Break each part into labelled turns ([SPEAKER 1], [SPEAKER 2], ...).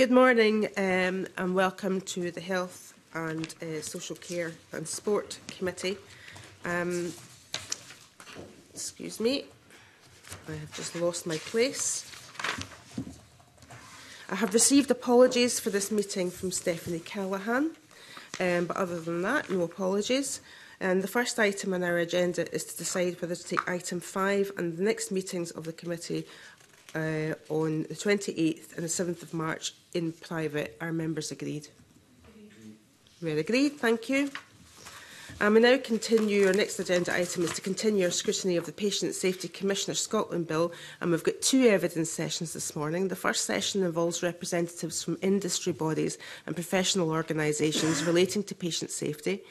[SPEAKER 1] Good morning um, and welcome to the Health and uh, Social Care and Sport Committee. Um, excuse me, I have just lost my place. I have received apologies for this meeting from Stephanie Callahan, um, but other than that, no apologies. And the first item on our agenda is to decide whether to take item 5 and the next meetings of the committee uh, on the 28th and the 7th of March in private. Are members agreed? Agreed. We're agreed. Thank you. And we now continue, our next agenda item is to continue our scrutiny of the Patient Safety Commissioner Scotland Bill and we've got two evidence sessions this morning. The first session involves representatives from industry bodies and professional organisations relating to patient safety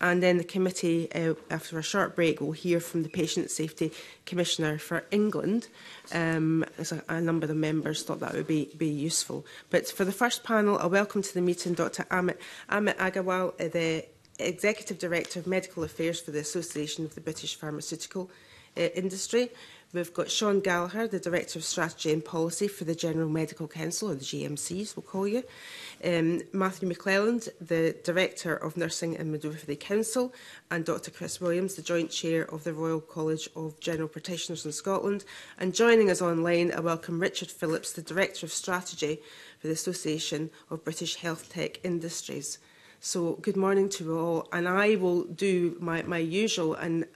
[SPEAKER 1] and then the committee, uh, after a short break, will hear from the Patient Safety Commissioner for England. Um, as a, a number of members thought that would be, be useful. But for the first panel, a welcome to the meeting Dr Amit, Amit Agarwal, uh, the Executive Director of Medical Affairs for the Association of the British Pharmaceutical uh, Industry. We've got Sean Gallagher, the Director of Strategy and Policy for the General Medical Council, or the GMCs, we'll call you. Um, Matthew McClelland, the Director of Nursing and Midwifery Council, and Dr Chris Williams, the Joint Chair of the Royal College of General Practitioners in Scotland. And joining us online, I welcome Richard Phillips, the Director of Strategy for the Association of British Health Tech Industries. So good morning to all. And I will do my, my usual and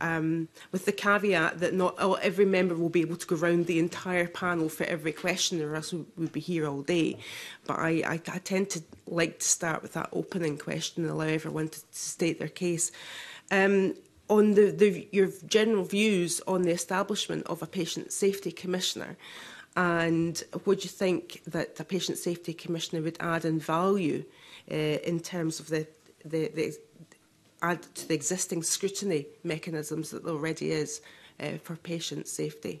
[SPEAKER 1] um, with the caveat that not all, every member will be able to go round the entire panel for every question or else we'd be here all day. But I, I, I tend to like to start with that opening question and allow everyone to, to state their case. Um, on the, the, your general views on the establishment of a patient safety commissioner, and would you think that a patient safety commissioner would add in value uh, in terms of the, the, the add to the existing scrutiny mechanisms that there already is uh, for patient safety.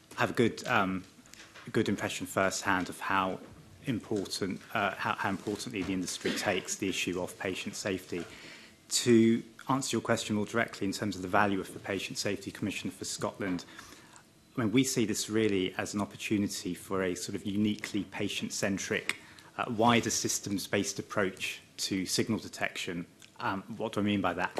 [SPEAKER 2] have a good, um, good impression firsthand of how important, uh, how, how importantly the industry takes the issue of patient safety. To answer your question more directly in terms of the value of the Patient Safety Commissioner for Scotland, I mean, we see this really as an opportunity for a sort of uniquely patient-centric, uh, wider systems-based approach to signal detection Um, what do I mean by that?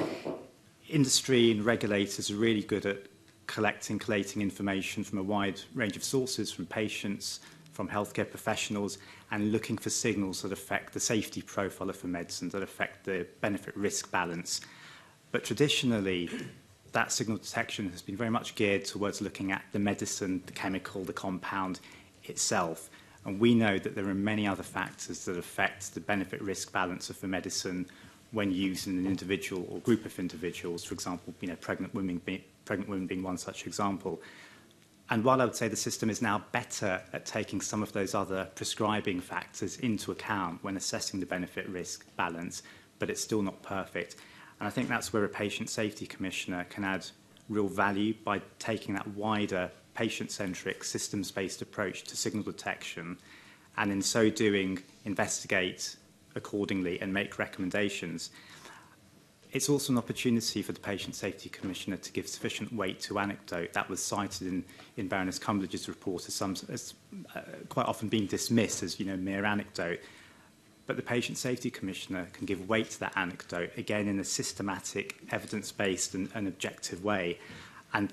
[SPEAKER 2] Industry and regulators are really good at collecting, collating information from a wide range of sources, from patients, from healthcare professionals, and looking for signals that affect the safety profile of a medicine, that affect the benefit-risk balance. But traditionally, that signal detection has been very much geared towards looking at the medicine, the chemical, the compound itself. And we know that there are many other factors that affect the benefit risk balance of the medicine when used in an individual or group of individuals, for example, you know, pregnant women, be, pregnant women being one such example. And while I would say the system is now better at taking some of those other prescribing factors into account when assessing the benefit risk balance, but it's still not perfect. And I think that's where a patient safety commissioner can add real value by taking that wider patient-centric, systems-based approach to signal detection, and in so doing, investigate accordingly and make recommendations. It's also an opportunity for the Patient Safety Commissioner to give sufficient weight to anecdote that was cited in, in Baroness Cumberidge's report as, some, as uh, quite often being dismissed as you know mere anecdote. But the Patient Safety Commissioner can give weight to that anecdote, again in a systematic, evidence-based and, and objective way, and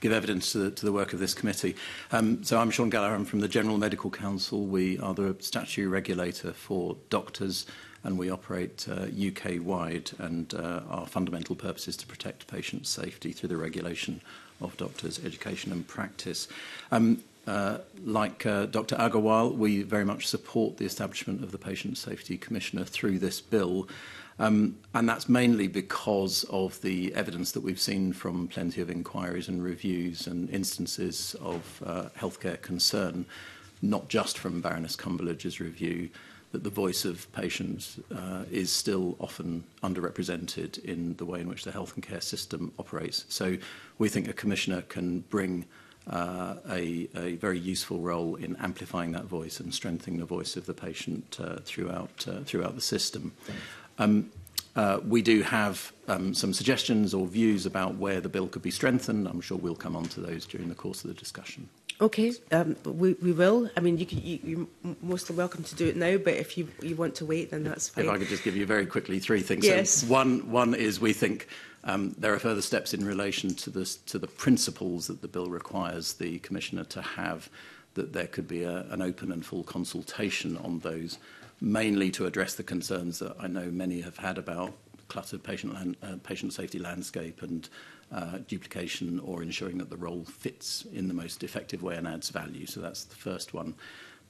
[SPEAKER 3] give evidence to the, to the work of this committee. Um, so I'm Sean Gallagher, I'm from the General Medical Council. We are the statutory regulator for doctors and we operate uh, UK-wide and uh, our fundamental purpose is to protect patient safety through the regulation of doctors' education and practice. Um, uh, like uh, Dr. Agarwal, we very much support the establishment of the Patient Safety Commissioner through this bill. Um, and that's mainly because of the evidence that we've seen from plenty of inquiries and reviews and instances of uh, healthcare concern, not just from Baroness Cumberledge's review, that the voice of patients uh, is still often underrepresented in the way in which the health and care system operates. So we think a commissioner can bring uh, a, a very useful role in amplifying that voice and strengthening the voice of the patient uh, throughout, uh, throughout the system. Um, Uh, we do have um, some suggestions or views about where the bill could be strengthened. I'm sure we'll come on to those during the course of the discussion.
[SPEAKER 1] Okay, um, we, we will. I mean, you can, you, you're mostly welcome to do it now, but if you, you want to wait, then that's fine.
[SPEAKER 3] If I could just give you very quickly three things.
[SPEAKER 1] Yes.
[SPEAKER 3] So one, one is we think um, there are further steps in relation to, this, to the principles that the bill requires the Commissioner to have, that there could be a, an open and full consultation on those, mainly to address the concerns that I know many have had about cluttered patient, land, uh, patient safety landscape and uh, duplication or ensuring that the role fits in the most effective way and adds value. So that's the first one.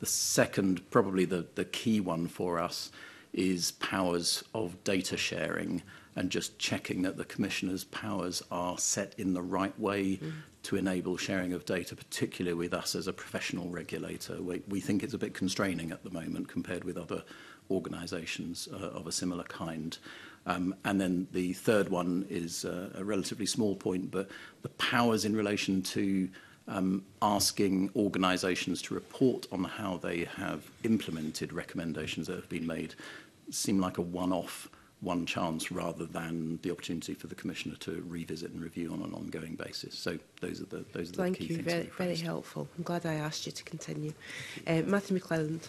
[SPEAKER 3] The second, probably the, the key one for us, is powers of data sharing and just checking that the commissioner's powers are set in the right way mm. to enable sharing of data, particularly with us as a professional regulator. We, we think it's a bit constraining at the moment compared with other organisations uh, of a similar kind. Uh, Um, and then the third one is uh, a relatively small point, but the powers in relation to um, asking organisations to report on how they have implemented recommendations that have been made seem like a one-off, one chance rather than the opportunity for the commissioner to revisit and review on an ongoing basis. So those are the those are the key things.
[SPEAKER 1] Thank you, very, helpful. I'm glad I asked you to continue. Uh, Matthew McClelland.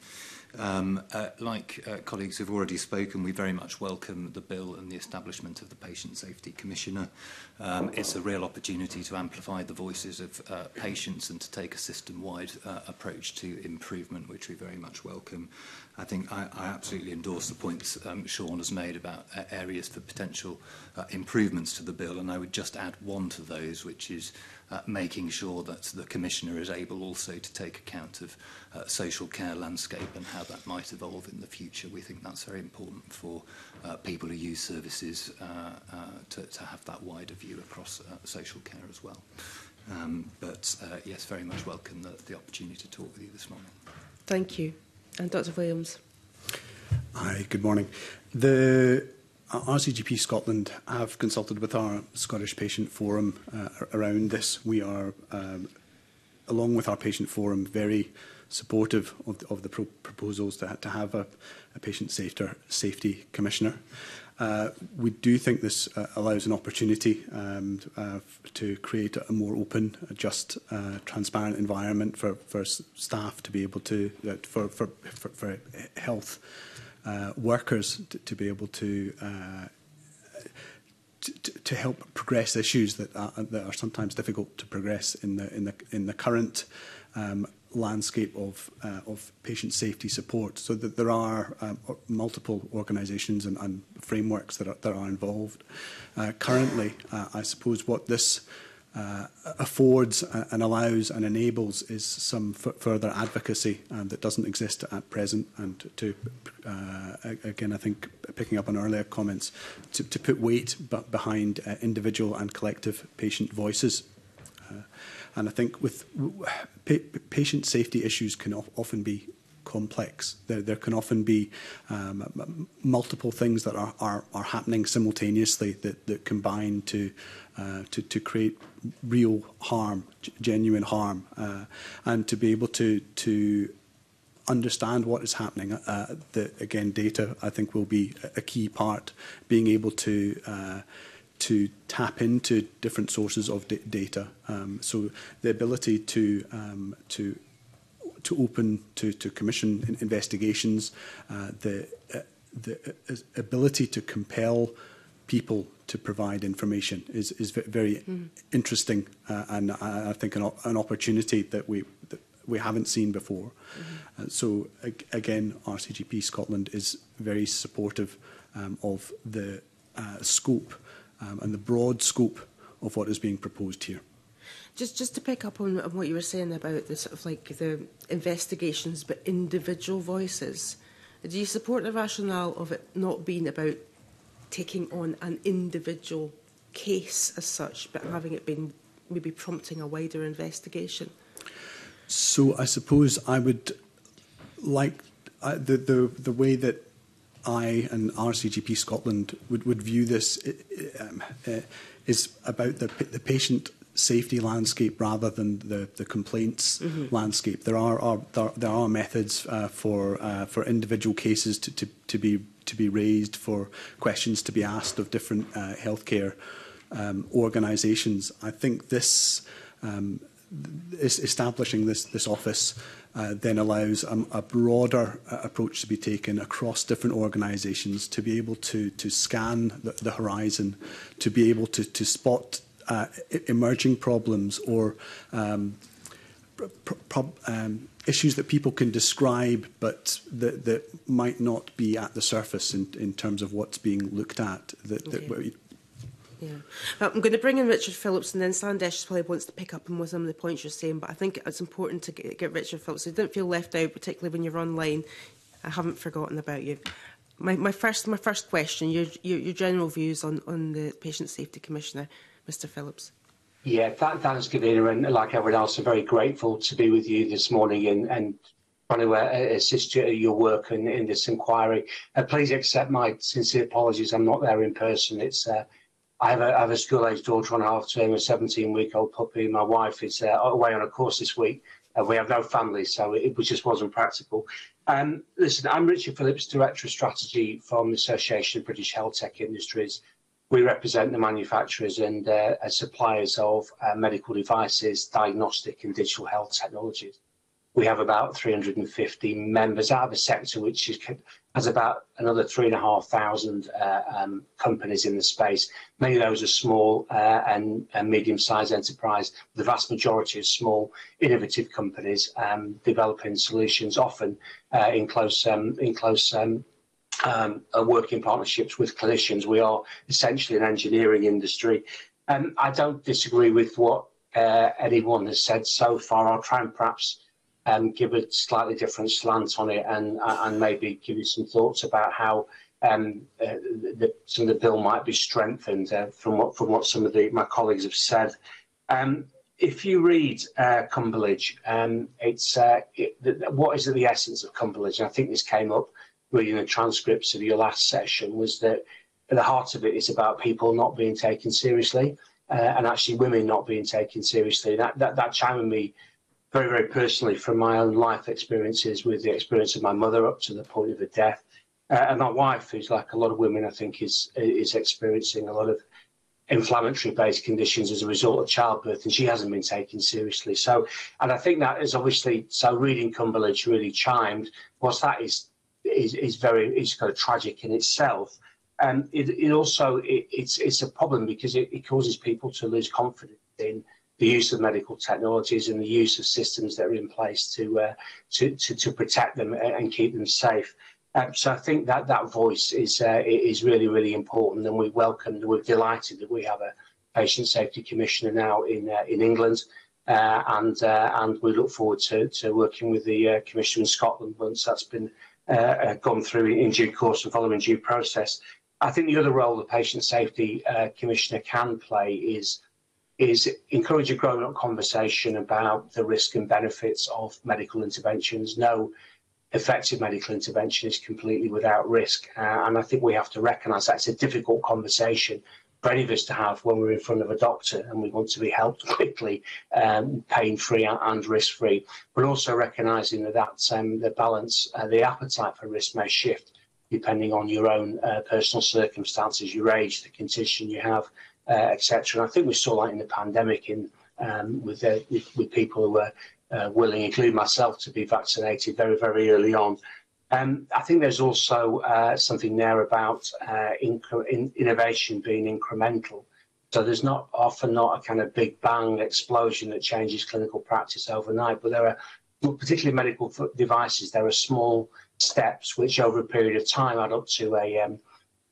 [SPEAKER 4] Uh, Um, uh, like uh, colleagues have already spoken, we very much welcome the bill and the establishment of the Patient Safety Commissioner. Um, it's a real opportunity to amplify the voices of uh, patients and to take a system-wide uh, approach to improvement, which we very much welcome. I think I, I absolutely endorse the points um, Sean has made about uh, areas for potential uh, improvements to the bill, and I would just add one to those, which is uh, making sure that the Commissioner is able also to take account of uh, social care landscape and how that might evolve in the future. We think that's very important for uh, people who use services uh, uh, to, to have that wider view across uh, social care as well. Um, but uh, yes, very much welcome the, the opportunity to talk with you this morning.
[SPEAKER 1] Thank you. And Dr Williams.
[SPEAKER 5] Hi, good morning. The RCGP Scotland have consulted with our Scottish Patient Forum uh, around this. We are, um, along with our Patient Forum, very supportive of the, of the pro proposals to, ha to have a, a patient safer, safety commissioner. Uh, we do think this uh, allows an opportunity um, uh, to create a more open, just, uh, transparent environment for, for staff to be able to, uh, for, for, for, for health uh, workers to be able to, uh, to to help progress issues that are, that are sometimes difficult to progress in the in the in the current um, landscape of uh, of patient safety support. So that there are um, multiple organisations and, and frameworks that are that are involved. Uh, currently, uh, I suppose what this uh, affords and allows and enables is some further advocacy um, that doesn't exist at present. And to, uh, again, I think picking up on earlier comments, to, to put weight behind uh, individual and collective patient voices. Uh, and I think with pa patient safety issues can often be complex. There, there can often be um, multiple things that are, are, are happening simultaneously that, that combine to, uh, to, to create real harm, genuine harm, uh, and to be able to to understand what is happening. Uh, the, again, data I think will be a key part. Being able to uh, to tap into different sources of data, um, so the ability to um, to to open to to commission investigations, uh, the uh, the uh, ability to compel people to provide information is, is very mm. interesting uh, and I, I think an, an opportunity that we, that we haven't seen before. Mm. Uh, so ag again, RCGP Scotland is very supportive um, of the uh, scope um, and the broad scope of what is being proposed here.
[SPEAKER 1] Just, just to pick up on, on what you were saying about the sort of like the investigations, but individual voices. Do you support the rationale of it not being about taking on an individual case as such, but having it been maybe prompting a wider investigation?
[SPEAKER 5] So I suppose I would like uh, the, the, the way that I and RCGP Scotland would, would view this um, uh, is about the, the patient safety landscape rather than the, the complaints mm-hmm. landscape. There are, are there, there are methods uh, for uh, for individual cases to, to, to be to be raised, for questions to be asked of different uh, healthcare um, organisations. I think this um, is establishing this, this office uh, then allows a, a broader uh, approach to be taken across different organisations to be able to, to scan the, the horizon, to be able to, to spot uh, e-, emerging problems or um, um, issues that people can describe but that, that might not be at the surface in, in terms of what's being looked at. That, that okay.
[SPEAKER 1] Yeah. Uh, I'm going to bring in Richard Phillips and then Sandesh probably wants to pick up on some of the points you're saying, but I think it's important to get, get Richard Phillips. So you don't feel left out, particularly when you're online. I haven't forgotten about you. My, my first my first question, your, your, your general views on, on the Patient Safety Commissioner, Mr Phillips.
[SPEAKER 6] Yeah, th- thanks, Kavita, and like everyone else, I'm very grateful to be with you this morning and, and trying to uh, assist you, your work in, in this inquiry. Uh, please accept my sincere apologies. I'm not there in person. It's uh, I have a, I have a school-aged daughter on half term, a 17-week-old puppy. My wife is uh, away on a course this week. and we have no family, so it, it just wasn't practical. Um, listen, I'm Richard Phillips, Director of Strategy from the Association of British Health Tech Industries we represent the manufacturers and uh, suppliers of uh, medical devices, diagnostic and digital health technologies. We have about 350 members out of a sector which is, has about another 3,500 uh, um, companies in the space. Many of those are small uh, and, and medium-sized enterprise. The vast majority are small, innovative companies um, developing solutions, often uh, in close, um, in close um, um, and partnerships with clinicians. We are essentially an engineering industry. Um, I don't disagree with what uh, anyone has said so far. I'll try and perhaps um, give a slightly different slant on it and, uh, and maybe give you some thoughts about how um, uh, the, some of the bill might be strengthened uh, from what from what some of the, my colleagues have said. Um, if you read uh, Cumberledge, um, it's uh, it, the, what is the essence of Cumberledge, I think this came up reading the transcripts of your last session was that at the heart of it is about people not being taken seriously uh, and actually women not being taken seriously. That that that chimed me very very personally from my own life experiences with the experience of my mother up to the point of her death, uh, and my wife, who's like a lot of women, I think is is experiencing a lot of inflammatory based conditions as a result of childbirth and she hasn't been taken seriously so and i think that is obviously so reading cumberledge really chimed whilst that is is, is very is kind of tragic in itself. And um, it, it, also it, it's it's a problem because it, it, causes people to lose confidence in the use of medical technologies and the use of systems that are in place to uh, to, to, to protect them and keep them safe. Um, so I think that that voice is uh, is really really important, and we welcome we're delighted that we have a patient safety commissioner now in uh, in England. Uh, and uh, and we look forward to, to working with the uh, in Scotland once that's been Uh, uh, gone through in due course and following due process. I think the other role the Patient Safety uh, Commissioner can play is is encourage a grown-up conversation about the risk and benefits of medical interventions. No effective medical intervention is completely without risk, uh, and I think we have to recognise it's a difficult conversation braveness to have when we're in front of a doctor and we want to be helped quickly, um, pain-free and risk-free, but also recognising that that's, um, the balance, uh, the appetite for risk may shift depending on your own uh, personal circumstances, your age, the condition you have, uh, etc. And I think we saw that in the pandemic in um, with, uh, with, with people who were uh, willing, including myself, to be vaccinated very, very early on. Um, I think there's also uh, something there about uh, in innovation being incremental. So there's not often not a kind of big bang explosion that changes clinical practice overnight, but there are particularly medical devices. There are small steps which, over a period of time, add up to a um,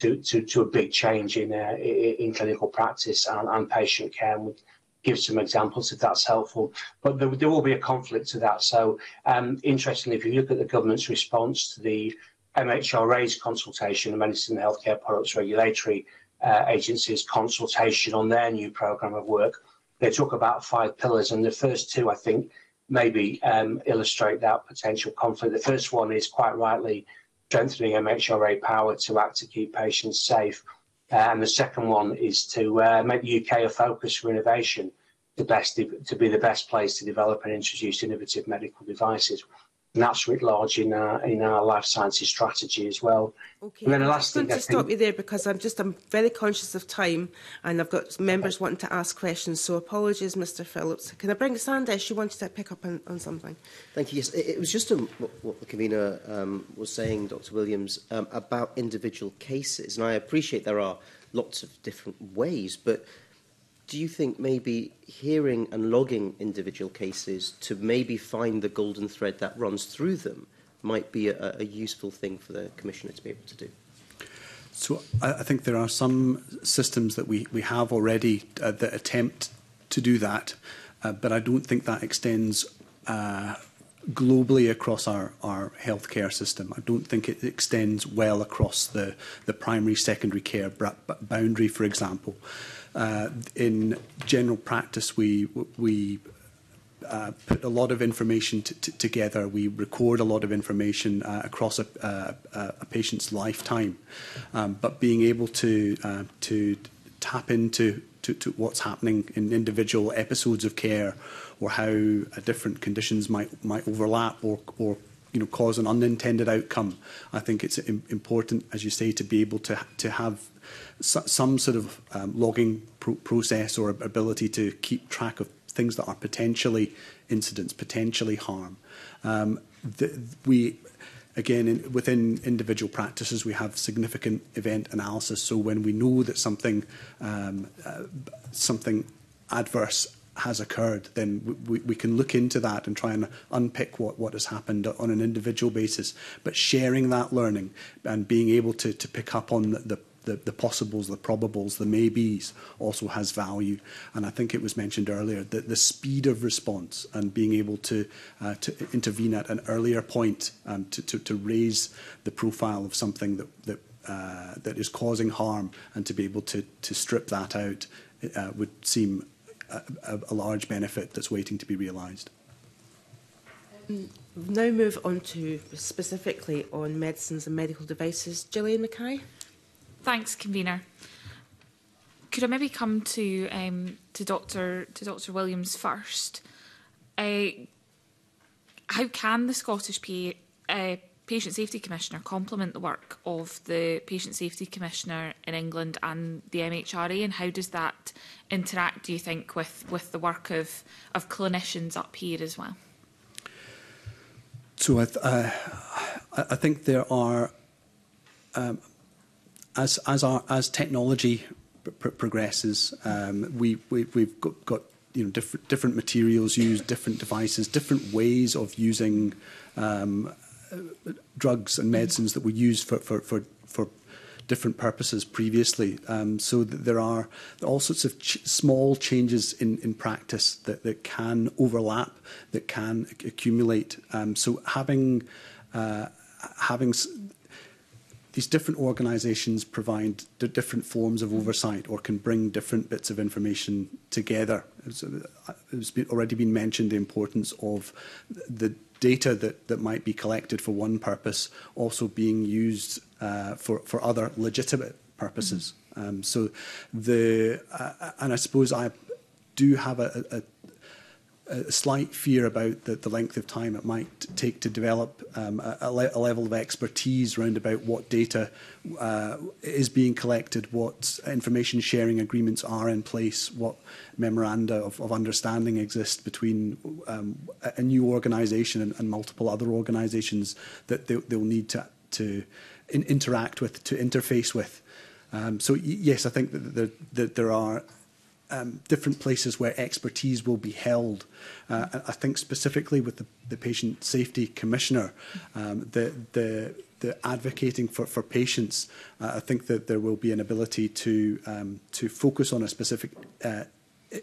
[SPEAKER 6] to, to, to, a big change in uh, in clinical practice and, and patient care. And give some examples if that's helpful. But there, there will be a conflict to that. So, um, interestingly, if you look at the government's response to the MHRA's consultation, the Medicine and Healthcare Products Regulatory uh, Agency's consultation on their new programme of work, they talk about five pillars, and the first two, I think, maybe um, illustrate that potential conflict. The first one is quite rightly strengthening MHRA power to act to keep patients safe. Uh, and the second one is to uh, make the UK a focus for innovation, to, best, to be the best place to develop and introduce innovative medical devices. and that's writ large in our in our life sciences strategy as well.
[SPEAKER 1] Okay. And then the last I'm going thing to I stop you there because I'm just I'm very conscious of time and I've got members wanting to ask questions. So apologies, Mr. Phillips. Can I bring Sandy? She wanted to pick up on, on something.
[SPEAKER 7] Thank you. Yes, it, it was just a, um, what, what the convener um, was saying, Dr. Williams, um, about individual cases, and I appreciate there are lots of different ways, but do you think maybe hearing and logging individual cases to maybe find the golden thread that runs through them might be a, a useful thing for the commissioner to be able to do?
[SPEAKER 5] So I, I think there are some systems that we, we have already uh, that attempt to do that, uh, but I don't think that extends uh, globally across our, our healthcare system. I don't think it extends well across the, the primary, secondary care boundary, for example. Uh, in general practice, we we uh, put a lot of information together. We record a lot of information uh, across a, a, a, patient's lifetime, um, but being able to uh, to tap into to, to what's happening in individual episodes of care, or how uh, different conditions might might overlap or or you know cause an unintended outcome. I think it's important, as you say, to be able to to have some sort of um, logging process or ability to keep track of things that are potentially incidents, potentially harm. Um, the, we again, in, within individual practices, we have significant event analysis. So when we know that something um, uh, something adverse has occurred, then we, we can look into that and try and unpick what, what has happened on an individual basis. But sharing that learning and being able to, to pick up on the, the the, the possibles, the probables, the maybes also has value. And I think it was mentioned earlier that the speed of response and being able to, uh, to intervene at an earlier point um, to, to, to raise the profile of something that, that, uh, that is causing harm and to be able to, to strip that out uh, would seem a, a, large benefit that's waiting to be realised.
[SPEAKER 1] Mm, now move on to specifically on medicines and medical devices. Gillian Mackay.
[SPEAKER 8] Thanks, convener. Could I maybe come to um, to Dr to Dr Williams first? Uh, how can the Scottish PA, uh, Patient Safety Commissioner complement the work of the Patient Safety Commissioner in England and the MHRA, and how does that interact, do you think, with, with the work of, of clinicians up here as well?
[SPEAKER 5] So I, th uh, I think there are um, as as our as technology pr progresses, um, we, we we've got, got you know different different materials used, different devices, different ways of using um, drugs and medicines that were used for for for, for different purposes previously. Um, so there are all sorts of ch small changes in, in practice that, that can overlap, that can accumulate. Um, so having uh, having these different organisations provide different forms of oversight or can bring different bits of information together. It's, uh, it's been, already been mentioned the importance of the data that, that might be collected for one purpose also being used uh, for, for other legitimate purposes. Mm -hmm. um, so the, uh, and I suppose I do have a, a a slight fear about the, the length of time it might take to develop um, a, a, le a level of expertise around about what data uh, is being collected, what information sharing agreements are in place, what memoranda of, of understanding exist between um, a new organisation and, and multiple other organisations that they, they'll need to, to in interact with, to interface with. Um, so yes, I think that there, that there are um, different places where expertise will be held. Uh, I think specifically with the, the Patient Safety Commissioner, um, the, the, the advocating for, for patients, uh, I think that there will be an ability to, um, to focus on a specific uh,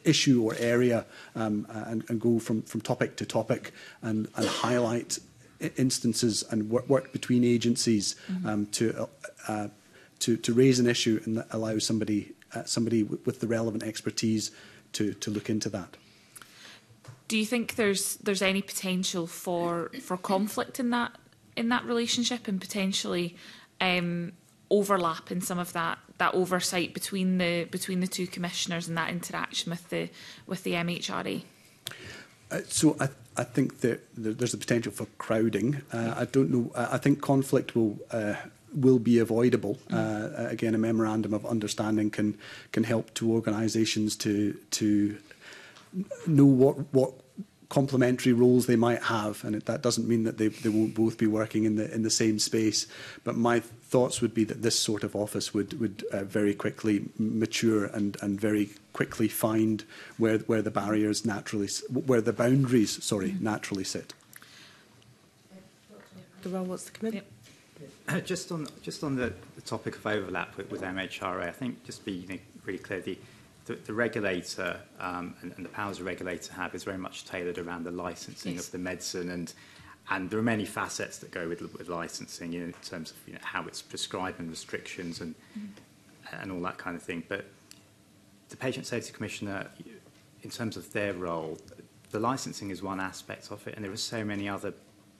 [SPEAKER 5] issue or area um, uh, and, and go from, from topic to topic and, and highlight instances and work, work between agencies mm -hmm. um, to, uh, uh, to, to raise an issue and allow somebody uh, somebody with the relevant expertise to, to look into that.
[SPEAKER 8] Do you think there's there's any potential for for conflict in that in that relationship and potentially um, overlap in some of that that oversight between the between the two commissioners and that interaction with the with the MHRA?
[SPEAKER 5] Uh, so I, I think that there's the potential for crowding. Uh, I don't know. I think conflict will uh, will be avoidable. Uh, uh, again, a memorandum of understanding can can help two organisations to to know what what complementary roles they might have, and it, that doesn't mean that they they won't both be working in the in the same space. But my thoughts would be that this sort of office would would uh, very quickly mature and and very quickly find where where the barriers naturally where the boundaries sorry mm. naturally sit.
[SPEAKER 1] Darrell, what's the committee? Yep.
[SPEAKER 2] Uh, just on just on the, the topic of overlap with, with MHRA, I think just be you know, really clear the the, the regulator um, and, and the powers the regulator have is very much tailored around the licensing yes. of the medicine and and there are many facets that go with, with licensing you know, in terms of you know, how it's prescribed and restrictions and mm. and all that kind of thing. But the patient safety commissioner, in terms of their role, the licensing is one aspect of it, and there are so many other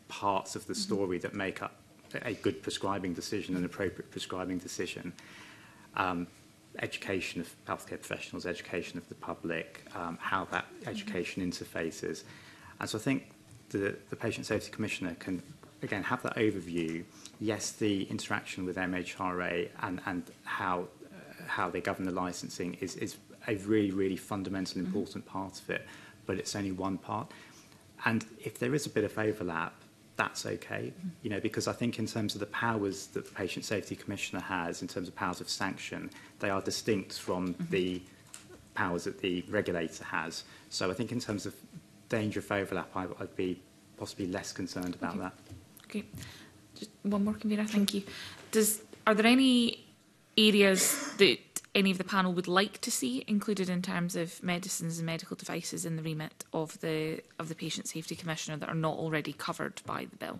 [SPEAKER 2] parts of the mm-hmm. story mm -hmm. that make up a good prescribing decision, an appropriate prescribing decision, um, education of healthcare professionals, education of the public, um, how that mm-hmm. education interfaces. And so I think the, the Patient Safety Commissioner can, again, have that overview. Yes, the interaction with MHRA and, and how, uh, how they govern the licensing is, is a really, really fundamental, mm-hmm. important mm -hmm. part of it, but it's only one part. And if there is a bit of overlap, that's okay, you know, because I think in terms of the powers that the Patient Safety Commissioner has, in terms of powers of sanction, they are distinct from mm -hmm. the powers that the regulator has. So I think in terms of danger of overlap, I, I'd be possibly less concerned about okay. that.
[SPEAKER 8] Okay. Just one more, Kavira. Thank you. Does, are there any areas that any of the panel would like to see included in terms of medicines and medical devices in the remit of the of the patient safety commissioner that are not already covered by the bill.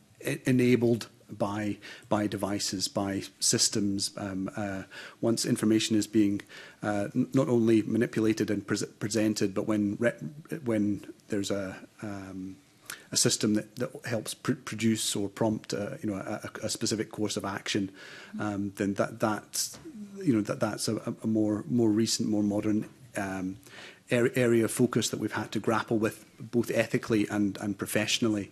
[SPEAKER 5] e-, enabled by by devices, by systems. Um, uh, once information is being uh, not only manipulated and pre presented, but when when there's a um, a system that, that helps pr produce or prompt, uh, you know, a, a, specific course of action, um, then that that's you know that that's a, a more more recent, more modern um, area of focus that we've had to grapple with both ethically and, and professionally.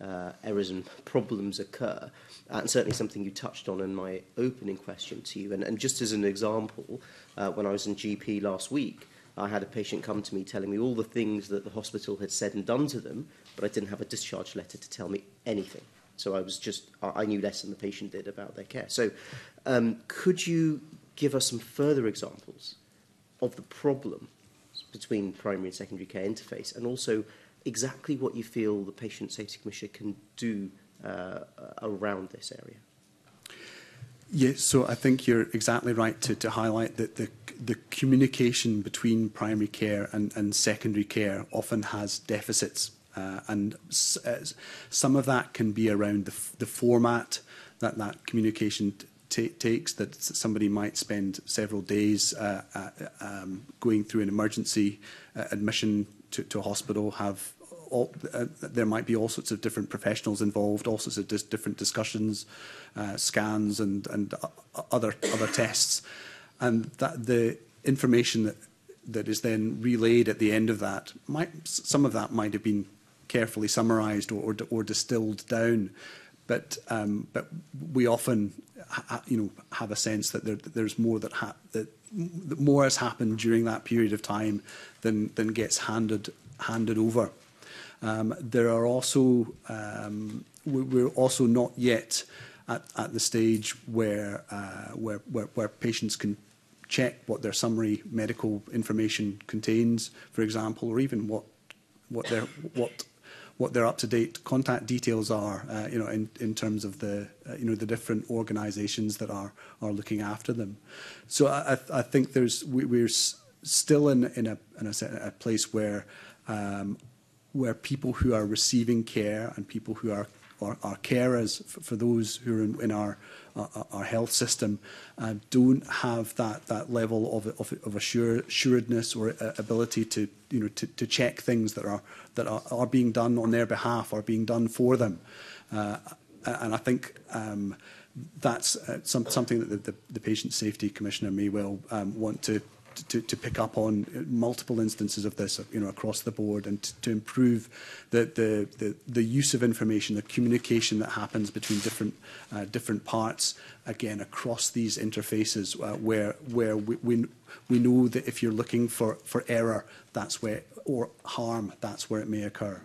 [SPEAKER 7] uh, errors and problems occur. And certainly something you touched on in my opening question to you. And, and just as an example, uh, when I was in GP last week, I had a patient come to me telling me all the things that the hospital had said and done to them, but I didn't have a discharge letter to tell me anything. So I was just, I knew less than the patient did about their care. So um, could you give us some further examples of the problem between primary and secondary care interface and also exactly what you feel the Patient Safety Commissioner can do uh, uh around this area.
[SPEAKER 5] Yes, so I think you're exactly right to, to highlight that the, the communication between primary care and, and secondary care often has deficits. Uh, and uh, some of that can be around the, the format that that communication takes that somebody might spend several days uh, uh, um, going through an emergency uh, admission to, to a hospital, have all, uh, there might be all sorts of different professionals involved, all sorts of dis different discussions, uh, scans, and and other other tests, and that the information that that is then relayed at the end of that might some of that might have been carefully summarized or, or or distilled down, but um, but we often you know have a sense that there, there's more that, ha that more has happened during that period of time than than gets handed handed over. Um, there are also, um, we're also not yet at the stage uh, where patients can check what their summary medical information contains, for example, or even what their up-to-date contact details are, uh, you know, in terms of the, uh, you know, the different organizations that are looking after them. So I think we're still in a place where um, where people who are receiving care and people who are or our carers for those who are in, in our our uh, uh, our health system uh, don't have that that level of of, of assure, assuredness or uh, ability to you know to, to check things that are that are, are being done on their behalf or being done for them uh, and I think um, that's uh, some, something that the, the, the patient safety commissioner may well um, want to to, to pick up on multiple instances of this you know, across the board and to improve the, the, the, the use of information, the communication that happens between different, uh, different parts, again, across these interfaces uh, where, where we, we, we know that if you're looking for, for error that's where, or harm, that's where it may occur.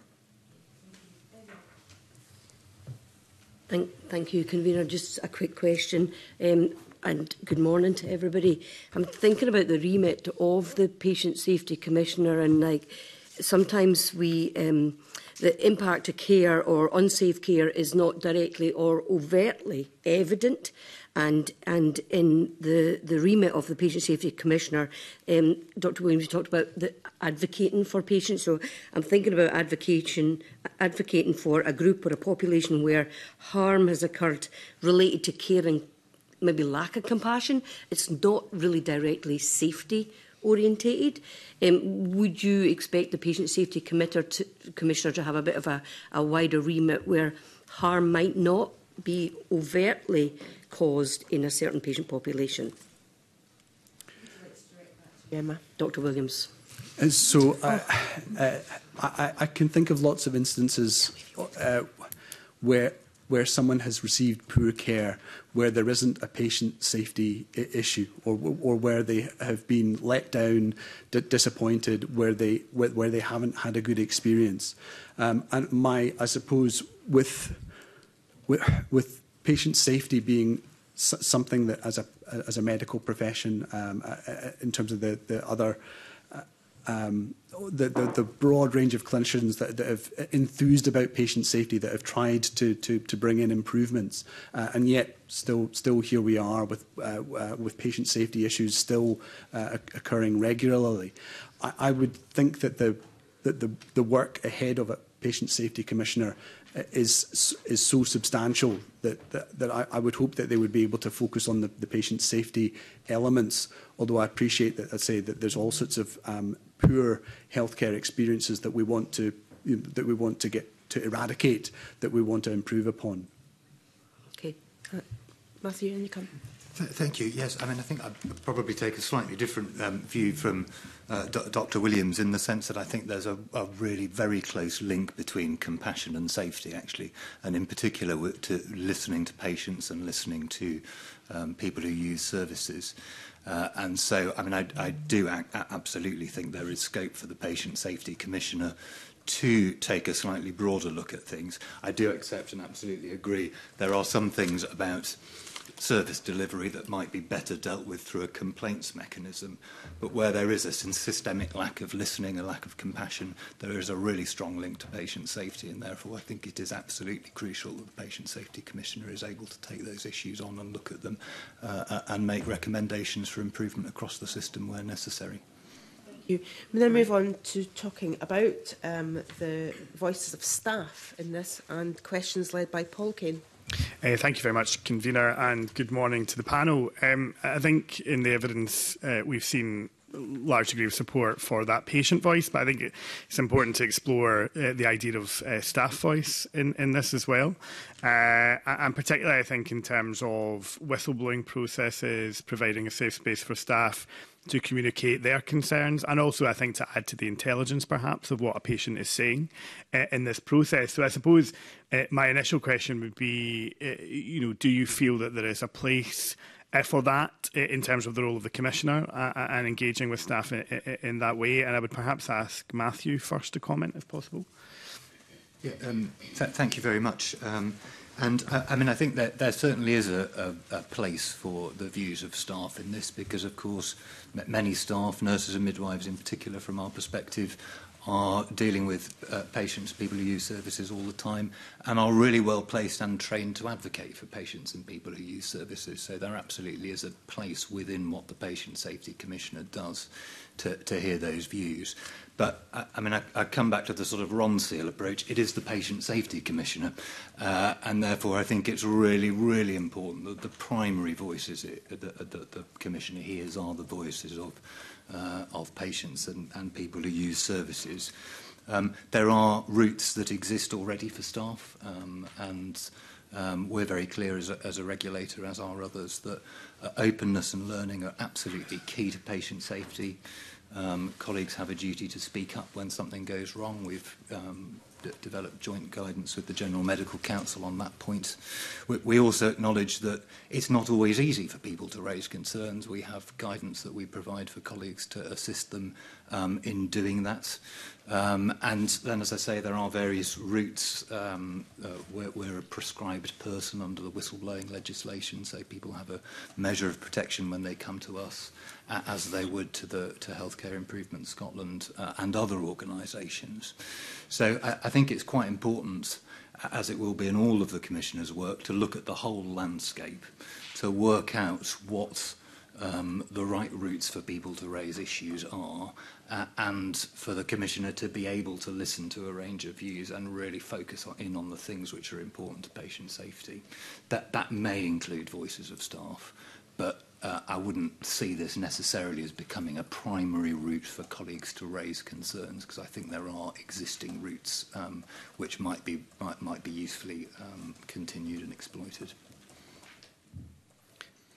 [SPEAKER 9] Thank, thank you, Convener. Just a quick question. Um, and good morning to everybody. I'm thinking about the remit of the Patient Safety Commissioner and like sometimes we um, the impact of care or unsafe care is not directly or overtly evident and and in the the remit of the patient safety commissioner um Dr Williams talked about the advocating for patients so I'm thinking about advocating advocating for a group or a population where harm has occurred related to caring maybe lack of compassion. It's not really directly safety orientated. Um, would you expect the Patient Safety to, Commissioner to have a bit of a, a wider remit where harm might not be overtly caused in a certain patient population? Emma. Dr Williams.
[SPEAKER 5] Uh, so uh, uh, I, I can think of lots of instances uh, where where someone has received poor care, where there isn't a patient safety issue, or, or where they have been let down, disappointed, where they, where, where, they haven't had a good experience. Um, and my, I suppose, with, with, with patient safety being something that as a, as a medical profession, um, uh, uh, in terms of the, the other um, the, the, the broad range of clinicians that, that have enthused about patient safety, that have tried to, to, to bring in improvements, uh, and yet still still here we are with uh, uh, with patient safety issues still uh, occurring regularly. I, I would think that the that the the work ahead of a patient safety commissioner uh, is is so substantial that that, that I, I would hope that they would be able to focus on the, the patient safety elements. Although I appreciate that I say that there's all sorts of um, poor healthcare experiences that we want to you know, that we want to get to eradicate that we want to improve upon.
[SPEAKER 1] Okay, uh, Matthew, and you come.
[SPEAKER 4] thank you. Yes, I mean I think I'd probably take a slightly different um, view from uh, D Dr. Williams in the sense that I think there's a, a really very close link between compassion and safety actually, and in particular to listening to patients and listening to um, people who use services. Uh, and so, I mean, I, I do absolutely think there is scope for the Patient Safety Commissioner to take a slightly broader look at things. I do accept and absolutely agree there are some things about service delivery that might be better dealt with through a complaints mechanism. But where there is a systemic lack of listening, a lack of compassion, there is a really strong link to patient safety. And therefore, I think it is absolutely crucial that the Patient Safety Commissioner is able to take those issues on and look at them uh, uh and make recommendations for improvement across the system where necessary.
[SPEAKER 1] you. We then move on to talking about um, the voices of staff in this and questions led by Paul Kane.
[SPEAKER 10] Uh, thank you very much, convener, and good morning to the panel. Um, I think in the evidence uh, we've seen large degree of support for that patient voice, but I think it's important to explore uh, the idea of uh, staff voice in, in this as well. Uh, and particularly, I think, in terms of whistleblowing processes, providing a safe space for staff, to communicate their concerns and also I think to add to the intelligence perhaps of what a patient is saying uh, in this process. So I suppose uh, my initial question would be, uh, you know, do you feel that there is a place uh, for that in terms of the role of the commissioner uh, and engaging with staff in, in, in that way? And I would perhaps ask Matthew first to comment if possible.
[SPEAKER 4] Yeah, um, th thank you very much. Um, And uh, I mean, I think that there certainly is a, a, a place for the views of staff in this because, of course, many staff, nurses and midwives in particular, from our perspective, are dealing with uh, patients, people who use services all the time, and are really well placed and trained to advocate for patients and people who use services. So there absolutely is a place within what the Patient Safety Commissioner does to, to hear those views. But I, I mean, I, I come back to the sort of Ron Seal approach. It is the Patient Safety Commissioner. Uh, and therefore, I think it's really, really important that the primary voices that uh, the, uh, the, the Commissioner hears are the voices of, uh, of patients and, and people who use services. Um, there are routes that exist already for staff, um, and um, we're very clear as a, as a regulator, as are others, that uh, openness and learning are absolutely key to patient safety um, colleagues have a duty to speak up when something goes wrong. We've um, developed joint guidance with the General Medical Council on that point. We, we also acknowledge that it's not always easy for people to raise concerns. We have guidance that we provide for colleagues to assist them um, in doing that. Um, and then, as I say, there are various routes um, uh, where, where a prescribed person under the whistleblowing legislation, so people have a measure of protection when they come to us, uh, as they would to the to Healthcare Improvement Scotland uh, and other organisations. So I, I think it's quite important, as it will be in all of the commissioners' work, to look at the whole landscape, to work out what's um, the right routes for people to raise issues are, uh, and for the Commissioner to be able to listen to a range of views and really focus on, in on the things which are important to patient safety. That, that may include voices of staff, but uh, I wouldn't see this necessarily as becoming a primary route for colleagues to raise concerns because I think there are existing routes um, which might be might, might be usefully um, continued and exploited.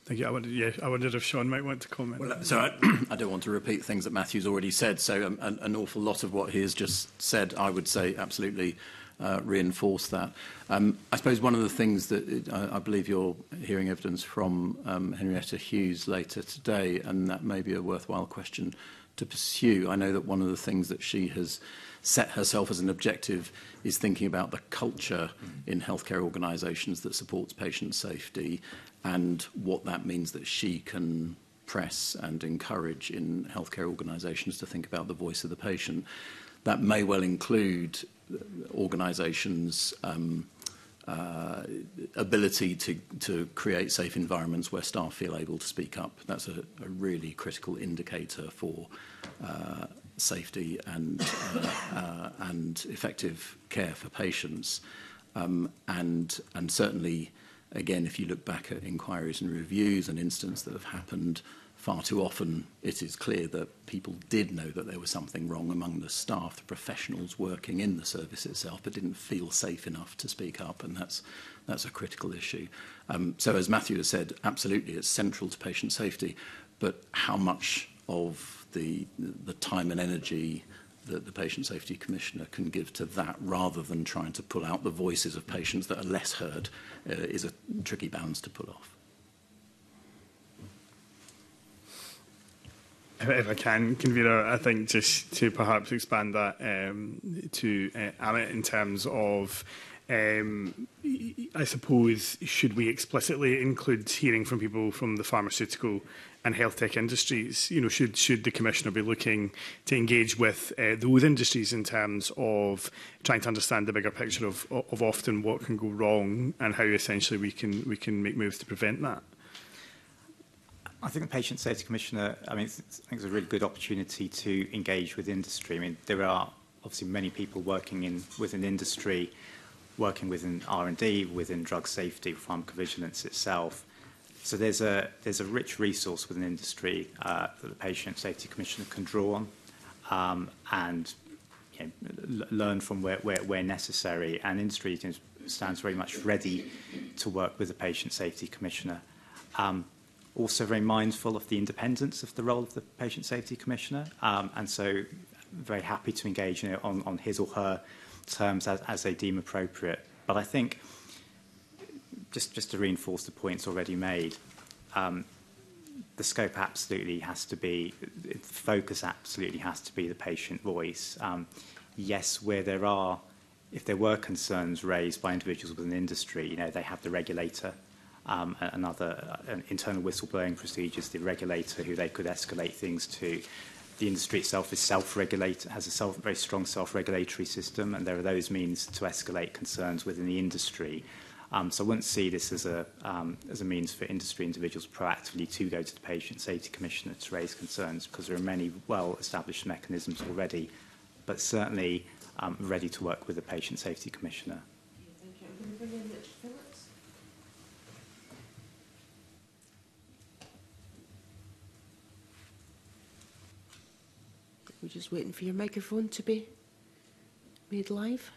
[SPEAKER 10] Thank you. I wondered, yeah, I wondered if Sean might want to comment.
[SPEAKER 3] Well, so I, I don't want to repeat things that Matthew's already said. So um, an, an, awful lot of what he has just said, I would say, absolutely uh, reinforce that. Um, I suppose one of the things that it, uh, I, I, believe you're hearing evidence from um, Henrietta Hughes later today, and that may be a worthwhile question to pursue. I know that one of the things that she has set herself as an objective is thinking about the culture mm. in healthcare organisations that supports patient safety and what that means that she can press and encourage in healthcare organisations to think about the voice of the patient. That may well include uh, organisations. Um, uh, ability to, to create safe environments where staff feel able to speak up. That's a, a really critical indicator for uh, safety and, uh, uh, and effective care for patients. Um, and, and certainly, again, if you look back at inquiries and reviews and incidents that have happened, far too often it is clear that people did know that there was something wrong among the staff, the professionals working in the service itself, but didn't feel safe enough to speak up, and that's that's a critical issue. Um, so as Matthew has said, absolutely, it's central to patient safety, but how much of the, the time and energy that the Patient Safety Commissioner can give to that rather than trying to pull out the voices of patients that are less heard uh, is a tricky balance to pull off.
[SPEAKER 10] if I can, convener, I think just to perhaps expand that um, to uh, Amit in terms of, um, I suppose, should we explicitly include hearing from people from the pharmaceutical and health tech industries. You know, should should the commissioner be looking to engage with uh, those industries in terms of trying to understand the bigger picture of of often what can go wrong and how essentially we can we can make moves to prevent that?
[SPEAKER 2] I think the Patient Safety Commissioner, I mean, it's, it's, I think it's a really good opportunity to engage with industry. I mean, there are obviously many people working in within industry, working within R&D, within drug safety, pharmacovigilance itself. So there's a, there's a rich resource within industry uh, that the Patient Safety Commissioner can draw on um, and you know, learn from where, where, where necessary. And industry stands very much ready to work with the Patient Safety Commissioner. Um, also very mindful of the independence of the role of the Patient Safety Commissioner um, and so very happy to engage you know, on, on his or her terms as, as they deem appropriate. But I think just, just to reinforce the points already made, um, the scope absolutely has to be, the focus absolutely has to be the patient voice. Um, yes, where there are, if there were concerns raised by individuals within the industry, you know, they have the regulator um, another uh, an internal whistleblowing procedures, the regulator who they could escalate things to. The industry itself is self-regulated, has a self, very strong self-regulatory system, and there are those means to escalate concerns within the industry. Um, so I wouldn't see this as a, um, as a means for industry individuals proactively to go to the Patient Safety Commissioner to raise concerns because there are many well-established mechanisms already, but certainly um, ready to work with the Patient Safety Commissioner.
[SPEAKER 1] We're just waiting for your microphone to be made live.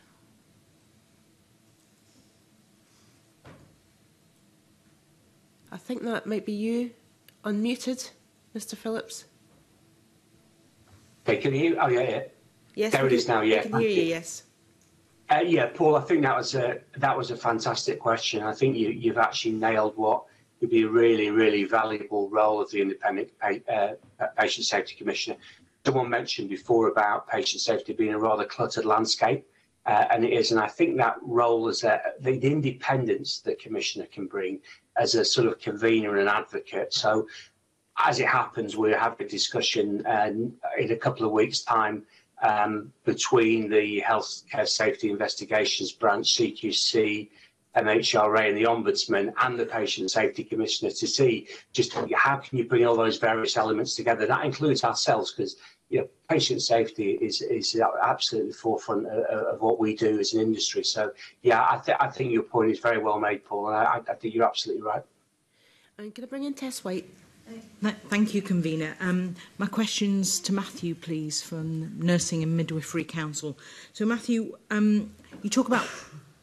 [SPEAKER 1] I think that might be you, unmuted, Mr. Phillips.
[SPEAKER 6] Hey, can you Oh, yeah, yeah.
[SPEAKER 1] Yes,
[SPEAKER 6] there it is now. Yeah,
[SPEAKER 1] I can hear you. Yes.
[SPEAKER 6] Uh, yeah, Paul. I think that was a that was a fantastic question. I think you you've actually nailed what would be a really really valuable role of the independent uh, uh, patient safety commissioner. Someone mentioned before about patient safety being a rather cluttered landscape, uh, and it is. And I think that role is uh, the, the independence the commissioner can bring as a sort of convener and an advocate. So as it happens, we have a discussion uh, in a couple of weeks' time um, between the Healthcare Safety Investigations Branch, CQC, MHRA and the Ombudsman and the Patient Safety Commissioner to see just how can you bring all those various elements together. That includes ourselves because you know, patient safety is is absolutely forefront of, of, what we do as an industry. So yeah, I, th- I think your point is very well made, Paul, and I, I think you're absolutely right.
[SPEAKER 1] I'm going to bring in Tess White.
[SPEAKER 11] Thank you, Convener. Um, my question's to Matthew, please, from Nursing and Midwifery Council. So, Matthew, um, you talk about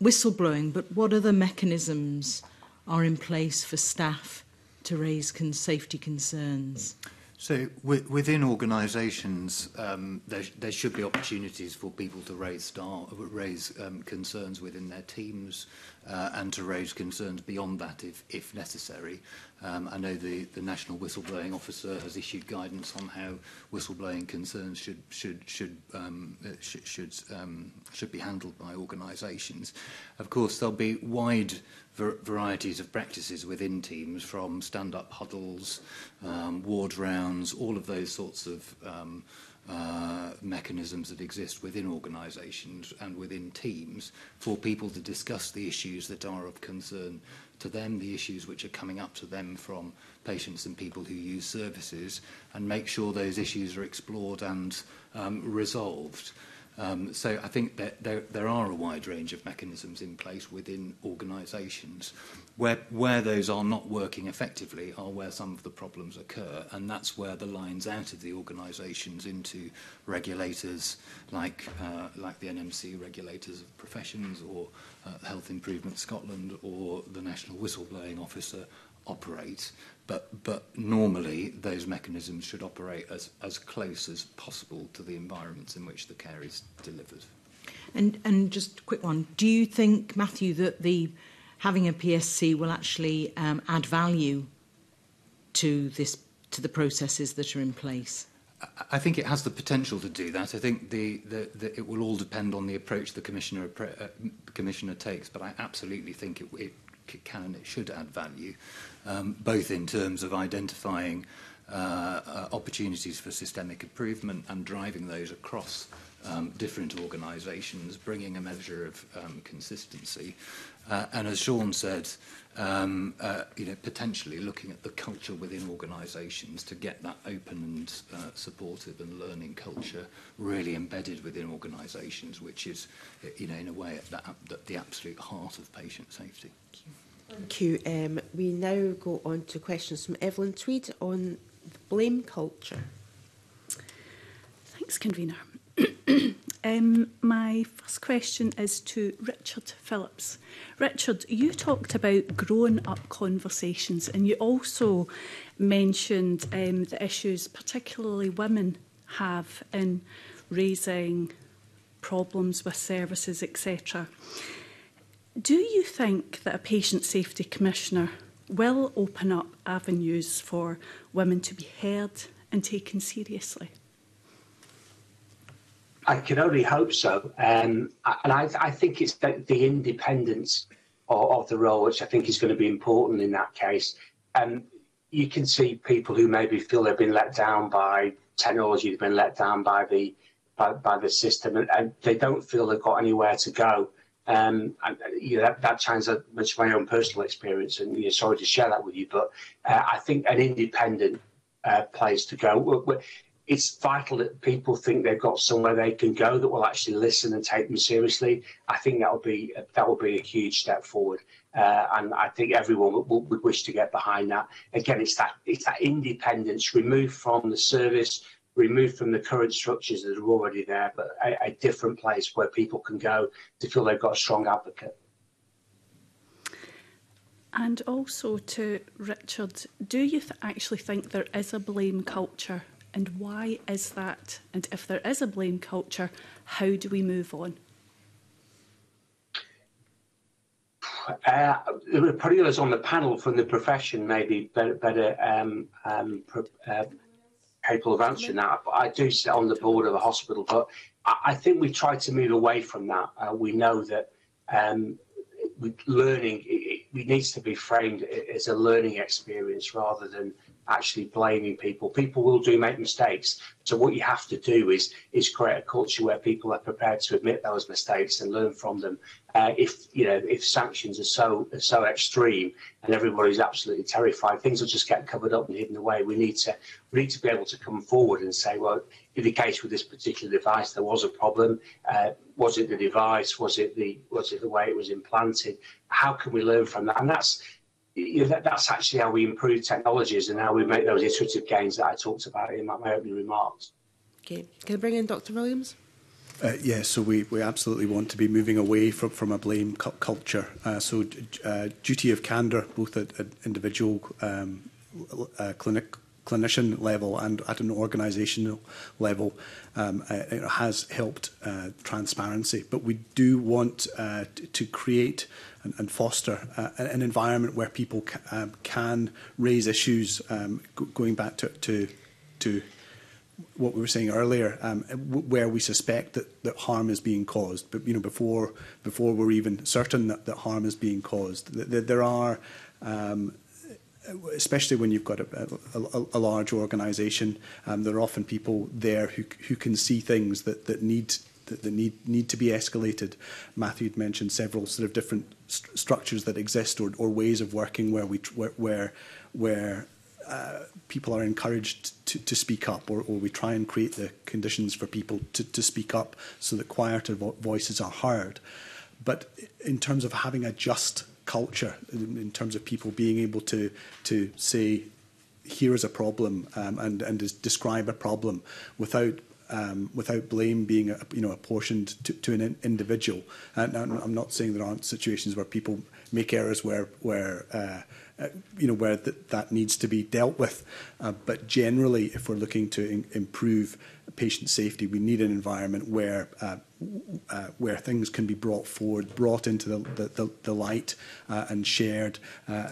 [SPEAKER 11] whistleblowing, but what other mechanisms are in place for staff to raise con safety concerns? Mm.
[SPEAKER 4] So within organisations, um, there, there should be opportunities for people to raise star, raise um, concerns within their teams uh, and to raise concerns beyond that if, if necessary. Um, I know the, the National Whistleblowing Officer has issued guidance on how whistleblowing concerns should should should um, uh, should should, um, should be handled by organisations. Of course, there'll be wide varieties of practices within teams from stand-up huddles, um, ward rounds, all of those sorts of um, uh, mechanisms that exist within organisations and within teams for people to discuss the issues that are of concern to them, the issues which are coming up to them from patients and people who use services, and make sure those issues are explored and um, resolved. Um, so I think that there, there are a wide range of mechanisms in place within organisations. Where, where those are not working effectively are where some of the problems occur, and that's where the lines out of the organisations into regulators like, uh, like the NMC regulators of professions or uh, Health Improvement Scotland or the National Whistleblowing Officer operate. But, but normally, those mechanisms should operate as, as close as possible to the environments in which the care is delivered.
[SPEAKER 11] And, and just a quick one. Do you think, Matthew, that the having a PSC will actually um, add value to this to the processes that are in place?
[SPEAKER 4] I think it has the potential to do that. I think the, the, the, it will all depend on the approach the commissioner uh, commissioner takes, but I absolutely think it, it can and it should add value um, both in terms of identifying uh, uh, opportunities for systemic improvement and driving those across um, different organisations, bringing a measure of um, consistency. Uh, and as Sean said, um, uh, you know, potentially looking at the culture within organisations to get that open and uh, supportive and learning culture really embedded within organisations, which is, you know, in a way, at the, at the absolute heart of patient safety.
[SPEAKER 12] Thank you. Thank you. Um, we now go on to questions from Evelyn Tweed on blame culture.
[SPEAKER 13] Thanks, convener. um, my first question is to Richard Phillips. Richard, you talked about grown up conversations and you also mentioned um, the issues, particularly women have in raising problems with services, etc. Do you think that a patient safety commissioner will open up avenues for women to be heard and taken seriously?
[SPEAKER 6] I can only hope so. Um, and I, I, think it's the, the independence of, of, the role, which I think is going to be important in that case. Um, you can see people who maybe feel they've been let down by technology, they've been let down by the by, by the system, and, and they don't feel they've got anywhere to go. um, and, uh, you know, that, that challenge that much my own personal experience, and you know, sorry to share that with you, but uh, I think an independent uh, place to go. it's vital that people think they've got somewhere they can go that will actually listen and take them seriously. I think that will be uh, that will be a huge step forward, uh, and I think everyone would, wish to get behind that. Again, it's that it's that independence removed from the service, removed from the current structures that are already there, but a, a different place where people can go to feel they've got a strong advocate.
[SPEAKER 13] And also to Richard, do you th- actually think there is a blame culture? And why is that? And if there is a blame culture, how do we move on?
[SPEAKER 6] Uh, probably on the panel from the profession maybe better, better uh, um, um, uh, capable of answering that. But I do sit on the board of a hospital, but I, think we try to move away from that. Uh, we know that um, learning it, it, needs to be framed as a learning experience rather than actually blaming people. People will do make mistakes. So what you have to do is is create a culture where people are prepared to admit those mistakes and learn from them. Uh, if you know if sanctions are so are so extreme and everybody's absolutely terrified, things will just get covered up and hidden away. We need to we need to be able to come forward and say, well, in the case with this particular device, there was a problem. Uh, was it the device? Was it the was it the way it was implanted? How can we learn from that? And that's you know, that, that's actually how we improve technologies and how we make those iterative gains that I talked about in my, my opening remarks.
[SPEAKER 12] Okay. Can I bring in Dr Williams?
[SPEAKER 5] Uh, yes, yeah, so we, we absolutely want to be moving away from, from a blame cu culture. Uh, so uh, duty of candour, both at, at individual um, uh, clinic, clinician level and at an organisational level um, uh, it has helped uh, transparency. But we do want uh, to create and, and foster uh, an environment where people ca um, can raise issues um, going back to, to, to what we were saying earlier, um, where we suspect that, that harm is being caused, but you know before before we're even certain that, that harm is being caused, that, that there are um, especially when you've got a, a, a large organisation, um, there are often people there who, who can see things that, that need that, that need need to be escalated. Matthew had mentioned several sort of different st structures that exist or, or ways of working where we where where, where uh, people are encouraged to, to speak up, or, or we try and create the conditions for people to, to speak up so that quieter vo voices are heard. But in terms of having a just culture in, in terms of people being able to to say here is a problem um, and and describe a problem without um, without blame being a, you know apportioned to, to an individual. And I'm not saying there aren't situations where people make errors where where uh, uh, you know where th that needs to be dealt with. Uh, but generally, if we're looking to improve patient safety. We need an environment where uh, uh, where things can be brought forward, brought into the, the, the, the light uh, and shared. Uh,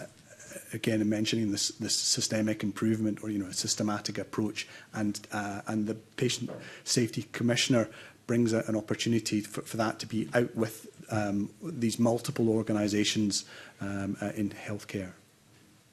[SPEAKER 5] again, in mentioning this, this systemic improvement or you know a systematic approach, and uh, and the patient safety commissioner brings a, an opportunity for, for that to be out with um, these multiple organisations um, uh, in healthcare.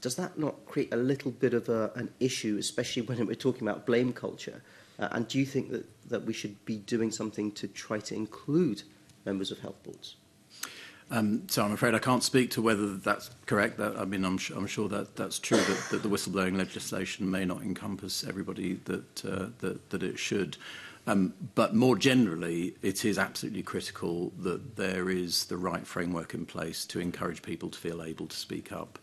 [SPEAKER 7] does that not create a little bit of a, an issue, especially when we're talking about blame culture? Uh, and do you think that, that we should be doing something to try to include members of health boards?
[SPEAKER 3] Um, so I'm afraid I can't speak to whether that's correct. That, I mean, I'm, I'm sure that that's true. That, that, the whistleblowing legislation may not encompass everybody that uh, that, that it should. Um, but more generally, it is absolutely critical that there is the right framework in place to encourage people to feel able to speak up.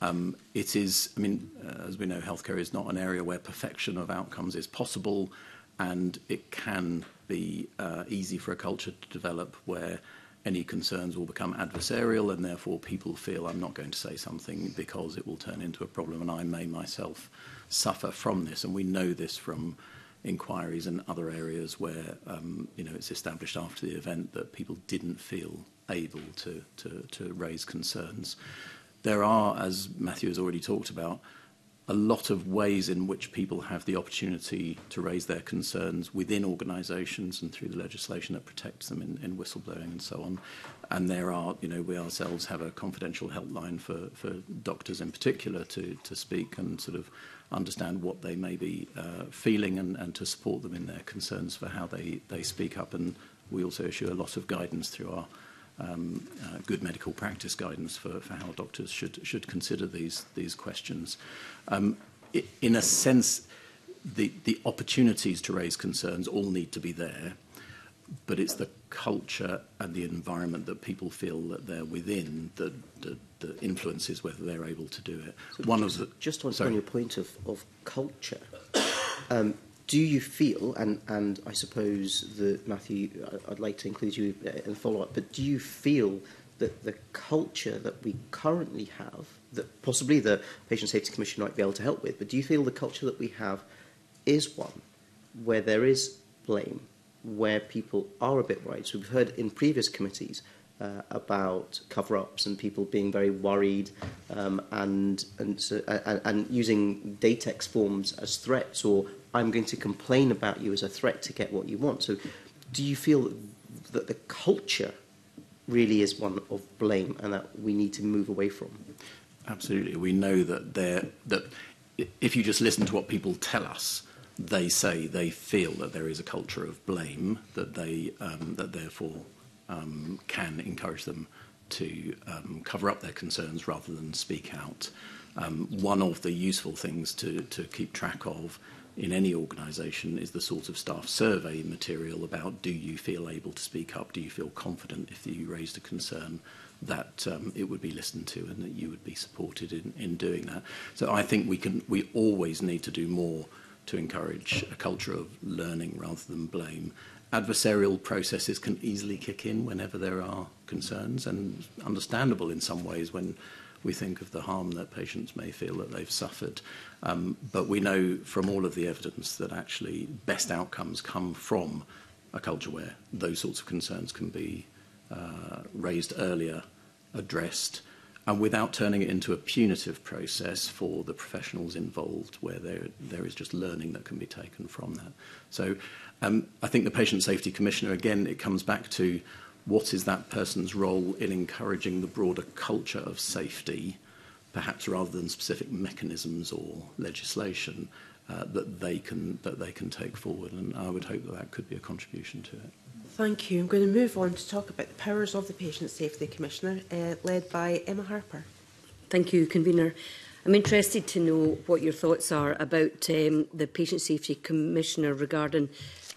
[SPEAKER 3] Um, it is, I mean, uh, as we know, healthcare is not an area where perfection of outcomes is possible, and it can be uh, easy for a culture to develop where any concerns will become adversarial, and therefore people feel I'm not going to say something because it will turn into a problem, and I may myself suffer from this. And we know this from inquiries and other areas where um, you know it's established after the event that people didn't feel able to to, to raise concerns there are, as Matthew has already talked about, a lot of ways in which people have the opportunity to raise their concerns within organisations and through the legislation that protects them in, in whistleblowing and so on. And there are, you know, we ourselves have a confidential helpline for, for doctors in particular to, to speak and sort of understand what they may be uh, feeling and, and to support them in their concerns for how they, they speak up. And we also issue a lot of guidance through our um, uh, good medical practice guidance for, for how doctors should should consider these these questions. Um, it, in a sense, the the opportunities to raise concerns all need to be there, but it's the culture and the environment that people feel that they're within that that, the influences whether they're able to do it.
[SPEAKER 7] So One just, of the, just on, on your point of of culture. Um, do you feel, and, and I suppose that, Matthew, I'd like to include you uh, in the follow-up, but do you feel that the culture that we currently have, that possibly the Patient Safety Commission might be able to help with, but do you feel the culture that we have is one where there is blame, where people are a bit worried? So we've heard in previous committees uh, about cover-ups and people being very worried um, and, and, so, uh, and using Datex forms as threats or I'm going to complain about you as a threat to get what you want. So do you feel that the culture really is one of blame and that we need to move away from?
[SPEAKER 3] Absolutely. We know that there that if you just listen to what people tell us, they say they feel that there is a culture of blame that they um, that therefore um, can encourage them to um, cover up their concerns rather than speak out. Um, one of the useful things to, to keep track of in any organisation is the sort of staff survey material about do you feel able to speak up, do you feel confident if you raised a concern that um, it would be listened to and that you would be supported in, in doing that. So I think we can we always need to do more to encourage a culture of learning rather than blame. Adversarial processes can easily kick in whenever there are concerns and understandable in some ways when We think of the harm that patients may feel that they've suffered. Um, but we know from all of the evidence that actually best outcomes come from a culture where those sorts of concerns can be uh, raised earlier, addressed, and without turning it into a punitive process for the professionals involved, where there, there is just learning that can be taken from that. So um, I think the Patient Safety Commissioner, again, it comes back to what is that person's role in encouraging the broader culture of safety, perhaps rather than specific mechanisms or legislation uh, that they can that they can take forward. And I would hope that that could be a contribution to it.
[SPEAKER 12] Thank you. I'm going to move on to talk about the powers of the Patient Safety Commissioner, uh, led by Emma Harper.
[SPEAKER 9] Thank you, convener. I'm interested to know what your thoughts are about um, the Patient Safety Commissioner regarding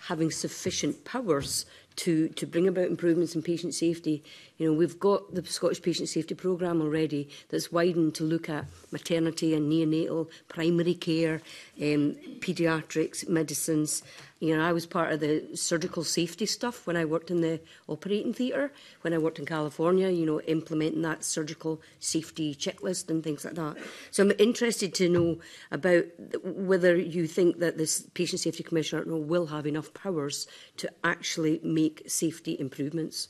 [SPEAKER 9] having sufficient powers to, to bring about improvements in patient safety. You know, we've got the Scottish Patient Safety program already that's widened to look at maternity and neonatal, primary care, um, paediatrics, medicines. You know, I was part of the surgical safety stuff when I worked in the operating theatre, when I worked in California, you know, implementing that surgical safety checklist and things like that. So I'm interested to know about whether you think that this Patient Safety Commissioner will have enough powers to actually make make safety improvements.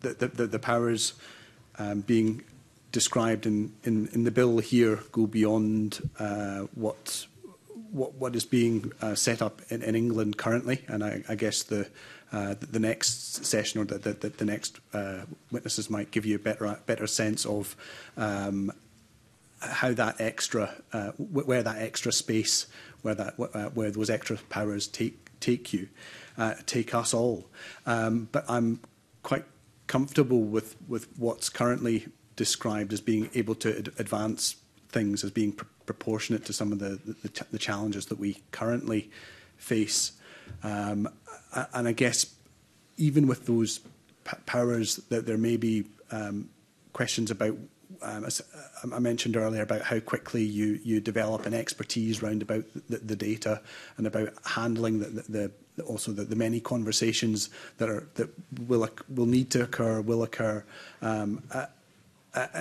[SPEAKER 5] the, the, the powers um, being described in, in, in the bill here go beyond uh, what, what, what is being uh, set up in, in England currently. And I, I guess the, uh, the next session or the, the, the next uh, witnesses might give you a better, better sense of um, how that extra, uh, where that extra space, where, that, uh, where those extra powers take, take you, uh, take us all. Um, but I'm quite comfortable with, with what's currently described as being able to ad advance things as being pr proportionate to some of the, the, the challenges that we currently face. Um, and I guess even with those powers, that there may be um, questions about um, as um, I mentioned earlier about how quickly you you develop an expertise round about the, the data and about handling the, the, the also the, the many conversations that are that will will need to occur will occur um,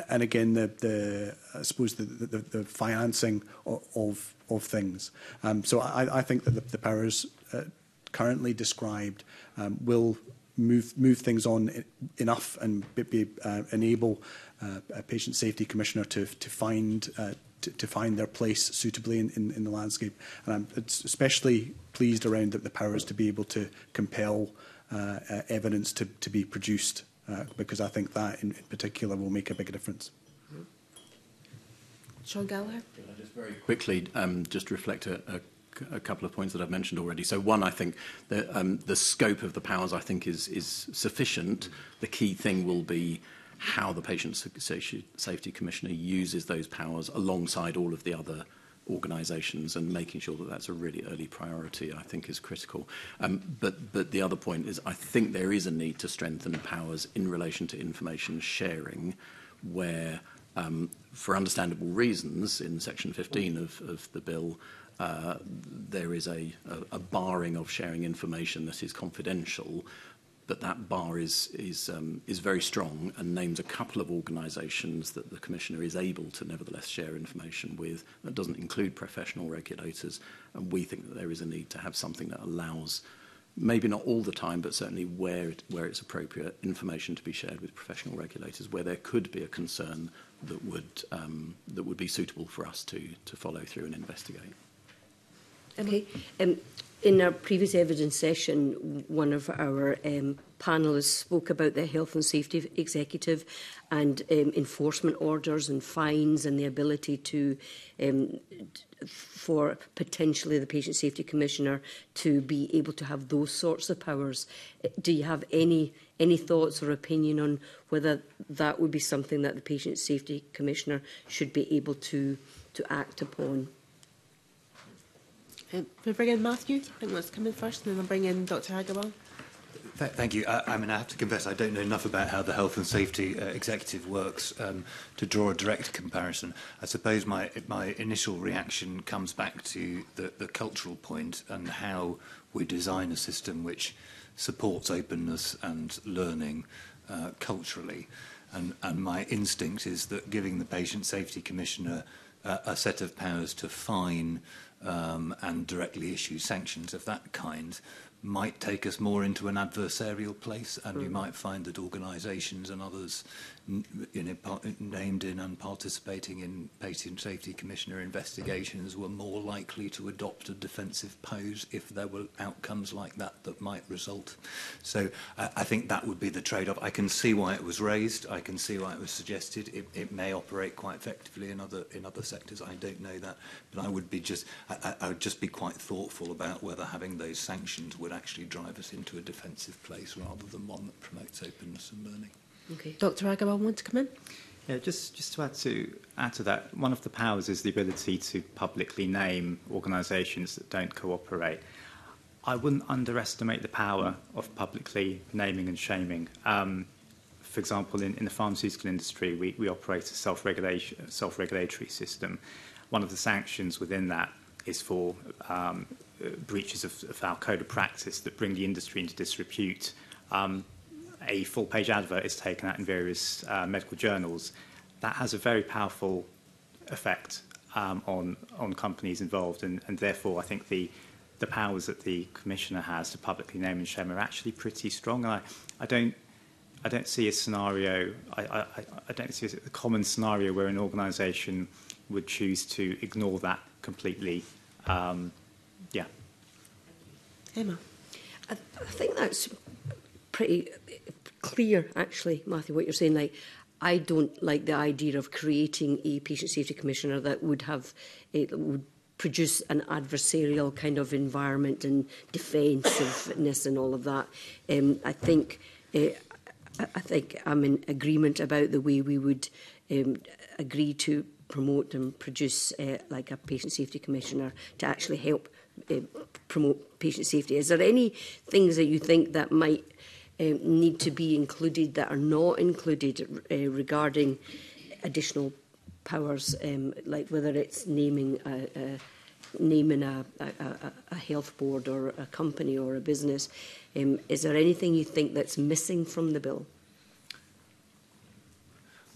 [SPEAKER 5] and again, the, the I suppose the, the, the financing of of things. Um, so I, I think that the, the powers uh, currently described um, will move move things on e, enough and be, uh, enable uh, a patient safety commissioner to to find. Uh, to, to find their place suitably in, in, in the landscape. And I'm especially pleased around the, the powers to be able to compel uh, uh, evidence to, to be produced Uh, because I think that in particular will make a big difference. Mm-hmm.
[SPEAKER 12] Sean Gallagher.
[SPEAKER 3] Just very quickly, um, just reflect a, a a couple of points that I've mentioned already. So one, I think the, um, the scope of the powers I think is is sufficient. The key thing will be how the Patient Safety Commissioner uses those powers alongside all of the other organisations and making sure that that's a really early priority, I think, is critical. Um, but, but the other point is I think there is a need to strengthen powers in relation to information sharing where, um, for understandable reasons, in Section 15 of, of the bill, uh, there is a, a, a barring of sharing information that is confidential, but that bar is is um, is very strong and names a couple of organisations that the commissioner is able to nevertheless share information with. That doesn't include professional regulators, and we think that there is a need to have something that allows, maybe not all the time, but certainly where it, where it's appropriate, information to be shared with professional regulators where there could be a concern that would um, that would be suitable for us to to follow through and investigate.
[SPEAKER 9] Okay. Um, In our previous evidence session, one of our um, panellists spoke about the health and safety executive and um, enforcement orders and fines and the ability to um, for potentially the patient safety commissioner to be able to have those sorts of powers. Do you have any any thoughts or opinion on whether that would be something that the patient safety commissioner should be able to to act upon?
[SPEAKER 12] Um, we'll bring in Matthew. I think let's come in first, and then I'll bring in Dr Hagawal.
[SPEAKER 4] Th thank you. I, I mean, I have to confess, I don't know enough about how the health and safety uh, executive works um, to draw a direct comparison. I suppose my my initial reaction comes back to the, the cultural point and how we design a system which supports openness and learning uh, culturally. And, and my instinct is that giving the patient safety commissioner uh, a set of powers to fine um, and directly issue sanctions of that kind might take us more into an adversarial place and mm. you hmm. might find that organisations and others you know, named in and participating in Patient Safety Commissioner investigations were more likely to adopt a defensive pose if there were outcomes like that that might result. So uh, I think that would be the trade-off. I can see why it was raised. I can see why it was suggested. It, it may operate quite effectively in other in other sectors. I don't know that, but I would be just I, I would just be quite thoughtful about whether having those sanctions would actually drive us into a defensive place rather than one that promotes openness and learning.
[SPEAKER 12] Okay. Dr Agarwal, want to come in?
[SPEAKER 2] Yeah, just, just to add to add to that, one of the powers is the ability to publicly name organisations that don't cooperate. I wouldn't underestimate the power of publicly naming and shaming. Um, for example, in, in the pharmaceutical industry, we, we operate a self regulatory system. One of the sanctions within that is for um, breaches of, of our code of practice that bring the industry into disrepute. Um, a full page advert is taken out in various uh, medical journals, that has a very powerful effect um, on, on companies involved. And, and therefore, I think the, the powers that the commissioner has to publicly name and shame are actually pretty strong. And I, I don't I don't see a scenario, I, I, I don't see a common scenario where an organisation would choose to ignore that completely. Um, yeah.
[SPEAKER 12] Emma.
[SPEAKER 9] I, I think that's pretty clear, actually, Matthew, what you're saying. Like, I don't like the idea of creating a patient safety commissioner that would have it eh, would produce an adversarial kind of environment and defensiveness and all of that. Um, I think uh, I think I'm in agreement about the way we would um, agree to promote and produce uh, like a patient safety commissioner to actually help uh, promote patient safety. Is there any things that you think that might um, need to be included that are not included uh, regarding additional powers, um, like whether it's naming a, a naming a, a, a health board or a company or a business. Um, is there anything you think that's missing from the bill?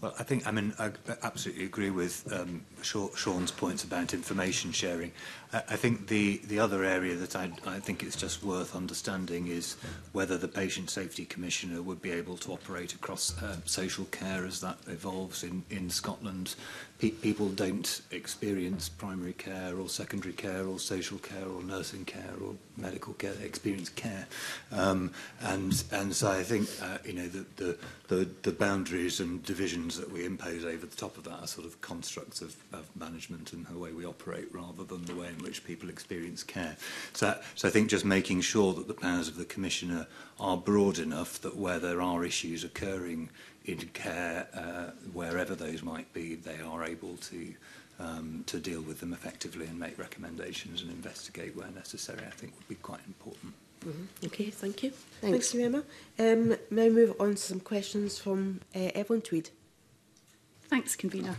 [SPEAKER 4] Well, I think I mean I absolutely agree with um, Sean's points about information sharing. I, I think the the other area that I, I think it's just worth understanding is whether the patient safety commissioner would be able to operate across uh, social care as that evolves in in Scotland pe people don't experience primary care or secondary care or social care or nursing care or medical care. They experience care, um, and and so I think uh, you know the, the the the boundaries and divisions that we impose over the top of that are sort of constructs of, of management and the way we operate rather than the way in which people experience care. So so I think just making sure that the powers of the commissioner are broad enough that where there are issues occurring in care, uh, wherever those might be, they are able to um, to deal with them effectively and make recommendations and investigate where necessary, I think would be quite important.
[SPEAKER 12] Mm -hmm. Okay, thank you. Thanks, Thanks Emma. Um, now move on to some questions from uh, Evelyn Tweed.
[SPEAKER 13] Thanks, convener.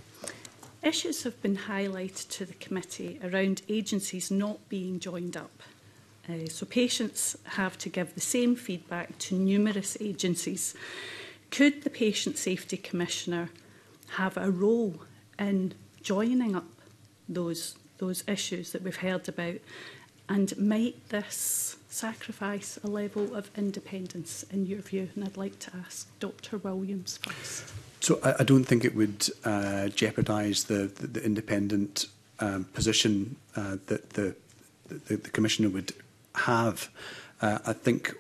[SPEAKER 13] Issues have been highlighted to the committee around agencies not being joined up. Uh, so patients have to give the same feedback to numerous agencies. Could the Patient Safety Commissioner have a role in joining up those, those issues that we've heard about? And might this sacrifice a level of independence in your view? And I'd like to ask Dr. Williams first.
[SPEAKER 5] So I, I don't think it would uh, jeopardise the, the, the independent um, position uh, that the, the, the Commissioner would have. Uh, I think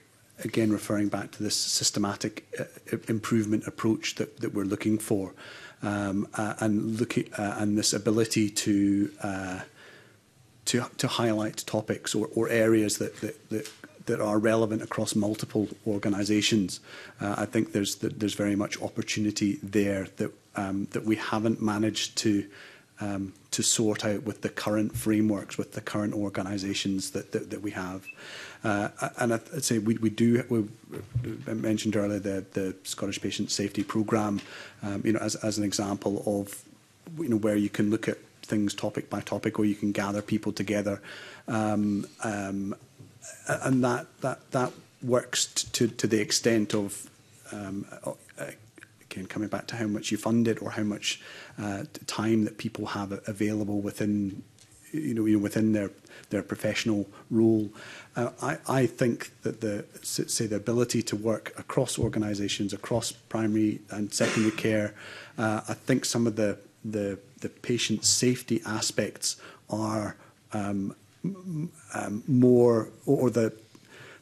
[SPEAKER 5] again referring back to this systematic uh, improvement approach that, that we're looking for um, uh, and look at, uh, and this ability to uh, to to highlight topics or, or areas that, that that that are relevant across multiple organisations. Uh, I think there's there's very much opportunity there that um, that we haven't managed to um, to sort out with the current frameworks, with the current organisations that, that, that we have. Uh, and I'd say we, we do, we mentioned earlier the, the Scottish Patient Safety Programme, um, you know, as, as an example of, you know, where you can look at things topic by topic or you can gather people together. Um, um, and that, that, that works to, to the extent of um, uh, university and coming back to how much you fund it or how much uh, time that people have available within you know, you know within their their professional role. Uh, I, I think that the say the ability to work across organisations, across primary and secondary care, uh, I think some of the the the patient safety aspects are um, um, more or the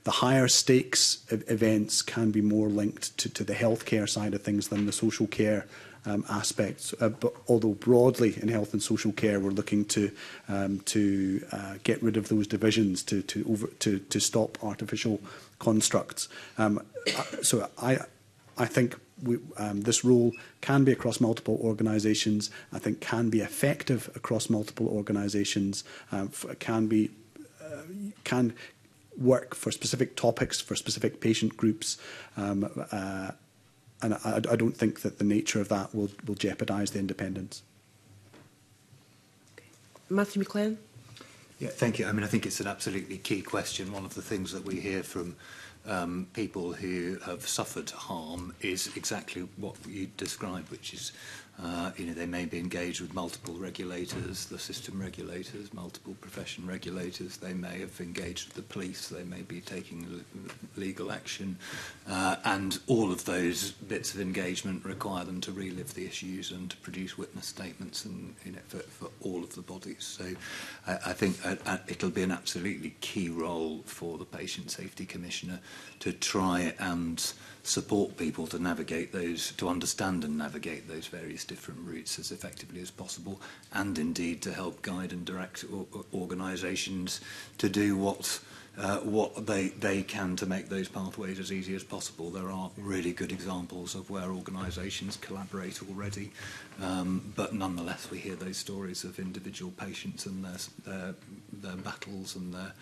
[SPEAKER 5] the higher stakes e-, events can be more linked to, to the healthcare side of things than the social care um, aspects. Uh, but although broadly in health and social care, we're looking to um, to uh, get rid of those divisions, to to over to to stop artificial constructs. Um, uh, so I I think. We, um, this role can be across multiple organisations. I think can be effective across multiple organisations. Um, can be uh, can work for specific topics for specific patient groups. Um, uh, and I, I don't think that the nature of that will, will jeopardize the independence. Okay.
[SPEAKER 1] Matthew McLean.
[SPEAKER 4] Yeah, thank you. I mean, I think it's an absolutely key question. One of the things that we hear from um, people who have suffered harm is exactly what you describe, which is Uh, you know, they may be engaged with multiple regulators, the system regulators, multiple profession regulators. They may have engaged with the police. They may be taking legal action. Uh, and all of those bits of engagement require them to relive the issues and to produce witness statements and, you know, for, for all of the bodies. So I, I think uh, it'll be an absolutely key role for the Patient Safety Commissioner to try and support people to navigate those, to understand and navigate those various different routes as effectively as possible, and indeed to help guide and direct organisations to do what uh, what they, they can to make those pathways as easy as possible. There are really good examples of where organisations collaborate already, um, but nonetheless we hear those stories of individual patients and their, their their battles and their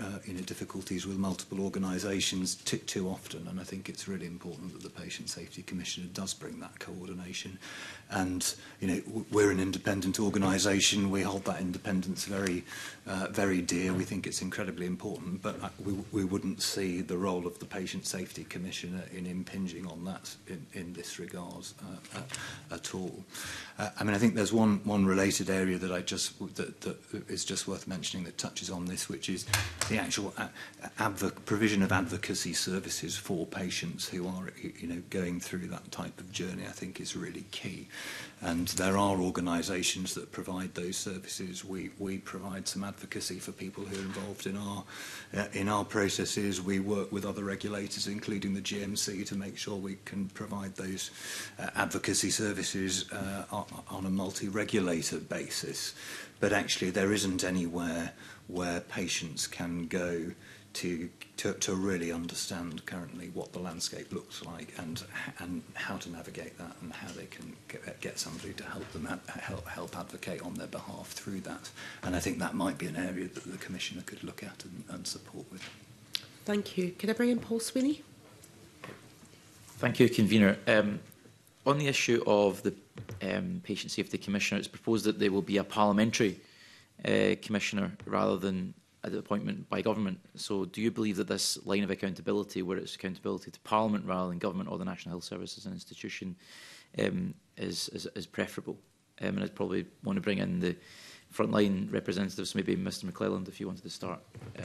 [SPEAKER 4] uh, you know, difficulties with multiple organisations too often. And I think it's really important that the Patient Safety Commissioner does bring that coordination. And you know, we're an independent organisation. We hold that independence very, uh, very dear. We think it's incredibly important. But uh, we, we wouldn't see the role of the Patient Safety Commissioner in impinging on that in, in this regard uh, at, at all. Uh, I mean, I think there's one, one related area that I just that, that is just worth mentioning that touches on this, which is the actual uh, provision of advocacy services for patients who are you know going through that type of journey. I think is really key and there are organisations that provide those services. We we provide some advocacy for people who are involved in our uh, in our processes. We work with other regulators, including the GMC, to make sure we can provide those uh, advocacy services uh, on, on a multi-regulator basis. But actually, there isn't anywhere where patients can go to, to, to really understand currently what the landscape looks like and, and how to navigate that and how they can get, get somebody to help them help, help advocate on their behalf through that. And I think that might be an area that the Commissioner could look at and, and support with.
[SPEAKER 1] Thank you. Can I bring in Paul Sweeney?
[SPEAKER 14] Thank you, Convener. Um, on the issue of the um, Patient Safety Commissioner, it's proposed that there will be a parliamentary uh, commissioner rather than at the appointment by government. So do you believe that this line of accountability, where it's accountability to Parliament rather than government or the National Health Service as an institution, um, is, is, is preferable? Um, and I'd probably want to bring in the frontline representatives, maybe Mr McClelland, if you wanted to start. Um,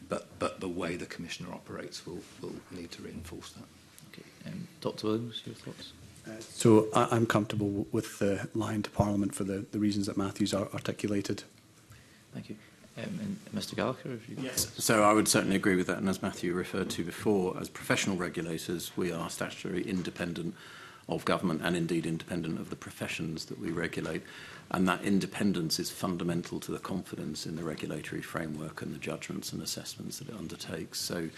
[SPEAKER 4] but, but the way the Commissioner operates will, will need to reinforce that.
[SPEAKER 14] Okay. Um, Dr Williams, your thoughts?
[SPEAKER 5] Uh, so I, I'm comfortable with the line to Parliament for the, the reasons that Matthews are articulated.
[SPEAKER 14] Thank you. Um, and Mr Gallagher, if you
[SPEAKER 3] yes. So I would certainly agree with that. And as Matthew referred to before, as professional regulators, we are statutory independent of government and indeed independent of the professions that we regulate. And that independence is fundamental to the confidence in the regulatory framework and the judgments and assessments that it undertakes. So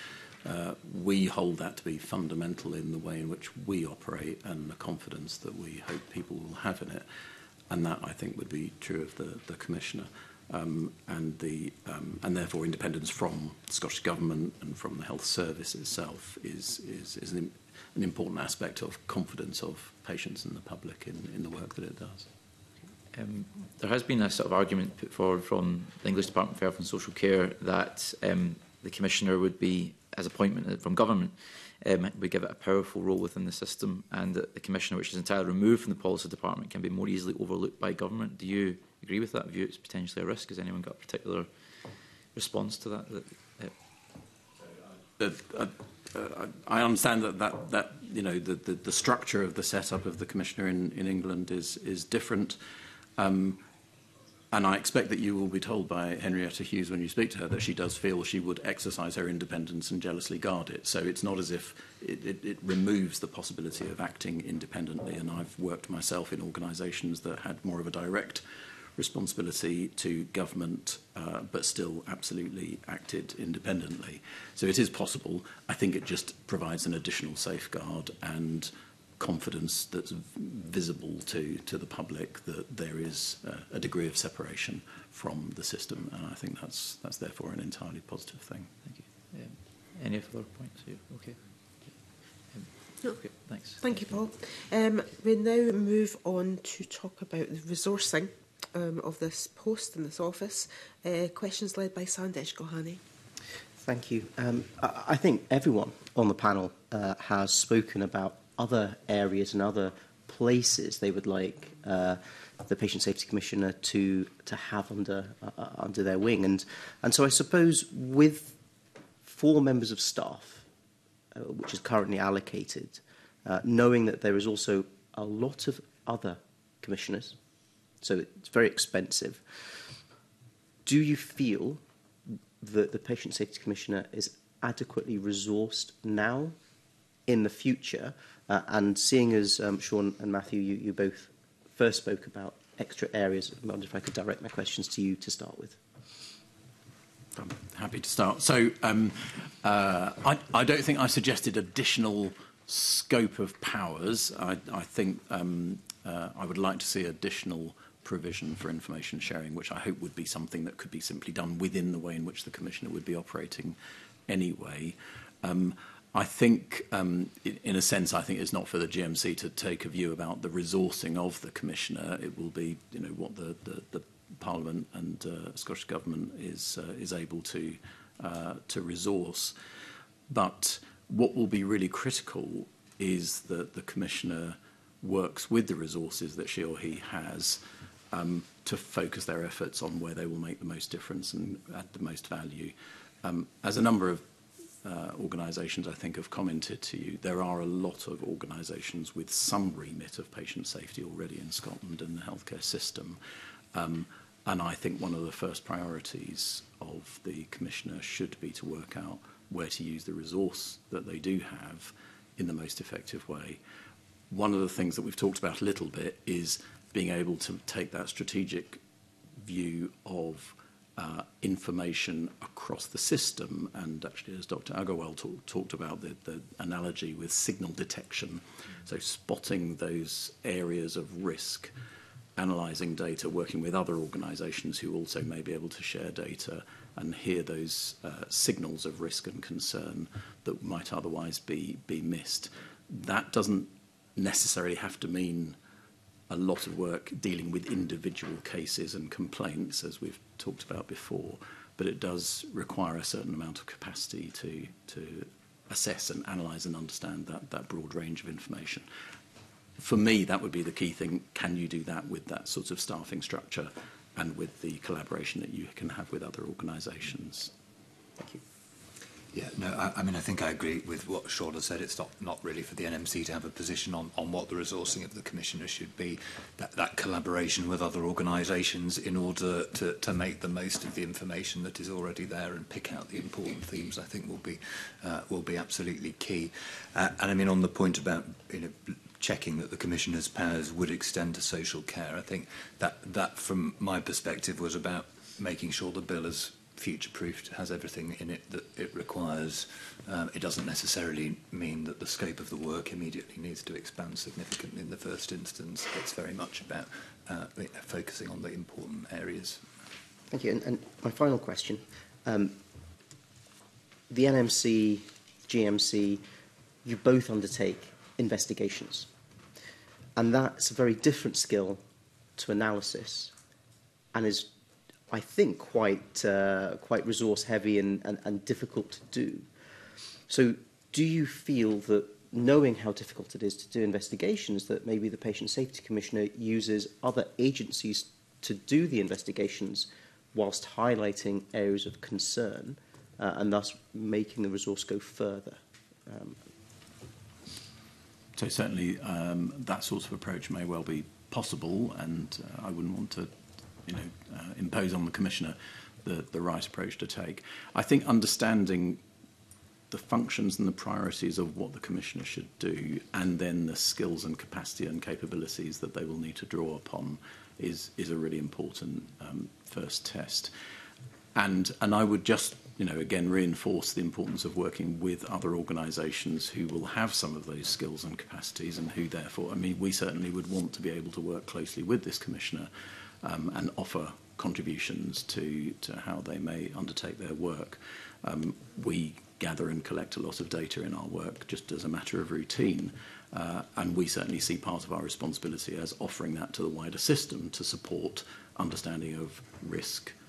[SPEAKER 3] uh, we hold that to be fundamental in the way in which we operate and the confidence that we hope people will have in it. And that, I think, would be true of the, the Commissioner. Um, and, the, um, and therefore independence from the Scottish Government and from the health service itself is, is, is an an important aspect of confidence of patients and the public in, in the work that it does.
[SPEAKER 14] Um, there has been a sort of argument put forward from the English Department for Health and Social Care that um, the Commissioner would be, as appointment uh, from government, um, would give it a powerful role within the system and that the Commissioner, which is entirely removed from the Policy Department, can be more easily overlooked by government. Do you agree with that view? It's potentially a risk. Has anyone got a particular response to that? that
[SPEAKER 3] uh, uh, uh, uh, I understand that, that, that you know, the, the, the structure of the setup of the commissioner in, in England is, is different. Um, and I expect that you will be told by Henrietta Hughes when you speak to her that she does feel she would exercise her independence and jealously guard it. So it's not as if it, it, it removes the possibility of acting independently. And I've worked myself in organisations that had more of a direct responsibility to government, uh, but still absolutely acted independently. So it is possible. I think it just provides an additional safeguard and confidence that's visible to, to the public that there is uh, a degree of separation from the system. And I think that's, that's therefore an entirely positive thing.
[SPEAKER 14] Thank you. Um, any further points? Yeah, okay. Okay, thanks.
[SPEAKER 12] Thank you, Paul. Um, we now move on to talk about the resourcing um, of this post in this office. Uh, questions led by Sandesh Gohani.
[SPEAKER 7] Thank you. Um, I, I think everyone on the panel uh, has spoken about other areas and other places they would like uh, the Patient Safety Commissioner to to have under uh, under their wing, and and so I suppose with four members of staff, uh, which is currently allocated, uh, knowing that there is also a lot of other commissioners So it's very expensive. Do you feel that the Patient Safety Commissioner is adequately resourced now in the future? Uh, and seeing as um, Sean and Matthew, you, you both first spoke about extra areas, I wonder if I could direct my questions to you to start with.
[SPEAKER 3] I'm happy to start. So um, uh, I, I don't think I suggested additional scope of powers. I, I think um, uh, I would like to see additional provision for information sharing, which I hope would be something that could be simply done within the way in which the Commissioner would be operating anyway. Um, I think, um, in a sense, I think it's not for the GMC to take a view about the resourcing of the commissioner. It will be, you know, what the, the, the Parliament and uh, Scottish Government is uh, is able to uh, to resource. But what will be really critical is that the commissioner works with the resources that she or he has um, to focus their efforts on where they will make the most difference and add the most value. Um, as a number of uh, organisations, I think, have commented to you, there are a lot of organisations with some remit of patient safety already in Scotland and the healthcare system. Um, and I think one of the first priorities of the Commissioner should be to work out where to use the resource that they do have in the most effective way. One of the things that we've talked about a little bit is being able to take that strategic view of uh, information across the system. And actually, as Dr. Agarwal talk, talked about, the, the analogy with signal detection, so spotting those areas of risk, analyzing data, working with other organizations who also may be able to share data and hear those uh, signals of risk and concern that might otherwise be, be missed. That doesn't necessarily have to mean a lot of work dealing with individual cases and complaints, as we've talked about before, but it does require a certain amount of capacity to, to assess and analyse and understand that, that broad range of information. For me, that would be the key thing. Can you do that with that sort of staffing structure and with the collaboration that you can have with other organisations?
[SPEAKER 7] Thank you.
[SPEAKER 4] Yeah, no, I, I mean, I think I agree with what Sean has said. It's not, not really for the NMC to have a position on, on what the resourcing of the Commissioner should be. That, that collaboration with other organisations in order to, to make the most of the information that is already there and pick out the important themes, I think, will be, uh, will be absolutely key. Uh, and I mean, on the point about you know, checking that the Commissioner's powers would extend to social care, I think that, that from my perspective, was about making sure the bill is future-proofed, has everything in it that it requires. Um, it doesn't necessarily mean that the scope of the work immediately needs to expand significantly in the first instance. It's very much about uh, uh focusing on the important areas.
[SPEAKER 7] Thank you. And, and my final question. Um, the NMC, GMC, you both undertake investigations. And that's a very different skill to analysis and is I think, quite, uh, quite resource heavy and, and, and difficult to do. So do you feel that knowing how difficult it is to do investigations, that maybe the Patient Safety Commissioner uses other agencies to do the investigations whilst highlighting areas of concern uh, and thus making the resource go further? Um,
[SPEAKER 3] so certainly um, that sort of approach may well be possible and uh, I wouldn't want to you know, uh, impose on the commissioner the, the right approach to take. I think understanding the functions and the priorities of what the commissioner should do and then the skills and capacity and capabilities that they will need to draw upon is is a really important um, first test and and I would just you know again reinforce the importance of working with other organisations who will have some of those skills and capacities and who therefore I mean we certainly would want to be able to work closely with this commissioner um, and offer contributions to, to how they may undertake their work. Um, we gather and collect a lot of data in our work just as a matter of routine. Uh, and we certainly see part of our responsibility as offering that to the wider system to support understanding of risk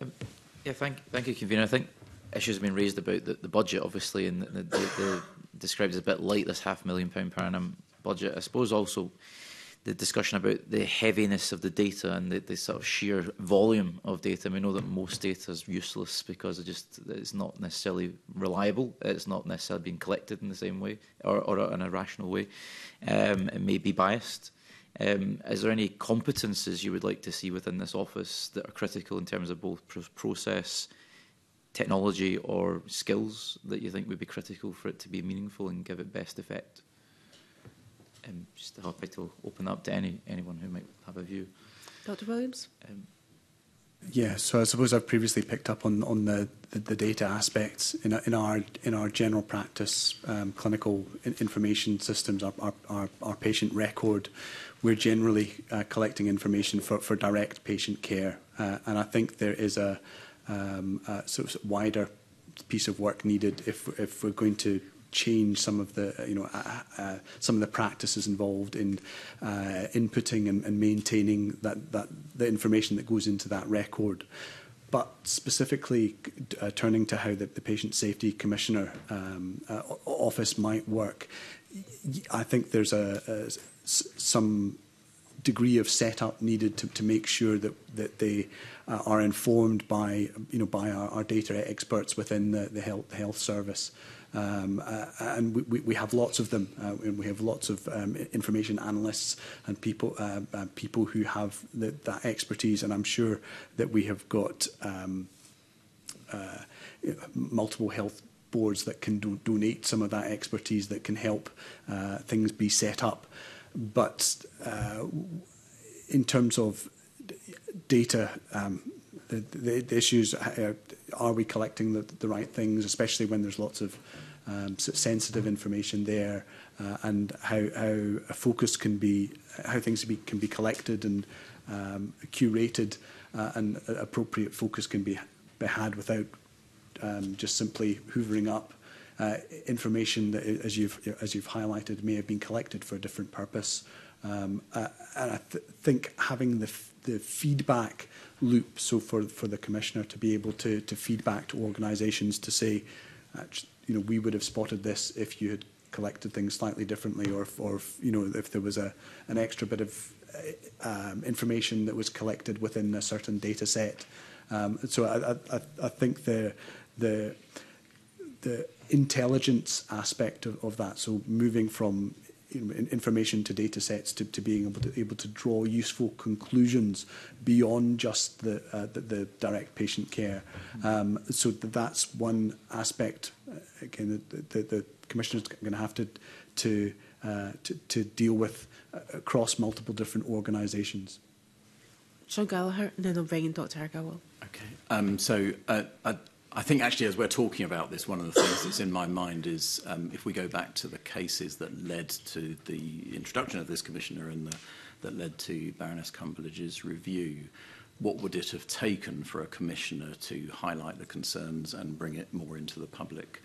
[SPEAKER 3] Um,
[SPEAKER 4] yeah,
[SPEAKER 7] thank,
[SPEAKER 12] thank you,
[SPEAKER 14] Convener. I think issues have been raised about the, the budget, obviously, and the, the, the described as a bit light, this half million pound per annum budget. I suppose also the discussion about the heaviness of the data and the, the sort of sheer volume of data. We know that most data is useless because it just it's not necessarily reliable. It's not necessarily being collected in the same way or, or in a rational way. Um, it may be biased. Um, is there any competences you would like to see within this office that are critical in terms of both pr process, technology, or skills that you think would be critical for it to be meaningful and give it best effect? Um, just happy to open up to any anyone who might have a view.
[SPEAKER 12] Dr. Williams. Um,
[SPEAKER 5] Yeah, so I suppose I've previously picked up on on the the, the data aspects in in our in our general practice um, clinical information systems, our, our our, our patient record. We're generally uh, collecting information for for direct patient care, uh, and I think there is a, um, a sort of wider piece of work needed if if we're going to change some of the you know uh, uh, some of the practices involved in uh, inputting and, and maintaining that that the information that goes into that record. But specifically uh, turning to how the, the Patient Safety Commissioner um, uh, office might work, I think there's a, a some degree of setup needed to, to make sure that that they uh, are informed by you know by our, our data experts within the, the health the health service. Um, uh, uh, and we, we, we have lots of them. Uh, and we have lots of um, information analysts and people uh, uh, people who have the, that expertise. And I'm sure that we have got um, uh, multiple health boards that can do, donate some of that expertise that can help uh, things be set up. But uh, in terms of data, um, the, the, the issues uh, are we collecting the, the right things, especially when there's lots of um, sensitive information there, uh, and how, how a focus can be, how things be, can be collected and um, curated, uh, and appropriate focus can be, be had without um, just simply hoovering up uh, information that, as you've as you've highlighted, may have been collected for a different purpose. Um, uh, and I th think having the, the feedback loop, so for, for the commissioner to be able to, to feed back to organisations to say, you know, we would have spotted this if you had collected things slightly differently or if, or if, you know, if there was a, an extra bit of eh, um, information that was collected within a certain data set. Um, so I, I, I think the, the, the intelligence aspect of, of that, so moving from you know, information to data sets to, to being able to, able to draw useful conclusions beyond just the, uh, the, the direct patient care. Mm-hmm. Um, so that's one aspect. Uh, again, the, the, the commissioner's going to have to to, uh, to to deal with uh, across multiple different organisations.
[SPEAKER 12] Sean Gallagher, and then I'll bring in Dr. Argyle.
[SPEAKER 3] Okay. Um, so uh, uh I think actually, as we're talking about this, one of the things that's in my mind is um, if we go back to the cases that led to the introduction of this commissioner and the, that led to Baroness Cumberledge's review, what would it have taken for a commissioner to highlight the concerns and bring it more into the public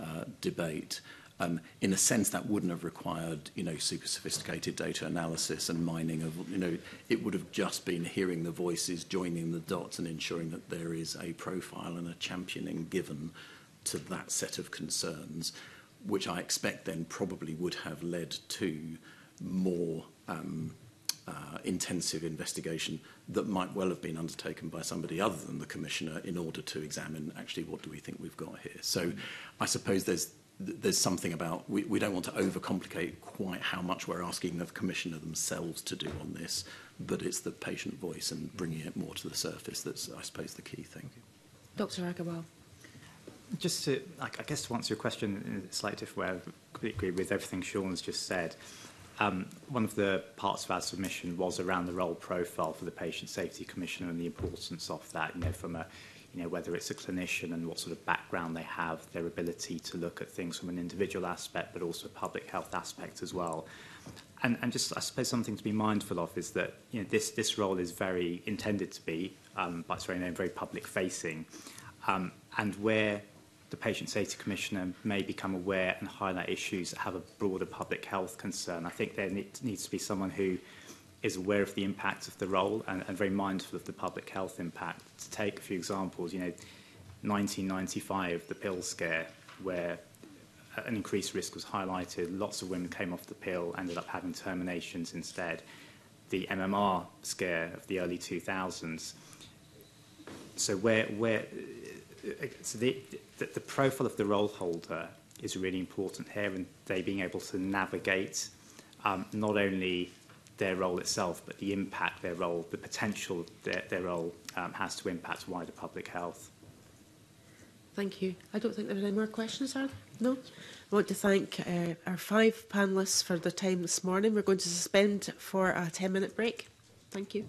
[SPEAKER 3] uh, debate? um, in a sense that wouldn't have required you know super sophisticated data analysis and mining of you know it would have just been hearing the voices joining the dots and ensuring that there is a profile and a championing given to that set of concerns which I expect then probably would have led to more um, uh, intensive investigation that might well have been undertaken by somebody other than the commissioner in order to examine actually what do we think we've got here. So I suppose there's there's something about we, we don't want to overcomplicate quite how much we're asking of the commissioner themselves to do on this, but it's the patient voice and bringing it more to the surface that's, I suppose, the key thing.
[SPEAKER 12] Dr. Agarwal.
[SPEAKER 2] Just to, I guess, to answer your question in a slightly different way, I agree with everything Sean's just said. Um, one of the parts of our submission was around the role profile for the Patient Safety Commissioner and the importance of that, you know, from a you know, whether it's a clinician and what sort of background they have, their ability to look at things from an individual aspect, but also a public health aspect as well. And, and just, I suppose, something to be mindful of is that you know, this, this role is very intended to be, um, by its very name, very public facing. Um, and where the Patient Safety Commissioner may become aware and highlight issues that have a broader public health concern, I think there needs to be someone who is aware of the impact of the role and, and very mindful of the public health impact. To take a few examples, you know, 1995, the pill scare, where an increased risk was highlighted, lots of women came off the pill, ended up having terminations instead. The MMR scare of the early 2000s. So where, where so the, the, the profile of the role holder is really important here, and they being able to navigate um, not only their role itself, but the impact their role, the potential their, their role um, has to impact wider public health.
[SPEAKER 12] Thank you. I don't think there are any more questions, are there? No? I want to thank uh, our five panellists for their time this morning. We're going to suspend for a 10-minute break. Thank you.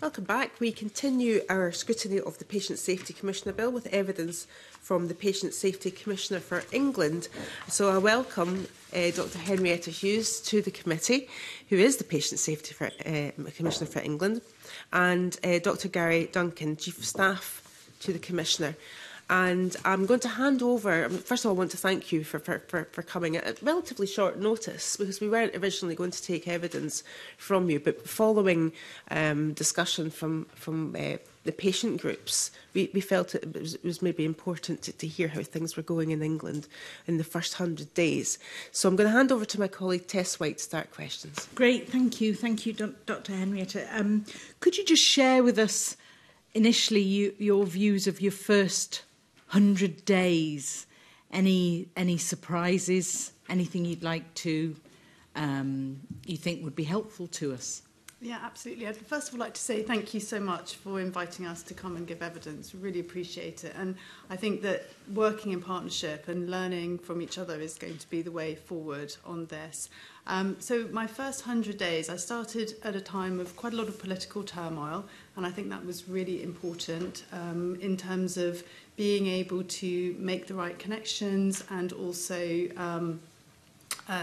[SPEAKER 1] Welcome back. We continue our scrutiny of the Patient Safety Commissioner Bill with evidence from the Patient Safety Commissioner for England. So I welcome uh, eh, Dr Henrietta Hughes to the committee, who is the Patient Safety for, uh, Commissioner for England, and uh, eh, Dr Gary Duncan, Chief of Staff to the Commissioner. And I'm going to hand over. Um, first of all, I want to thank you for, for, for, for coming at relatively short notice because we weren't originally going to take evidence from you. But following um, discussion from, from uh, the patient groups, we, we felt it was, it was maybe important to, to hear how things were going in England in the first 100 days. So I'm going to hand over to my colleague Tess White to start questions.
[SPEAKER 11] Great, thank you. Thank you, Dr Henrietta. Um, could you just share with us initially you, your views of your first 100 days. Any, any surprises, anything you'd like to, um, you think would be helpful to us?
[SPEAKER 15] Yeah, absolutely. I'd first of all like to say thank you so much for inviting us to come and give evidence. Really appreciate it. And I think that working in partnership and learning from each other is going to be the way forward on this. Um, so my first 100 days, I started at a time of quite a lot of political turmoil, and I think that was really important um, in terms of being able to make the right connections and also um, uh,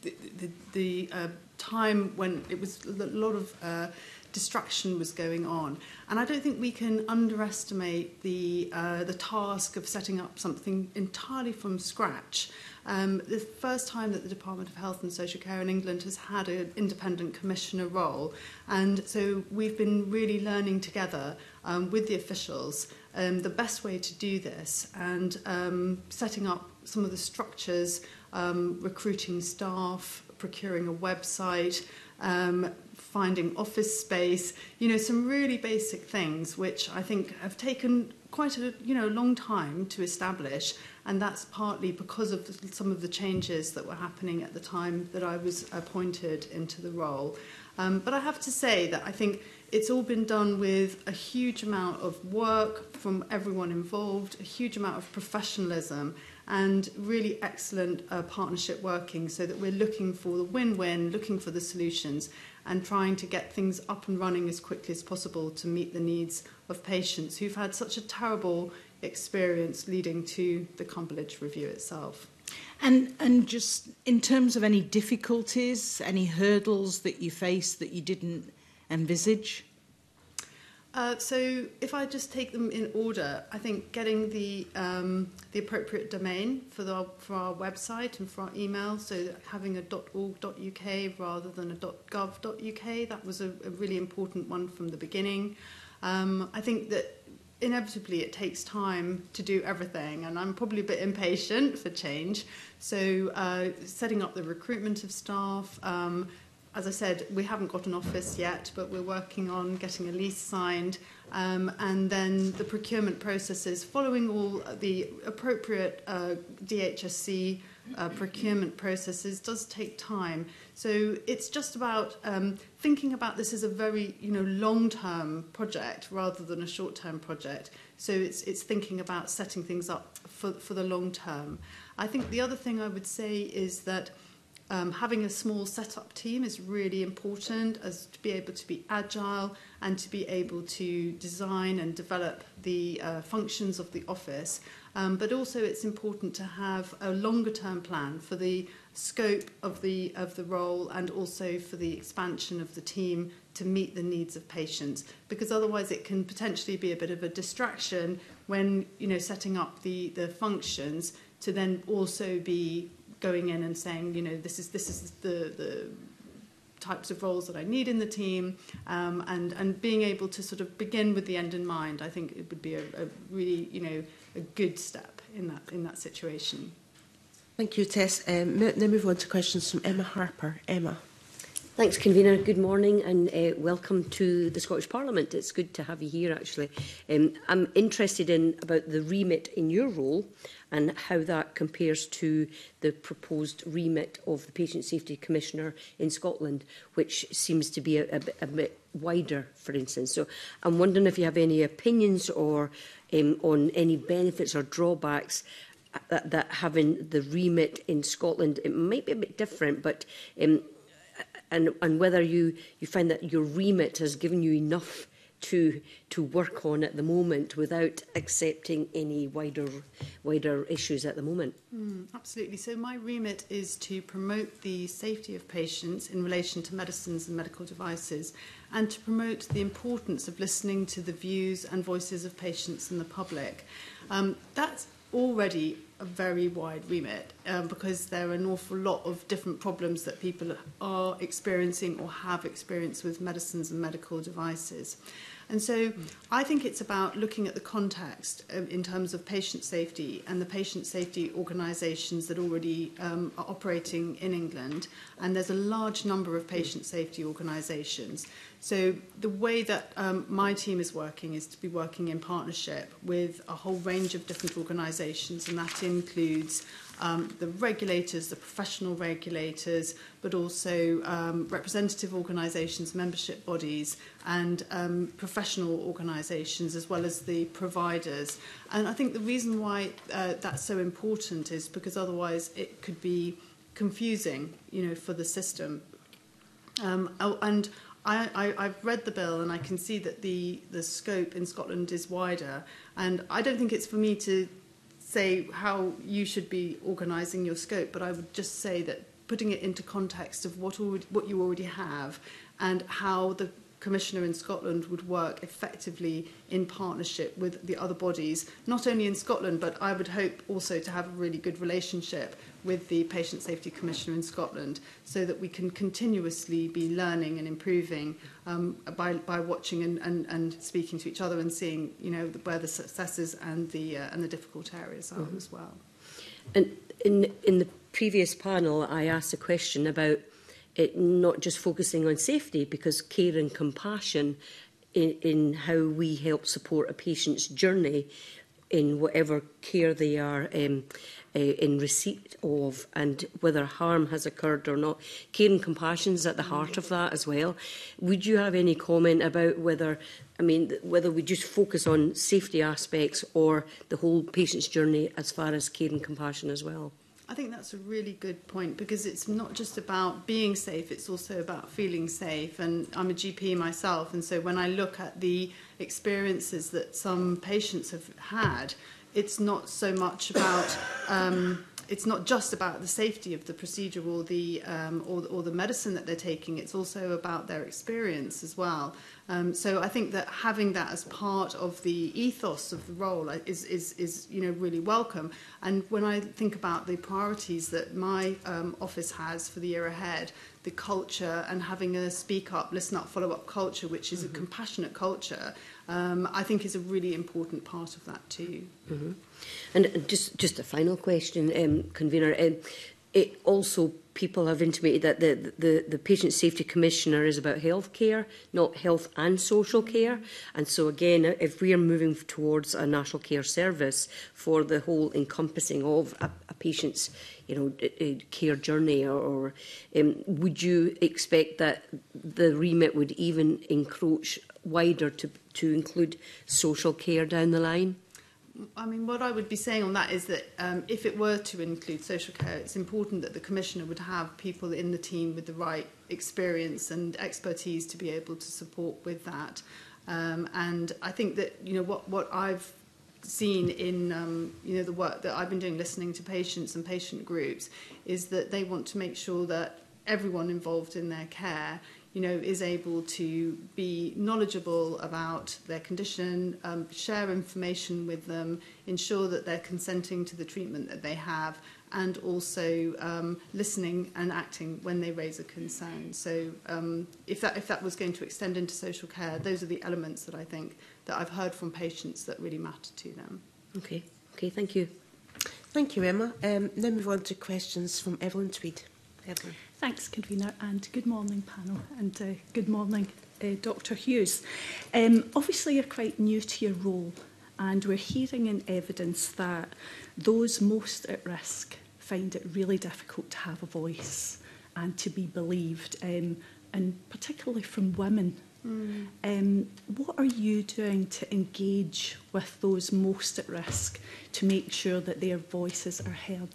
[SPEAKER 15] the, the, the uh, time when it was a lot of uh, distraction was going on. And I don't think we can underestimate the, uh, the task of setting up something entirely from scratch. Um, the first time that the Department of Health and Social Care in England has had an independent commissioner role. And so we've been really learning together um, with the officials um, the best way to do this and um, setting up some of the structures, um, recruiting staff, procuring a website, um, finding office space, you know, some really basic things which I think have taken quite a you know long time to establish and that's partly because of the, some of the changes that were happening at the time that I was appointed into the role um but I have to say that I think it's all been done with a huge amount of work from everyone involved, a huge amount of professionalism, and really excellent uh, partnership working so that we're looking for the win-win, looking for the solutions, and trying to get things up and running as quickly as possible to meet the needs of patients who've had such a terrible experience leading to the Cumberledge review itself.
[SPEAKER 11] And and just in terms of any difficulties, any hurdles that you faced that you didn't envisage?
[SPEAKER 15] Uh, so if I just take them in order, I think getting the um, the appropriate domain for the for our website and for our email, so having a .org.uk rather than a .gov.uk, that was a, a really important one from the beginning. Um, I think that inevitably it takes time to do everything and i'm probably a bit impatient for change so uh, setting up the recruitment of staff um, as I said, we haven't got an office yet, but we're working on getting a lease signed. Um, and then the procurement processes following all the appropriate uh, DHSC uh, procurement processes does take time. So it's just about um, thinking about this as a very you know long-term project rather than a short-term project. So it's it's thinking about setting things up for for the long term. I think the other thing I would say is that um, having a small setup team is really important as to be able to be agile and to be able to design and develop the uh, functions of the office. Um, but also it's important to have a longer term plan for the scope of the of the role and also for the expansion of the team to meet the needs of patients because otherwise it can potentially be a bit of a distraction when you know setting up the the functions to then also be going in and saying, you know, this is this is the the types of roles that I need in the team, um, and and being able to sort of begin with the end in mind, I think it would be a, a really you know a good step in that in that situation.
[SPEAKER 1] Thank you, Tess. Um, now move on to questions from Emma Harper. Emma.
[SPEAKER 9] Thanks, Convener. Good morning and uh, welcome to the Scottish Parliament. It's good to have you here, actually. Um, I'm interested in about the remit in your role and how that compares to the proposed remit of the Patient Safety Commissioner in Scotland, which seems to be a, a, a bit wider, for instance. So I'm wondering if you have any opinions or um, on any benefits or drawbacks uh, that, that having the remit in Scotland, it might be a bit different, but um, and, and whether you, you find that your remit has given you enough to to work on at the moment without accepting any wider wider issues at the moment.
[SPEAKER 15] Mm, absolutely. So my remit is to promote the safety of patients in relation to medicines and medical devices and to promote the importance of listening to the views and voices of patients and the public. Um, that's already a very wide remit um, because there are an awful lot of different problems that people are experiencing or have experienced with medicines and medical devices. And so hmm. I think it's about looking at the context um, in terms of patient safety and the patient safety organisations that already um, are operating in England. And there's a large number of patient safety organisations. So the way that um, my team is working is to be working in partnership with a whole range of different organisations, and that includes um, the regulators, the professional regulators, but also um, representative organisations, membership bodies, and um, professional organisations, as well as the providers. And I think the reason why uh, that's so important is because otherwise it could be confusing, you know, for the system. Um, oh, and I, I, I've read the bill and I can see that the, the scope in Scotland is wider. And I don't think it's for me to say how you should be organising your scope, but I would just say that putting it into context of what already, what you already have and how the commissioner in Scotland would work effectively in partnership with the other bodies, not only in Scotland, but I would hope also to have a really good relationship with the Patient Safety Commissioner in Scotland so that we can continuously be learning and improving um, by, by watching and, and, and speaking to each other and seeing you know, where the successes and the, uh, and the difficult areas are mm -hmm. as well.
[SPEAKER 9] And in, in the previous panel, I asked a question about it not just focusing on safety because care and compassion in, in how we help support a patient's journey in whatever care they are um, uh, in receipt of and whether harm has occurred or not. Care and compassion is at the heart of that as well. Would you have any comment about whether I mean, whether we just focus on safety aspects or the whole patient's journey as far as care and compassion as well?
[SPEAKER 15] I think that's a really good point because it's not just about being safe, it's also about feeling safe. And I'm a GP myself, and so when I look at the experiences that some patients have had, it's not so much about um, it's not just about the safety of the procedure or the um, or, or, the medicine that they're taking. It's also about their experience as well. Um, so I think that having that as part of the ethos of the role is is is you know really welcome. And when I think about the priorities that my um, office has for the year ahead, the culture and having a speak up, listen up, follow up culture, which is mm -hmm. a mm-hmm. compassionate culture um, I think is a really important part of that too.
[SPEAKER 9] Mm-hmm. And uh, just just a final question, um, convener. Um, it also people have intimated that the, the, the Patient Safety Commissioner is about health care, not health and social care. And so, again, uh, if we are moving towards a national care service for the whole encompassing of a, a patient's you know, a, a care journey, or, or um, would you expect that the remit would even encroach wider to, to include social care down the line?
[SPEAKER 15] I mean, what I would be saying on that is that um, if it were to include social care, it's important that the commissioner would have people in the team with the right experience and expertise to be able to support with that. Um, and I think that you know what what I've seen in um, you know the work that I've been doing, listening to patients and patient groups, is that they want to make sure that everyone involved in their care you know, is able to be knowledgeable about their condition, um, share information with them, ensure that they're consenting to the treatment that they have, and also um, listening and acting when they raise a concern. So um, if, that, if that was going to extend into social care, those are the elements that I think that I've heard from patients that really matter to them.
[SPEAKER 9] Okay, okay, thank you.
[SPEAKER 12] Thank you, Emma. Um, now move on to questions from Evelyn Tweed. Evelyn.
[SPEAKER 13] Thanks, convener, and good morning, panel, and uh, good morning, uh, Dr Hughes. Um, obviously, you're quite new to your role, and we're hearing in evidence that those most at risk find it really difficult to have a voice and to be believed, um, and particularly from women. Mm. Um, what are you doing to engage with those most at risk to make sure that their voices are heard?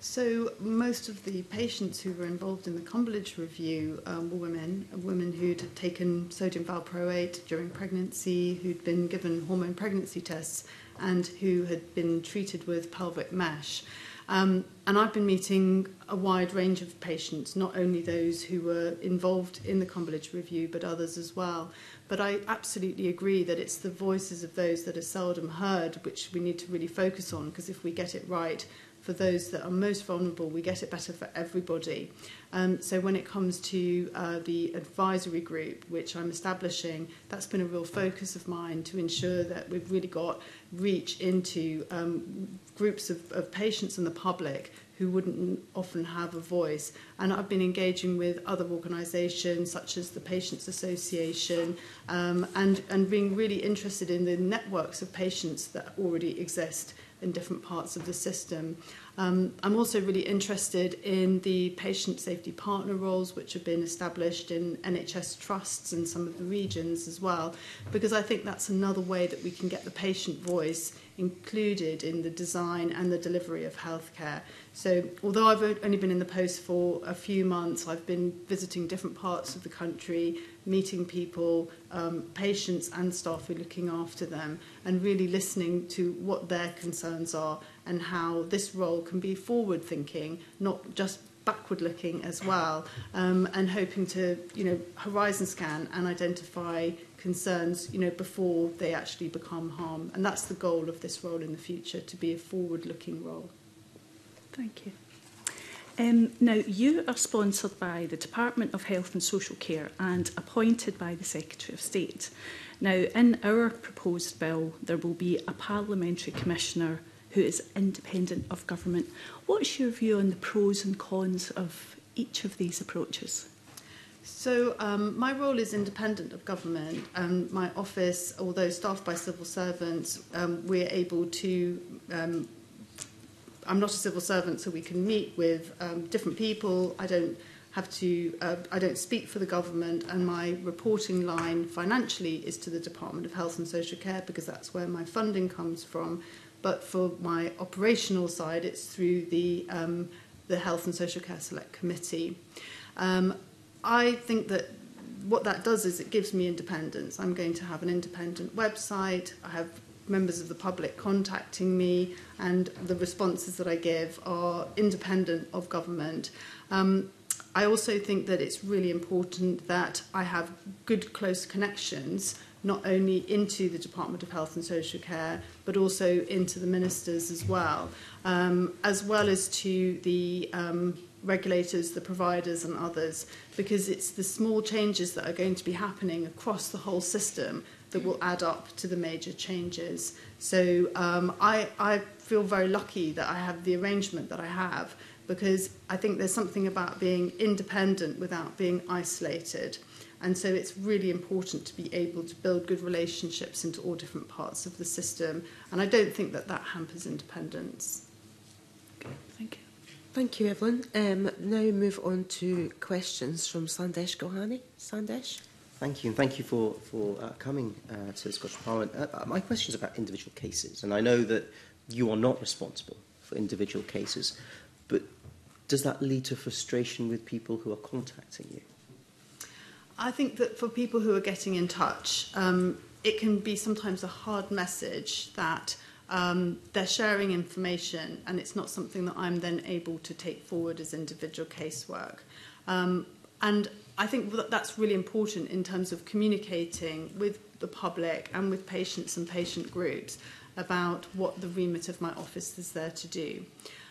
[SPEAKER 15] So most of the patients who were involved in the Combridge review um, were women, women who'd taken sodium valproate during pregnancy, who'd been given hormone pregnancy tests, and who had been treated with pelvic mesh. Um, and I've been meeting a wide range of patients, not only those who were involved in the Combridge review, but others as well. But I absolutely agree that it's the voices of those that are seldom heard which we need to really focus on, because if we get it right, for those that are most vulnerable. We get it better for everybody. Um, so when it comes to uh, the advisory group, which I'm establishing, that's been a real focus of mine to ensure that we've really got reach into um, groups of, of patients and the public who wouldn't often have a voice. And I've been engaging with other organisations such as the Patients Association um, and, and being really interested in the networks of patients that already exist in different parts of the system. Um, I'm also really interested in the patient safety partner roles which have been established in NHS trusts in some of the regions as well, because I think that's another way that we can get the patient voice included in the design and the delivery of healthcare. So, although I've only been in the post for a few months, I've been visiting different parts of the country, meeting people, um, patients, and staff who are looking after them, and really listening to what their concerns are and how this role can be forward thinking, not just backward looking as well, um, and hoping to, you know, horizon scan and identify concerns, you know, before they actually become harm. And that's the goal of this role in the future to be a forward looking role.
[SPEAKER 13] Thank you. Um, now, you are sponsored by the Department of Health and Social Care and appointed by the Secretary of State. Now, in our proposed bill, there will be a parliamentary commissioner who is independent of government. What's your view on the pros and cons of each of these approaches?
[SPEAKER 15] So um, my role is independent of government, and my office, although staffed by civil servants, um, we're able to. Um, I'm not a civil servant, so we can meet with um, different people. I don't have to. Uh, I don't speak for the government, and my reporting line financially is to the Department of Health and Social Care because that's where my funding comes from. but for my operational side, it's through the um, the Health and Social Care Select Committee. Um, I think that what that does is it gives me independence. I'm going to have an independent website. I have members of the public contacting me, and the responses that I give are independent of government. Um, I also think that it's really important that I have good, close connections not only into the Department of Health and Social Care, but also into the ministers as well, um, as well as to the um, regulators, the providers and others, because it's the small changes that are going to be happening across the whole system that will add up to the major changes. So um, I, I feel very lucky that I have the arrangement that I have because I think there's something about being independent without being isolated. And so it's really important to be able to build good relationships into all different parts of the system. And I don't think that that hampers independence.
[SPEAKER 13] thank you.
[SPEAKER 1] Thank you, Evelyn. Um, now move on to questions from Sandesh Gohani. Sandesh?
[SPEAKER 7] Thank you, and thank you for, for uh, coming uh, to the Scottish Parliament. Uh, uh my question is about individual cases, and I know that you are not responsible for individual cases, but does that lead to frustration with people who are contacting you?
[SPEAKER 15] I think that for people who are getting in touch, um, it can be sometimes a hard message that um, they're sharing information and it's not something that I'm then able to take forward as individual casework. Um, and I think that that's really important in terms of communicating with the public and with patients and patient groups about what the remit of my office is there to do.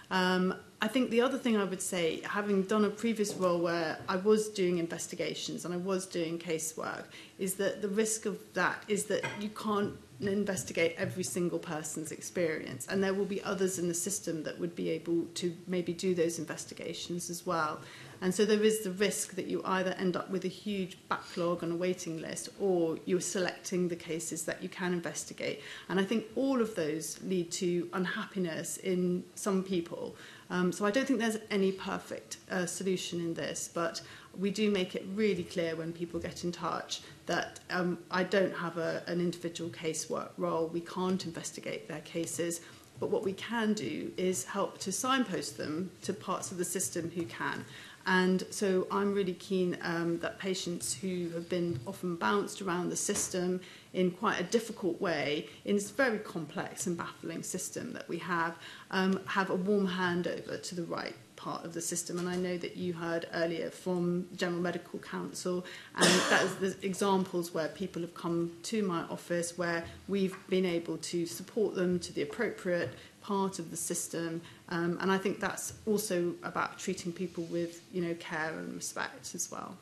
[SPEAKER 15] Um, I think the other thing I would say, having done a previous role where I was doing investigations and I was doing casework, is that the risk of that is that you can't investigate every single person's experience. And there will be others in the system that would be able to maybe do those investigations as well. And so there is the risk that you either end up with a huge backlog on a waiting list or you're selecting the cases that you can investigate. And I think all of those lead to unhappiness in some people. Um, so I don't think there's any perfect uh, solution in this, but we do make it really clear when people get in touch that um, I don't have a, an individual casework role. We can't investigate their cases. But what we can do is help to signpost them to parts of the system who can. And so I'm really keen um, that patients who have been often bounced around the system in quite a difficult way, in this very complex and baffling system that we have, um, have a warm handover to the right part of the system. And I know that you heard earlier from General Medical Council, and that is the examples where people have come to my office where we've been able to support them to the appropriate part of the system Um, and I think that's also about treating people with, you know, care and respect as well.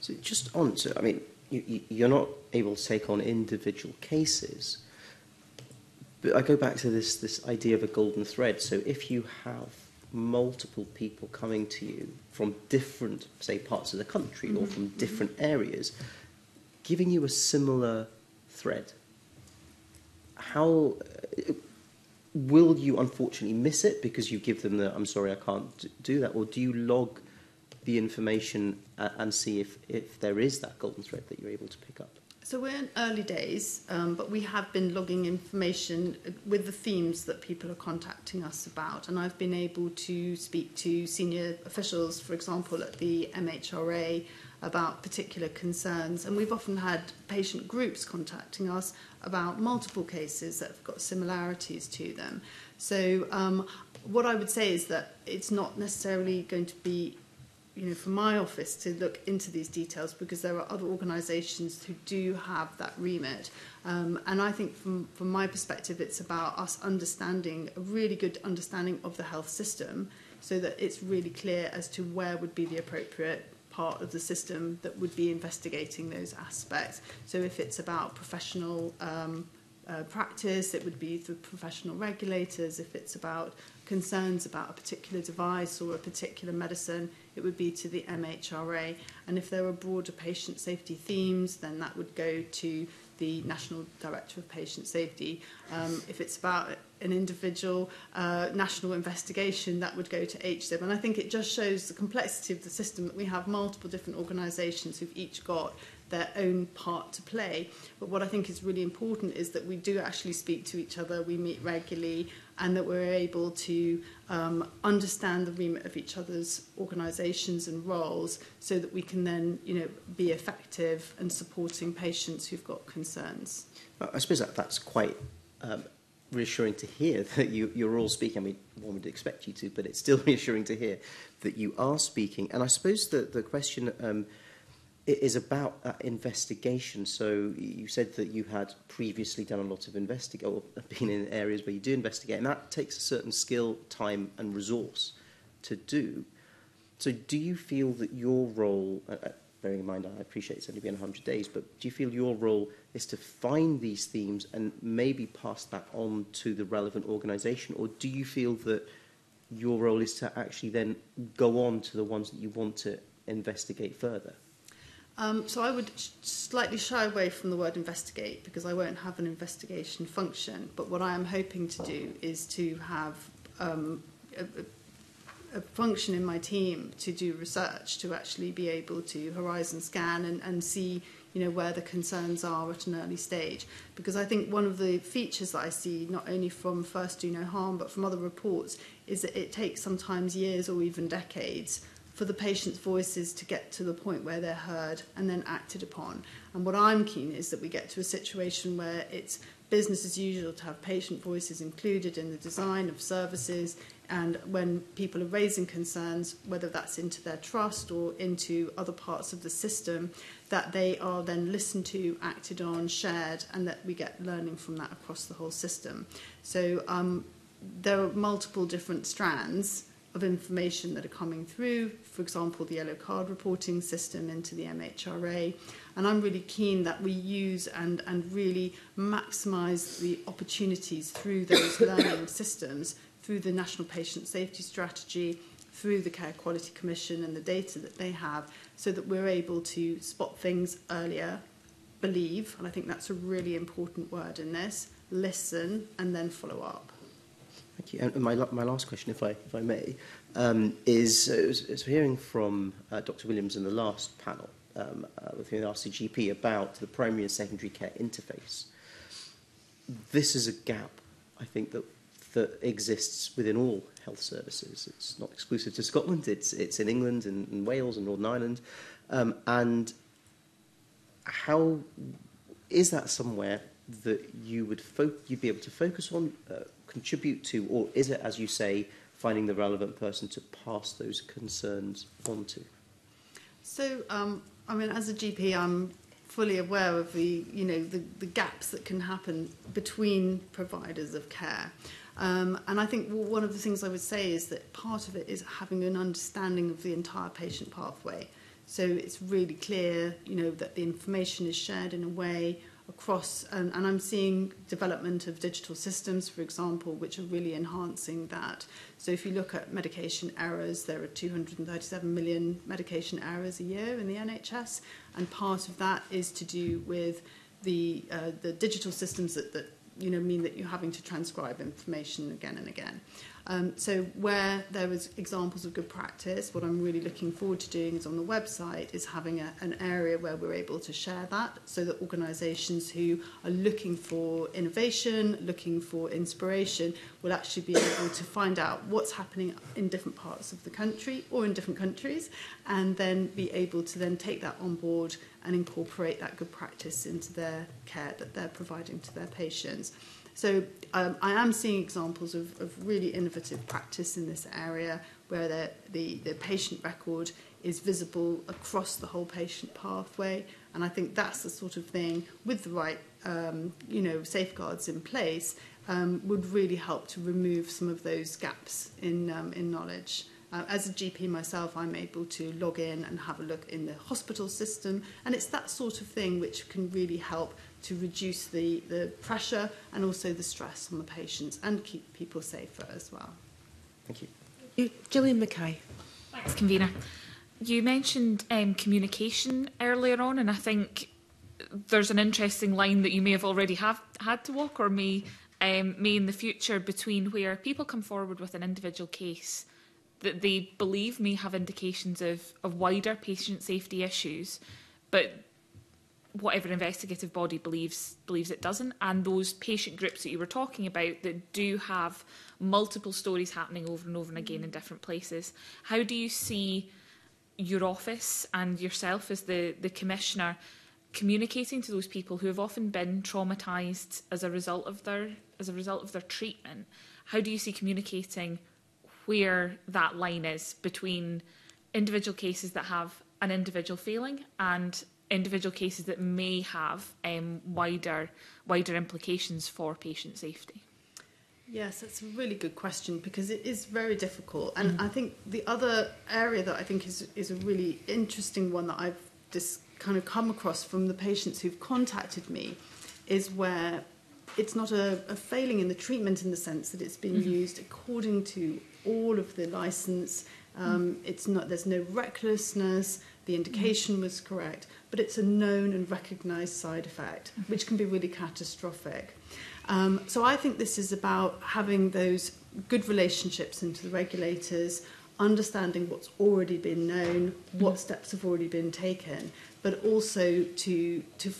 [SPEAKER 7] So just on to, I mean, you, you're not able to take on individual cases, but I go back to this this idea of a golden thread. So if you have multiple people coming to you from different, say, parts of the country mm -hmm. or mm-hmm. from mm-hmm. different areas, giving you a similar thread, how will you unfortunately miss it because you give them the I'm sorry I can't do that or do you log the information and see if if there is that golden thread that you're able to pick up
[SPEAKER 15] so we're in early days um but we have been logging information uh, with the themes that people are contacting us about and I've been able to speak to senior officials for example at the MHRA about particular concerns. And we've often had patient groups contacting us about multiple cases that have got similarities to them. So um, what I would say is that it's not necessarily going to be you know, for my office to look into these details because there are other organisations who do have that remit. Um, and I think from, from my perspective, it's about us understanding a really good understanding of the health system so that it's really clear as to where would be the appropriate part of the system that would be investigating those aspects. So if it's about professional um, uh, practice, it would be the professional regulators. If it's about concerns about a particular device or a particular medicine, it would be to the MHRA. And if there were broader patient safety themes, then that would go to the National Director of Patient Safety. Um, if it's about an individual uh, national investigation that would go to HDIB. And I think it just shows the complexity of the system that we have multiple different organisations who've each got their own part to play. But what I think is really important is that we do actually speak to each other, we meet regularly, and that we're able to um, understand the remit of each other's organisations and roles so that we can then you know, be effective and supporting patients who've got concerns.
[SPEAKER 7] I suppose that, that's quite um, reassuring to hear that you, you're all speaking. I mean, one would expect you to, but it's still reassuring to hear that you are speaking. And I suppose the, the question um, is about that investigation. So you said that you had previously done a lot of investigation, or been in areas where you do investigate, and that takes a certain skill, time, and resource to do. So do you feel that your role, uh, bearing in mind I appreciate it's only been 100 days, but do you feel your role – is to find these themes and maybe pass that on to the relevant organisation? Or do you feel that your role is to actually then go on to the ones that you want to investigate further?
[SPEAKER 15] Um, so I would sh slightly shy away from the word investigate because I won't have an investigation function. But what I am hoping to do is to have um, a, a, function in my team to do research, to actually be able to horizon scan and, and see you know, where the concerns are at an early stage. Because I think one of the features that I see, not only from First Do No Harm, but from other reports, is that it takes sometimes years or even decades for the patient's voices to get to the point where they're heard and then acted upon. And what I'm keen is that we get to a situation where it's business as usual to have patient voices included in the design of services and when people are raising concerns, whether that's into their trust or into other parts of the system, that they are then listened to, acted on, shared, and that we get learning from that across the whole system. So um, there are multiple different strands of information that are coming through, for example, the yellow card reporting system into the MHRA. And I'm really keen that we use and, and really maximise the opportunities through those learning systems, through the National Patient Safety Strategy, through the Care Quality Commission and the data that they have so that we're able to spot things earlier, believe, and I think that's a really important word in this, listen, and then follow up.
[SPEAKER 7] Thank you. And my, my last question, if I, if I may, um, is uh, so hearing from uh, Dr. Williams in the last panel um, uh, with the RCGP about the primary and secondary care interface. This is a gap, I think, that that exists within all health services. It's not exclusive to Scotland, it's, it's in England and, and Wales and Northern Ireland. Um, and how is that somewhere that you would you'd be able to focus on, uh, contribute to, or is it, as you say, finding the relevant person to pass those concerns on to?
[SPEAKER 15] So, um, I mean, as a GP, I'm fully aware of the, you know, the, the gaps that can happen between providers of care. Um, and I think one of the things I would say is that part of it is having an understanding of the entire patient pathway. So it's really clear, you know, that the information is shared in a way across, and, and I'm seeing development of digital systems, for example, which are really enhancing that. So if you look at medication errors, there are 237 million medication errors a year in the NHS, and part of that is to do with the uh, the digital systems that, that you know, mean that you're having to transcribe information again and again. Um, so where there was examples of good practice, what I'm really looking forward to doing is on the website is having a, an area where we're able to share that so that organisations who are looking for innovation, looking for inspiration, will actually be able to find out what's happening in different parts of the country or in different countries and then be able to then take that on board and incorporate that good practice into their care that they're providing to their patients. So um, I am seeing examples of, of really innovative practice in this area where the, the, the patient record is visible across the whole patient pathway. And I think that's the sort of thing with the right um, you know, safeguards in place um, would really help to remove some of those gaps in, um, in knowledge. Uh, as a GP myself, I'm able to log in and have a look in the hospital system, and it's that sort of thing which can really help to reduce the, the pressure and also the stress on the patients and keep people safer as well.
[SPEAKER 7] Thank you.
[SPEAKER 12] you Gillian Mackay.
[SPEAKER 8] Thanks, Convener. You mentioned um, communication earlier on, and I think there's an interesting line that you may have already have had to walk or may, um, may in the future between where people come forward with an individual case that they believe may have indications of, of wider patient safety issues, but whatever investigative body believes believes it doesn't and those patient groups that you were talking about that do have multiple stories happening over and over and again in mm. different places how do you see your office and yourself as the the commissioner communicating to those people who have often been traumatized as a result of their as a result of their treatment how do you see communicating where that line is between individual cases that have an individual feeling and individual cases that may have um, wider, wider implications for patient safety?
[SPEAKER 15] Yes, that's a really good question because it is very difficult. And mm-hmm. I think the other area that I think is, is a really interesting one that I've just kind of come across from the patients who've contacted me is where it's not a, a failing in the treatment in the sense that it's mm-hmm. used according to all of the license. Um, mm-hmm. It's not there's no recklessness. The mm. indication was correct, but it's a known and recognised side effect, mm-hmm. which can be really catastrophic. Um, so I think this is about having those good relationships into the regulators, understanding what's already been known, what mm-hmm. steps have already been taken, but also to to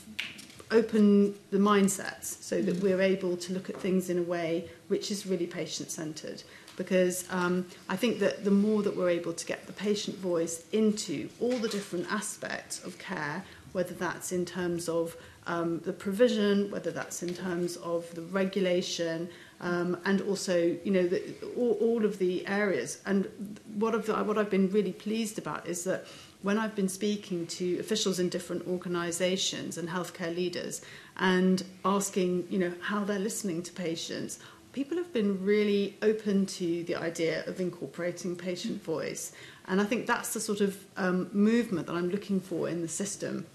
[SPEAKER 15] open the mindsets so that mm-hmm. we're able to look at things in a way which is really patient centred because um, I think that the more that we're able to get the patient voice into all the different aspects of care, whether that's in terms of um, the provision, whether that's in terms of the regulation, um, and also you know the, all, all of the areas. And what I've, what I've been really pleased about is that when I've been speaking to officials in different organisations and healthcare leaders and asking you know how they're listening to patients, people have been really open to the idea of incorporating patient voice. And I think that's the sort of um, movement that I'm looking for in the system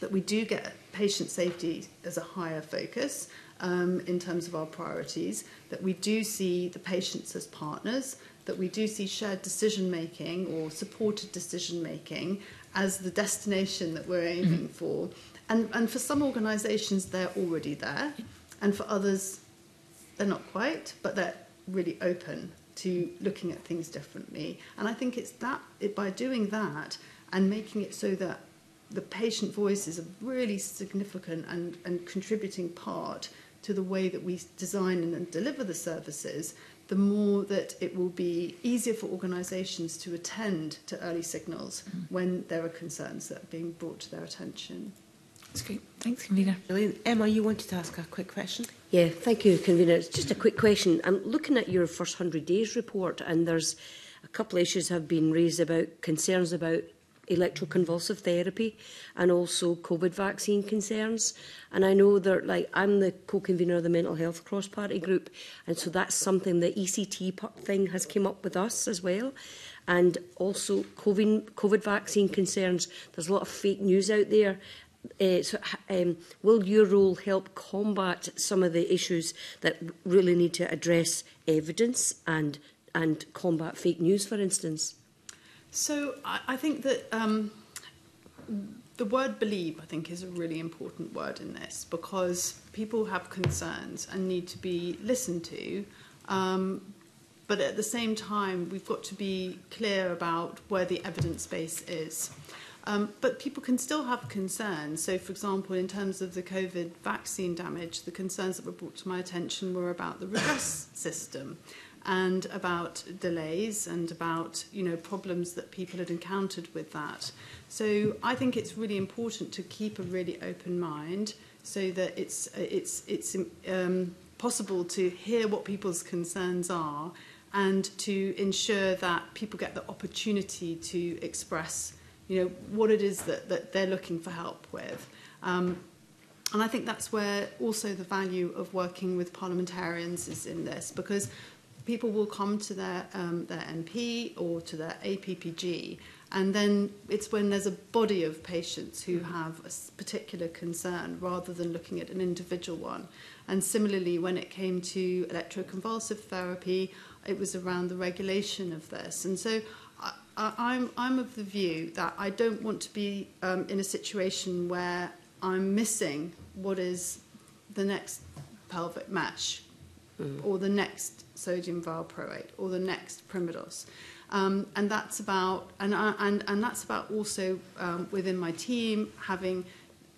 [SPEAKER 15] that we do get patient safety as a higher focus um, in terms of our priorities, that we do see the patients as partners, that we do see shared decision making or supported decision making as the destination that we're aiming mm-hmm. for. And, and for some organisations, they're already there, and for others, they're not quite, but they're really open to looking at things differently. And I think it's that it, by doing that and making it so that the patient voice is a really significant and, and contributing part to the way that we design and, and deliver the services, the more that it will be easier for organisations to attend to early signals mm. when there are concerns that are being brought to their attention.
[SPEAKER 8] That's great. Thanks, Convener.
[SPEAKER 12] Emma, you wanted to ask a quick question?
[SPEAKER 9] Yeah, thank you, Convener. It's just a quick question. I'm looking at your first 100 days report and there's a couple of issues have been raised about concerns about electroconvulsive therapy and also COVID vaccine concerns. And I know that like I'm the co-convener of the mental health cross-party group. And so that's something the ECT thing has come up with us as well. And also COVID, COVID vaccine concerns. There's a lot of fake news out there uh, so, um, will your role help combat some of the issues that really need to address evidence and and combat fake news, for instance?
[SPEAKER 15] So I, I think that um, the word believe, I think, is a really important word in this because people have concerns and need to be listened to. Um, but at the same time, we've got to be clear about where the evidence base is. Um, but people can still have concerns. So, for example, in terms of the COVID vaccine damage, the concerns that were brought to my attention were about the redress system and about delays and about you know problems that people had encountered with that. So I think it's really important to keep a really open mind so that it's it's it's um, possible to hear what people's concerns are and to ensure that people get the opportunity to express you know, what it is that, that they're looking for help with. Um, and I think that's where also the value of working with parliamentarians is in this, because people will come to their um, their MP or to their APPG, and then it's when there's a body of patients who mm-hmm. have a particular concern rather than looking at an individual one. And similarly, when it came to electroconvulsive therapy, it was around the regulation of this, and so I'm, I'm of the view that I don't want to be um, in a situation where I'm missing what is the next pelvic mesh mm. or the next sodium valproate or the next primidos. Um, and that's about and, and, and that's about also um, within my team having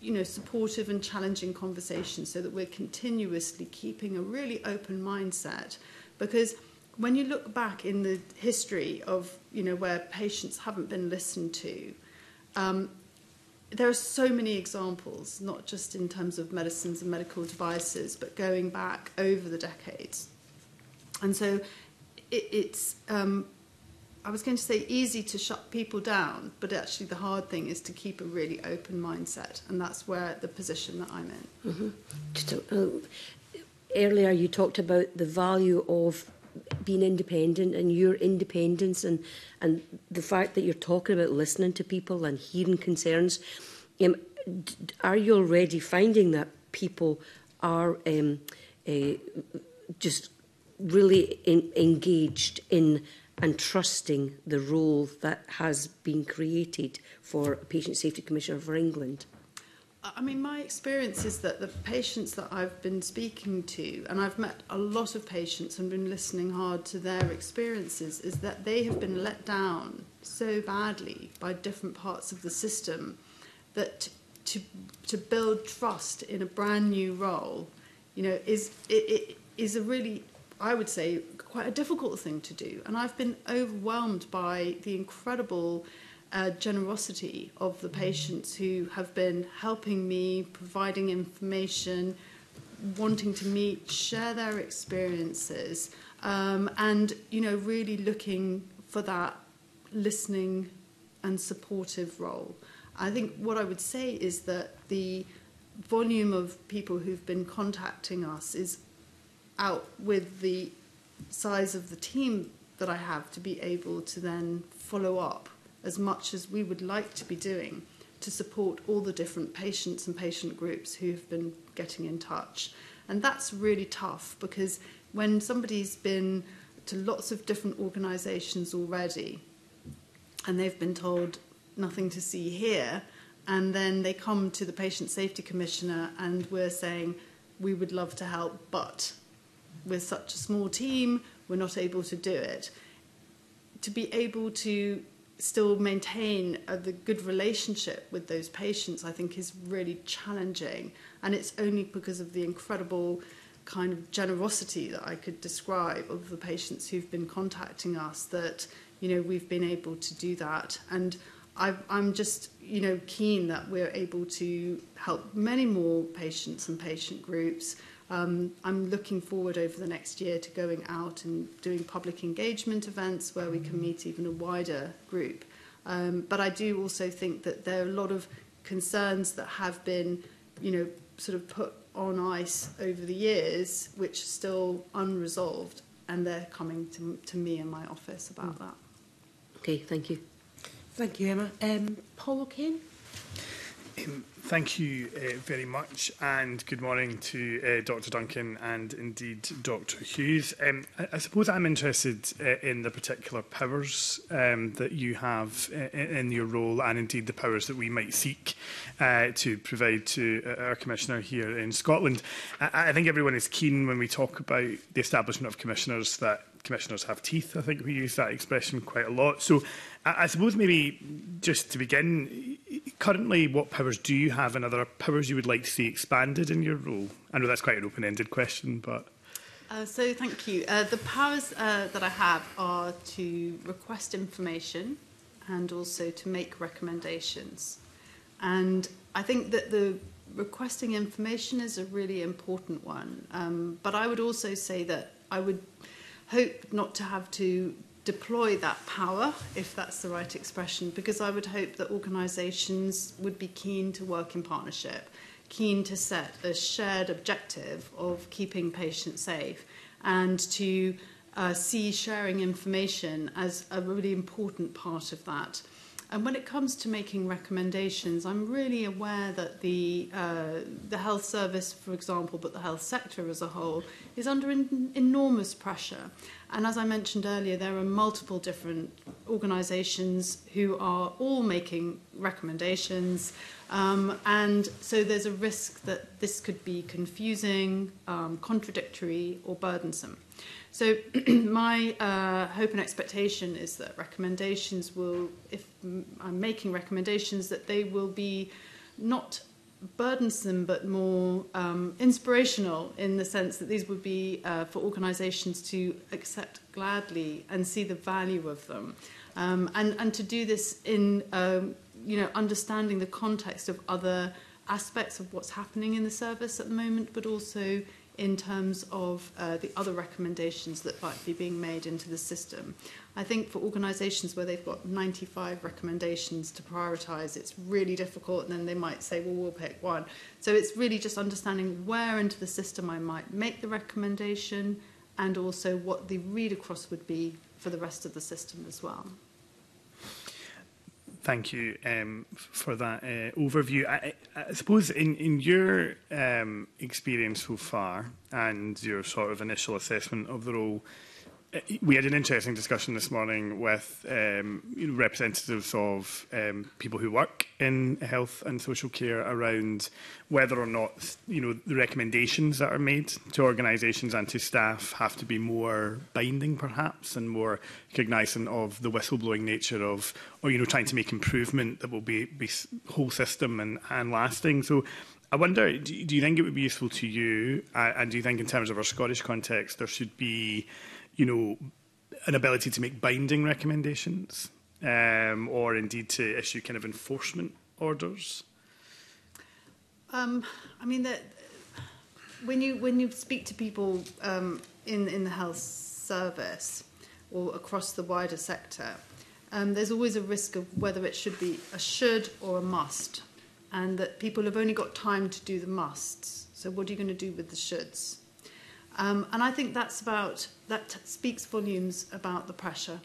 [SPEAKER 15] you know supportive and challenging conversations so that we're continuously keeping a really open mindset because when you look back in the history of you know, where patients haven't been listened to. Um, there are so many examples, not just in terms of medicines and medical devices, but going back over the decades. And so it, it's, um, I was going to say easy to shut people down, but actually the hard thing is to keep a really open mindset. And that's where the position that I'm in.
[SPEAKER 9] Mm-hmm. Just, uh, earlier, you talked about the value of being independent and your independence and, and the fact that you're talking about listening to people and hearing concerns, um, are you already finding that people are um, uh, just really in, engaged in and trusting the role that has been created for a patient safety commissioner for England?
[SPEAKER 15] I mean, my experience is that the patients that I've been speaking to, and I've met a lot of patients and been listening hard to their experiences, is that they have been let down so badly by different parts of the system that to to build trust in a brand new role, you know, is it, it is a really I would say quite a difficult thing to do. And I've been overwhelmed by the incredible uh, generosity of the patients who have been helping me, providing information, wanting to meet, share their experiences, um, and you know really looking for that listening and supportive role. I think what I would say is that the volume of people who've been contacting us is out with the size of the team that I have to be able to then follow up as much as we would like to be doing to support all the different patients and patient groups who've been getting in touch. And that's really tough because when somebody's been to lots of different organisations already and they've been told nothing to see here, and then they come to the Patient Safety Commissioner and we're saying, we would love to help, but we're such a small team, we're not able to do it. To be able to still maintain a, the good relationship with those patients, I think, is really challenging. And it's only because of the incredible kind of generosity that I could describe of the patients who've been contacting us that, you know, we've been able to do that. And i I'm just, you know, keen that we're able to help many more patients and patient groups um, I'm looking forward over the next year to going out and doing public engagement events where we can meet even a wider group. Um, but I do also think that there are a lot of concerns that have been, you know, sort of put on ice over the years, which are still unresolved, and they're coming to, to me and my office about mm. that.
[SPEAKER 9] Okay, thank you.
[SPEAKER 12] Thank you, Emma. Um, Paul O'Kane?
[SPEAKER 10] thank you uh, very much, and good morning to uh, Dr. Duncan and indeed Dr. Hughes. Um, I, I, suppose I'm interested uh, in the particular powers um, that you have uh, in your role, and indeed the powers that we might seek uh, to provide to uh, our commissioner here in Scotland. I, I think everyone is keen when we talk about the establishment of commissioners that commissioners have teeth. I think we use that expression quite a lot. So I, I suppose maybe just to begin, currently, what powers do you have and other powers you would like to see expanded in your role? I know that's quite an open-ended question, but...
[SPEAKER 15] Uh, so thank you. Uh, the powers uh, that I have are to request information and also to make recommendations. And I think that the requesting information is a really important one. Um, but I would also say that I would hope not to have to deploy that power, if that's the right expression, because I would hope that organisations would be keen to work in partnership, keen to set a shared objective of keeping patients safe and to uh, see sharing information as a really important part of that. And when it comes to making recommendations, I'm really aware that the uh, the health service, for example, but the health sector as a whole, is under en- enormous pressure. And as I mentioned earlier, there are multiple different organisations who are all making recommendations, um, and so there's a risk that this could be confusing, um, contradictory, or burdensome. So my uh, hope and expectation is that recommendations will, if I'm making recommendations, that they will be not burdensome but more um, inspirational in the sense that these would be uh, for organisations to accept gladly and see the value of them. Um, and, and to do this in um, you know, understanding the context of other aspects of what's happening in the service at the moment, but also in terms of uh, the other recommendations that might be being made into the system. I think for organisations where they've got 95 recommendations to prioritise, it's really difficult, and then they might say, well, we'll pick one. So it's really just understanding where into the system I might make the recommendation and also what the read across would be for the rest of the system as well
[SPEAKER 10] thank you um, for that uh, overview. I, I, suppose in, in your um, experience so far and your sort of initial assessment of the role we had an interesting discussion this morning with um, you know, representatives of um, people who work in health and social care around whether or not you know the recommendations that are made to organisations and to staff have to be more binding, perhaps, and more cognizant of the whistleblowing nature of, or you know, trying to make improvement that will be, be whole system and, and lasting. So. I wonder, do you think it would be useful to you, and do you think in terms of our Scottish context, there should be you know, an ability to make binding recommendations um, or indeed to issue kind of enforcement orders?
[SPEAKER 15] Um, I mean, that when you when you speak to people um, in in the health service or across the wider sector, um, there's always a risk of whether it should be a should or a must, and that people have only got time to do the musts. So, what are you going to do with the shoulds? Um, and I think that's about, that speaks volumes about the pressure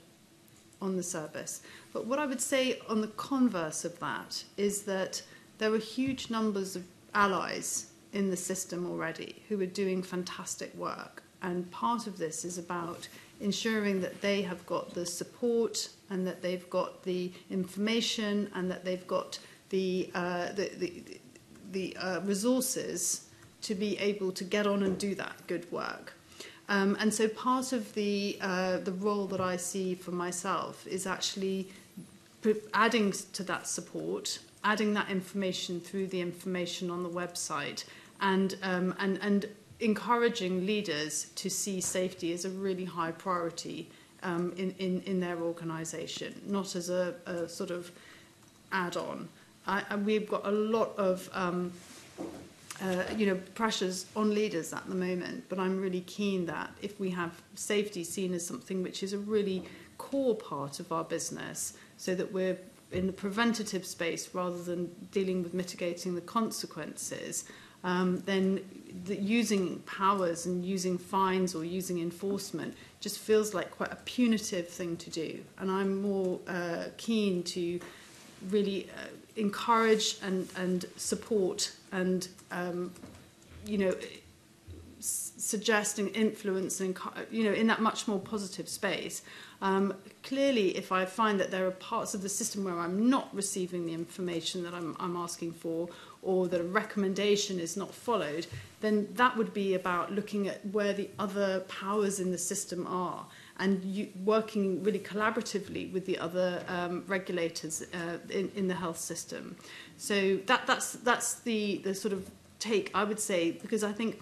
[SPEAKER 15] on the service. But what I would say on the converse of that is that there were huge numbers of allies in the system already who were doing fantastic work. And part of this is about ensuring that they have got the support and that they've got the information and that they've got the, uh, the, the, the uh, resources to be able to get on and do that good work. Um, and so part of the, uh, the role that I see for myself is actually adding to that support, adding that information through the information on the website, and, um, and, and encouraging leaders to see safety as a really high priority um, in, in, in their organization, not as a, a sort of add on. we've got a lot of um, uh, you know, pressures on leaders at the moment, but I'm really keen that if we have safety seen as something which is a really core part of our business, so that we're in the preventative space rather than dealing with mitigating the consequences, um, then the, using powers and using fines or using enforcement just feels like quite a punitive thing to do. And I'm more uh, keen to really uh, encourage and, and support and, um, you know, suggest and influence and, you know, in that much more positive space. Um, clearly, if I find that there are parts of the system where I'm not receiving the information that I'm, I'm asking for or that a recommendation is not followed, then that would be about looking at where the other powers in the system are and you, working really collaboratively with the other um, regulators uh, in, in the health system. So that, that's, that's the, the sort of take, I would say, because I think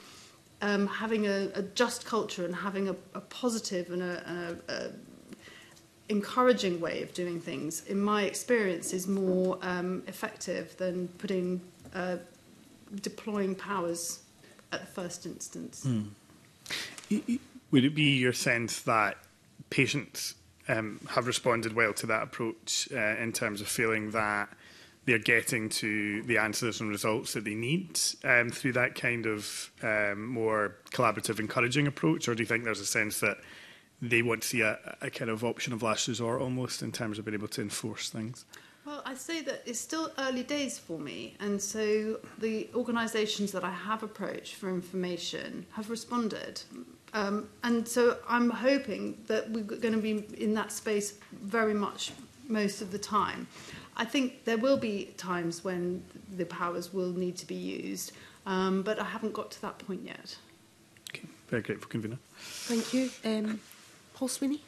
[SPEAKER 15] um, having a, a just culture and having a, a positive and a, a, a encouraging way of doing things, in my experience, is more um, effective than putting uh, deploying powers at the first instance.
[SPEAKER 10] Mm. Would it be your sense that patients um, have responded well to that approach uh, in terms of feeling that they're getting to the answers and results that they need um, through that kind of um, more collaborative, encouraging approach? Or do you think there's a sense that they want to see a, a kind of option of last resort almost in terms of being able to enforce things?
[SPEAKER 15] Well, I say that it's still early days for me. And so the organisations that I have approached for information have responded. Um, and so I'm hoping that we're going to be in that space very much most of the time. I think there will be times when the powers will need to be used, um, but I haven't got to that point yet.
[SPEAKER 10] Okay. Very grateful, Convener.
[SPEAKER 1] Thank you. Um, Paul Sweeney.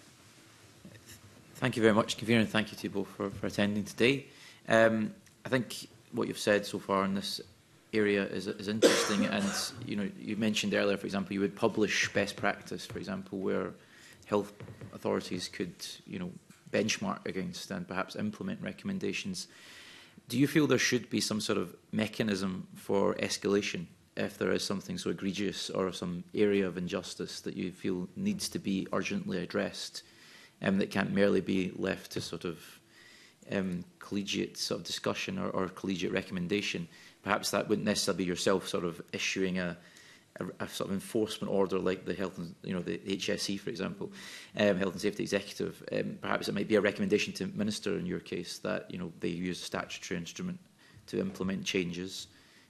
[SPEAKER 14] Thank you very much, Convener, and thank you to you both for, for attending today. Um, I think what you've said so far in this area is, is interesting. and you know, you mentioned earlier, for example, you would publish best practice, for example, where health authorities could, you know, benchmark against and perhaps implement recommendations. Do you feel there should be some sort of mechanism for escalation if there is something so egregious or some area of injustice that you feel needs to be urgently addressed um, that can't merely be left to sort of um, collegiate sort of discussion or, or collegiate recommendation? perhaps that wouldn't necessarily be yourself sort of issuing a, a, a sort of enforcement order like the health and you know the HSE for example, um, health and safety executive. Um, perhaps it might be a recommendation to minister in your case that you know they use a statutory instrument to implement changes,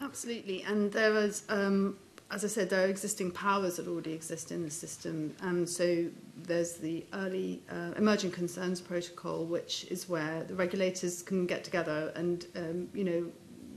[SPEAKER 15] Absolutely, and there is, um, as I said, there are existing powers that already exist in the system. And so there's the early uh, emerging concerns protocol, which is where the regulators can get together and, um, you know,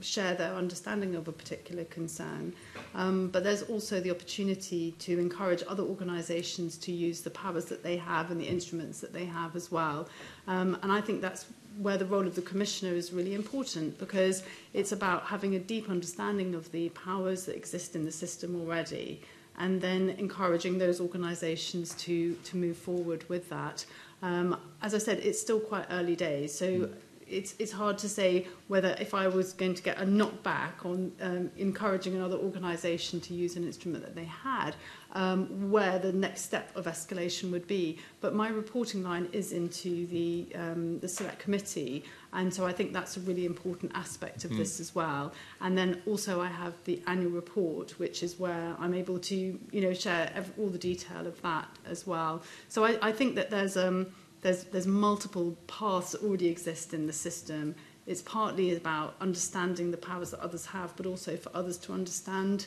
[SPEAKER 15] share their understanding of a particular concern. Um, but there's also the opportunity to encourage other organisations to use the powers that they have and the instruments that they have as well. Um, and I think that's where the role of the commissioner is really important because it's about having a deep understanding of the powers that exist in the system already and then encouraging those organisations to, to move forward with that. Um, as I said, it's still quite early days, so hmm it's it's hard to say whether if I was going to get a knockback on um, encouraging another organisation to use an instrument that they had, um, where the next step of escalation would be. But my reporting line is into the um, the select committee, and so I think that's a really important aspect of mm. this as well. And then also I have the annual report, which is where I'm able to you know share every, all the detail of that as well. So I, I think that there's um, there's, there's multiple paths that already exist in the system. It's partly about understanding the powers that others have, but also for others to understand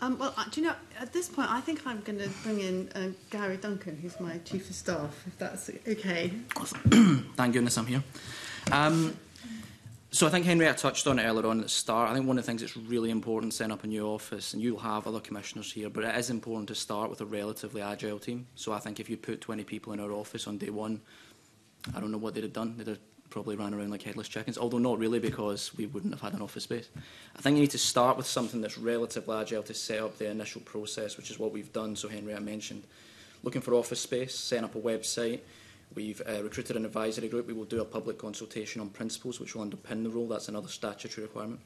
[SPEAKER 1] Um, well,
[SPEAKER 7] uh, do you
[SPEAKER 15] know, at this point, I think I'm going to bring in uh, Gary Duncan, who's my Chief of Staff, if that's okay.
[SPEAKER 16] Thank goodness I'm here. Um, So I think Henriette touched on it earlier on at the start. I think one of the things that's really important setting up a new office, and you'll have other commissioners here, but it is important to start with a relatively agile team. So I think if you put 20 people in our office on day one, I don't know what they'd have done. They'd have probably ran around like headless chickens, although not really because we wouldn't have had an office space. I think you need to start with something that's relatively agile to set up the initial process, which is what we've done. So Henriette mentioned looking for office space, setting up a website, We've uh, recruited an advisory group. We will do a public consultation on principles, which will underpin the role. That's another statutory requirement.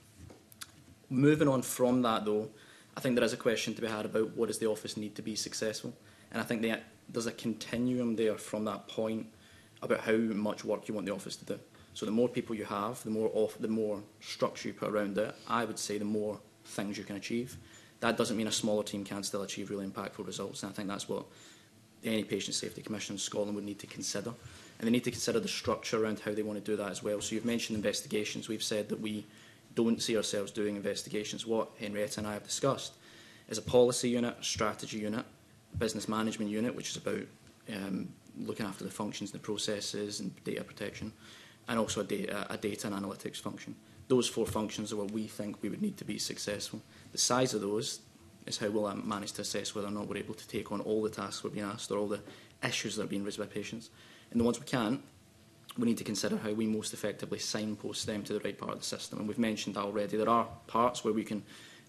[SPEAKER 16] Moving on from that, though, I think there is a question to be had about what does the office need to be successful. And I think they, there's a continuum there from that point about how much work you want the office to do. So the more people you have, the more off, the more structure you put around it. I would say the more things you can achieve. That doesn't mean a smaller team can still achieve really impactful results, and I think that's what any patient safety commission in Scotland would need to consider. And they need to consider the structure around how they want to do that as well. So you've mentioned investigations. We've said that we don't see ourselves doing investigations. What Henrietta and I have discussed is a policy unit, a strategy unit, a business management unit, which is about um, looking after the functions and the processes and data protection, and also a data, a data and analytics function. Those four functions are what we think we would need to be successful. The size of those, is how will I manage to assess whether or not we're able to take on all the tasks we're being asked or all the issues that are being raised by patients. And the ones we can, we need to consider how we most effectively signpost them to the right part of the system. And we've mentioned that already. There are parts where we can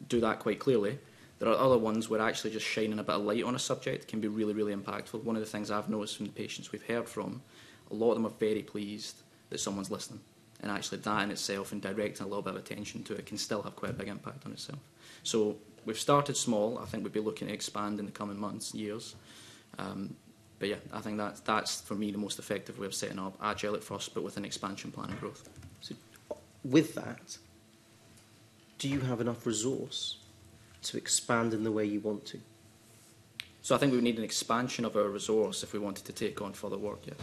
[SPEAKER 16] do that quite clearly. There are other ones where actually just shining a bit of light on a subject can be really, really impactful. One of the things I've noticed from the patients we've heard from, a lot of them are very pleased that someone's listening. And actually that in itself and directing a little bit of attention to it can still have quite a big impact on itself. So we've started small. I think we'd be looking to expand in the coming months, years. Um, but yeah, I think that's, that's for me the most effective way of setting up agile at first, but with an expansion plan and growth.
[SPEAKER 7] So with that, do you have enough resource to expand in the way you want to?
[SPEAKER 16] So I think we would need an expansion of our resource if we wanted to take on further work, yes.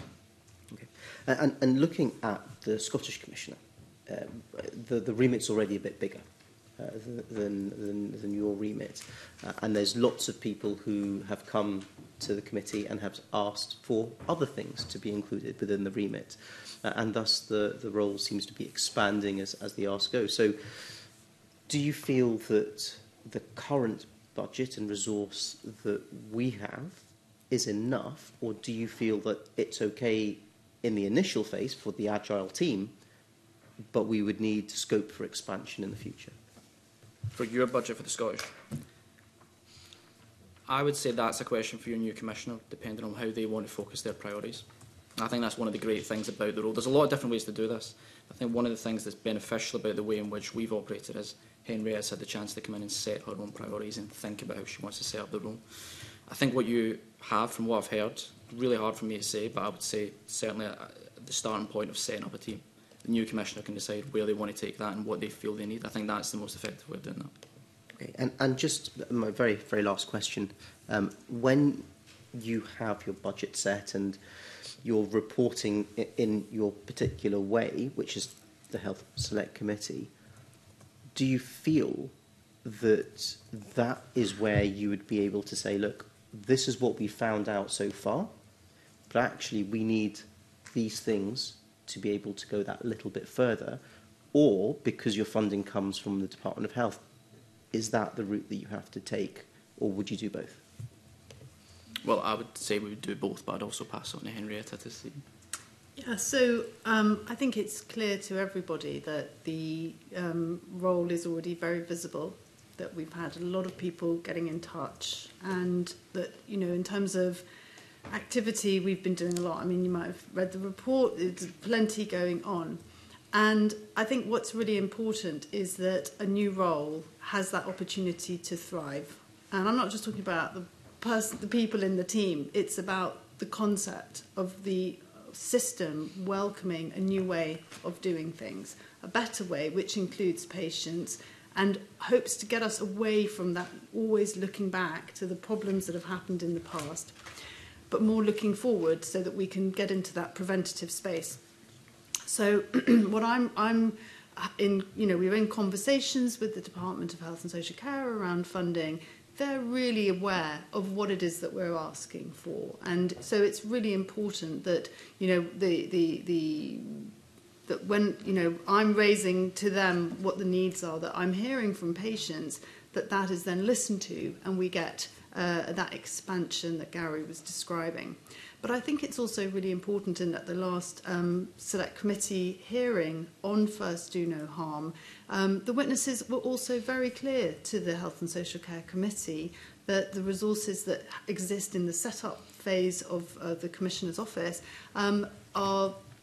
[SPEAKER 7] And, and looking at the Scottish Commissioner, um, the, the remit's already a bit bigger. Uh, than, than, than your remit. Uh, and there's lots of people who have come to the committee and have asked for other things to be included within the remit. Uh, and thus the, the role seems to be expanding as, as the ask goes. So do you feel that the current budget and resource that we have is enough, or do you feel that it's okay in the initial phase for the agile team, but we would need scope for expansion in the future.
[SPEAKER 16] For your budget for the Scottish? I would say that's a question for your new commissioner, depending on how they want to focus their priorities. I think that's one of the great things about the role. There's a lot of different ways to do this. I think one of the things that's beneficial about the way in which we've operated is Henry has had the chance to come in and set her own priorities and think about how she wants to set up the role. I think what you have, from what I've heard, really hard for me to say, but I would say certainly the starting point of setting up a team. The new commissioner can decide where they want to take that and what they feel they need. I think that's the most effective way of doing that.
[SPEAKER 7] Okay, and, and just my very, very last question. Um, when you have your budget set and you're reporting in your particular way, which is the Health Select Committee, do you feel that that is where you would be able to say, look, this is what we found out so far, but actually we need these things to be able to go that little bit further, or because your funding comes from the Department of Health, is that the route that you have to take, or would you do both?
[SPEAKER 16] Well, I would say we would do both, but I'd also pass on to Henrietta to see.
[SPEAKER 15] Yeah, so um, I think it's clear to everybody that the um, role is already very visible that we've had a lot of people getting in touch, and that you know, in terms of activity, we've been doing a lot. I mean, you might have read the report; there's plenty going on. And I think what's really important is that a new role has that opportunity to thrive. And I'm not just talking about the person, the people in the team. It's about the concept of the system welcoming a new way of doing things, a better way, which includes patients, and hopes to get us away from that always looking back to the problems that have happened in the past, but more looking forward so that we can get into that preventative space. So, what I'm, I'm uh, in, you know, we are in conversations with the Department of Health and Social Care around funding. They're really aware of what it is that we're asking for, and so it's really important that you know the the the that when you know I'm raising to them what the needs are that I'm hearing from patients that that is then listened to and we get uh, that expansion that Gary was describing. But I think it's also really important in that the last um, select committee hearing on First Do No Harm, um, the witnesses were also very clear to the Health and Social Care Committee that the resources that exist in the setup phase of uh, the Commissioner's office um, are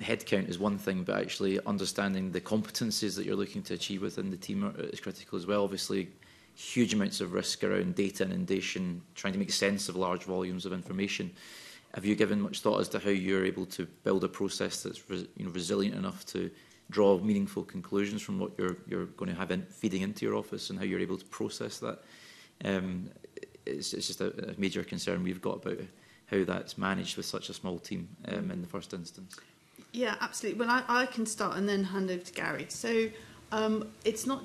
[SPEAKER 14] headcount is one thing, but actually understanding the competencies that you're looking to achieve within the team is critical as well. Obviously, huge amounts of risk around data inundation, trying to make sense of large volumes of information. Have you given much thought as to how you're able to build a process that's re, you know, resilient enough to draw meaningful conclusions from what you're, you're going to have in, feeding into your office and how you're able to process that? Um, it's, it's just a, a major concern we've got about how that's managed with such a small team um, mm. in the first instance.
[SPEAKER 15] Yeah, absolutely. Well, I, I can start and then hand over to Gary. So um, it's not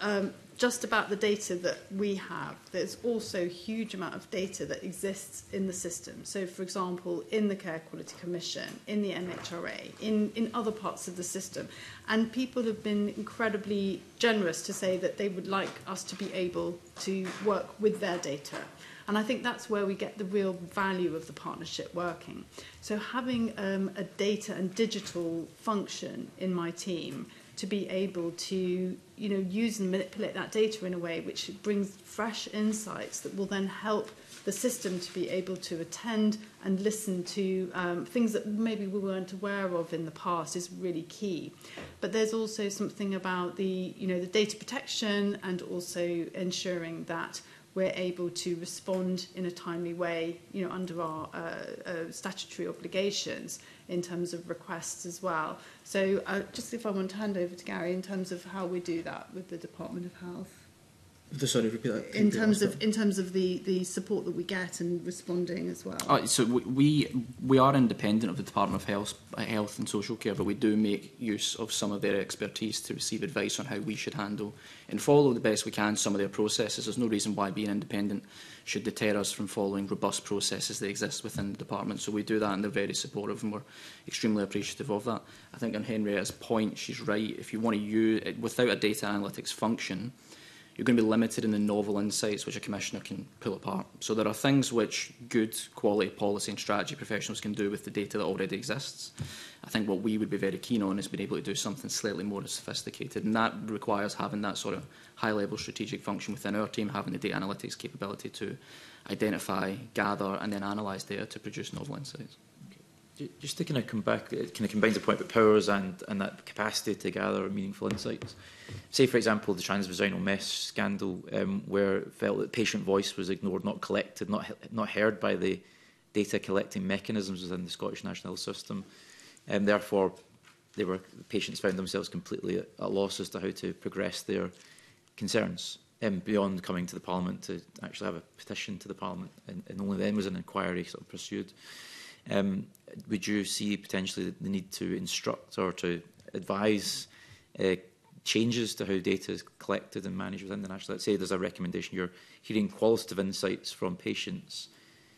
[SPEAKER 15] um, just about the data that we have. There's also a huge amount of data that exists in the system. So, for example, in the Care Quality Commission, in the NHRA, in, in other parts of the system. And people have been incredibly generous to say that they would like us to be able to work with their data and I think that's where we get the real value of the partnership working. So having um, a data and digital function in my team to be able to you know use and manipulate that data in a way which brings fresh insights that will then help the system to be able to attend and listen to um, things that maybe we weren't aware of in the past is really key. But there's also something about the you know the data protection and also ensuring that we're able to respond in a timely way, you know, under our uh, uh, statutory obligations in terms of requests as well. So uh, just if I want to hand over to Gary in terms of how we do that with the Department of Health.
[SPEAKER 16] The, sorry, repeat that.
[SPEAKER 15] In terms of in terms of the, the support that we get and responding as well.
[SPEAKER 16] oh, so we we are independent of the Department of Health, Health and Social Care, but we do make use of some of their expertise to receive advice on how we should handle and follow the best we can some of their processes. There's no reason why being independent should deter us from following robust processes that exist within the department. So we do that, and they're very supportive, and we're extremely appreciative of that. I think on Henrietta's point, she's right. If you want to use without a data analytics function you're going to be limited in the novel insights which a commissioner can pull apart. So there are things which good quality policy and strategy professionals can do with the data that already exists. I think what we would be very keen on is being able to do something slightly more sophisticated, and that requires having that sort of high-level strategic function within our team, having the data analytics capability to identify, gather, and then analyse data to produce novel insights.
[SPEAKER 14] Just to kind of come back, it kind of combines the point about powers and, and that capacity to gather meaningful insights. Say, for example, the transvaginal mesh scandal, um, where it felt that patient voice was ignored, not collected, not, not heard by the data collecting mechanisms within the Scottish National System. And um, therefore, they were, patients found themselves completely at, at loss as to how to progress their concerns um, beyond coming to the Parliament to actually have a petition to the Parliament. And, and only then was an inquiry sort of pursued. Um, would you see potentially the need to instruct or to advise uh, changes to how data is collected and managed within the national? Let's say there's a recommendation you're hearing qualitative insights from patients,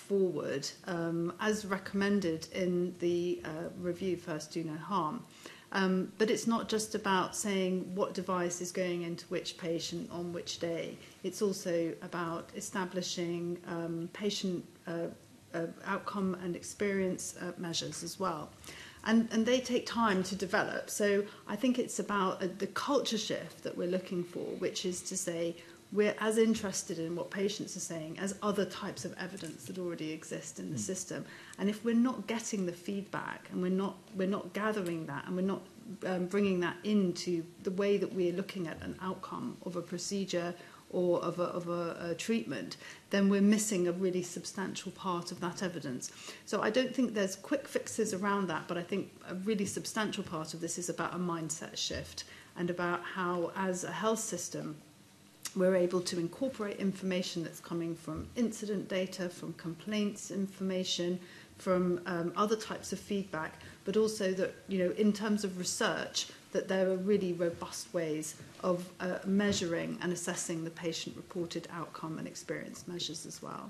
[SPEAKER 15] forward, um, as recommended in the uh, review First Do No Harm. Um, but it's not just about saying what device is going into which patient on which day. It's also about establishing um, patient uh, uh, outcome and experience uh, measures as well. And, and they take time to develop. So I think it's about uh, the culture shift that we're looking for, which is to say we're as interested in what patients are saying as other types of evidence that already exist in the mm. system. And if we're not getting the feedback and we're not, we're not gathering that and we're not um, bringing that into the way that we're looking at an outcome of a procedure – or of a, of a, a treatment, then we're missing a really substantial part of that evidence. So I don't think there's quick fixes around that, but I think a really substantial part of this is about a mindset shift and about how, as a health system, we're able to incorporate information that's coming from incident data, from complaints information, from um, other types of feedback, but also that, you know, in terms of research, that there are really robust ways of uh, measuring and assessing the patient reported outcome and experience measures as well.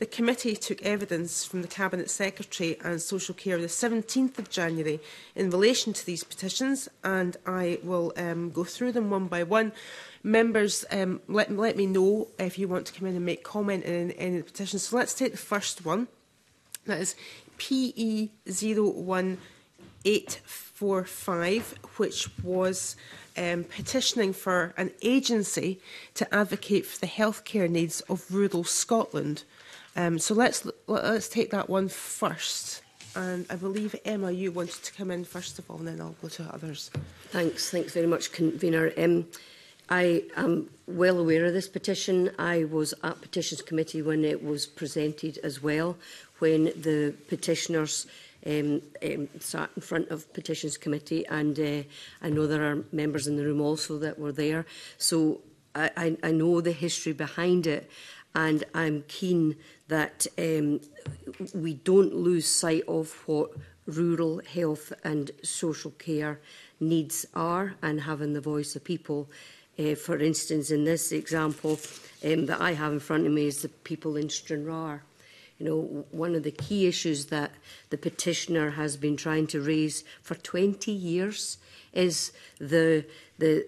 [SPEAKER 1] The committee took evidence from the Cabinet Secretary and Social Care on the 17th of January in relation to these petitions, and I will um, go through them one by one. Members, um, let, let me know if you want to come in and make comment in any of the petitions. So let's take the first one. That is PE 01 845, which was um, petitioning for an agency to advocate for the healthcare needs of rural Scotland. Um, so let's let's take that one first. And I believe, Emma, you wanted to come in first of all, and then I'll go to others.
[SPEAKER 9] Thanks. Thanks very much, convener. Um, I am well aware of this petition. I was at Petitions Committee when it was presented as well, when the petitioners um, um, sat in front of Petitions Committee, and uh, I know there are members in the room also that were there. So I, I, I know the history behind it, and I'm keen that um, we don't lose sight of what rural health and social care needs are and having the voice of people. Uh, for instance, in this example um, that I have in front of me is the people in Stranraer You know, one of the key issues that the petitioner has been trying to raise for 20 years is the the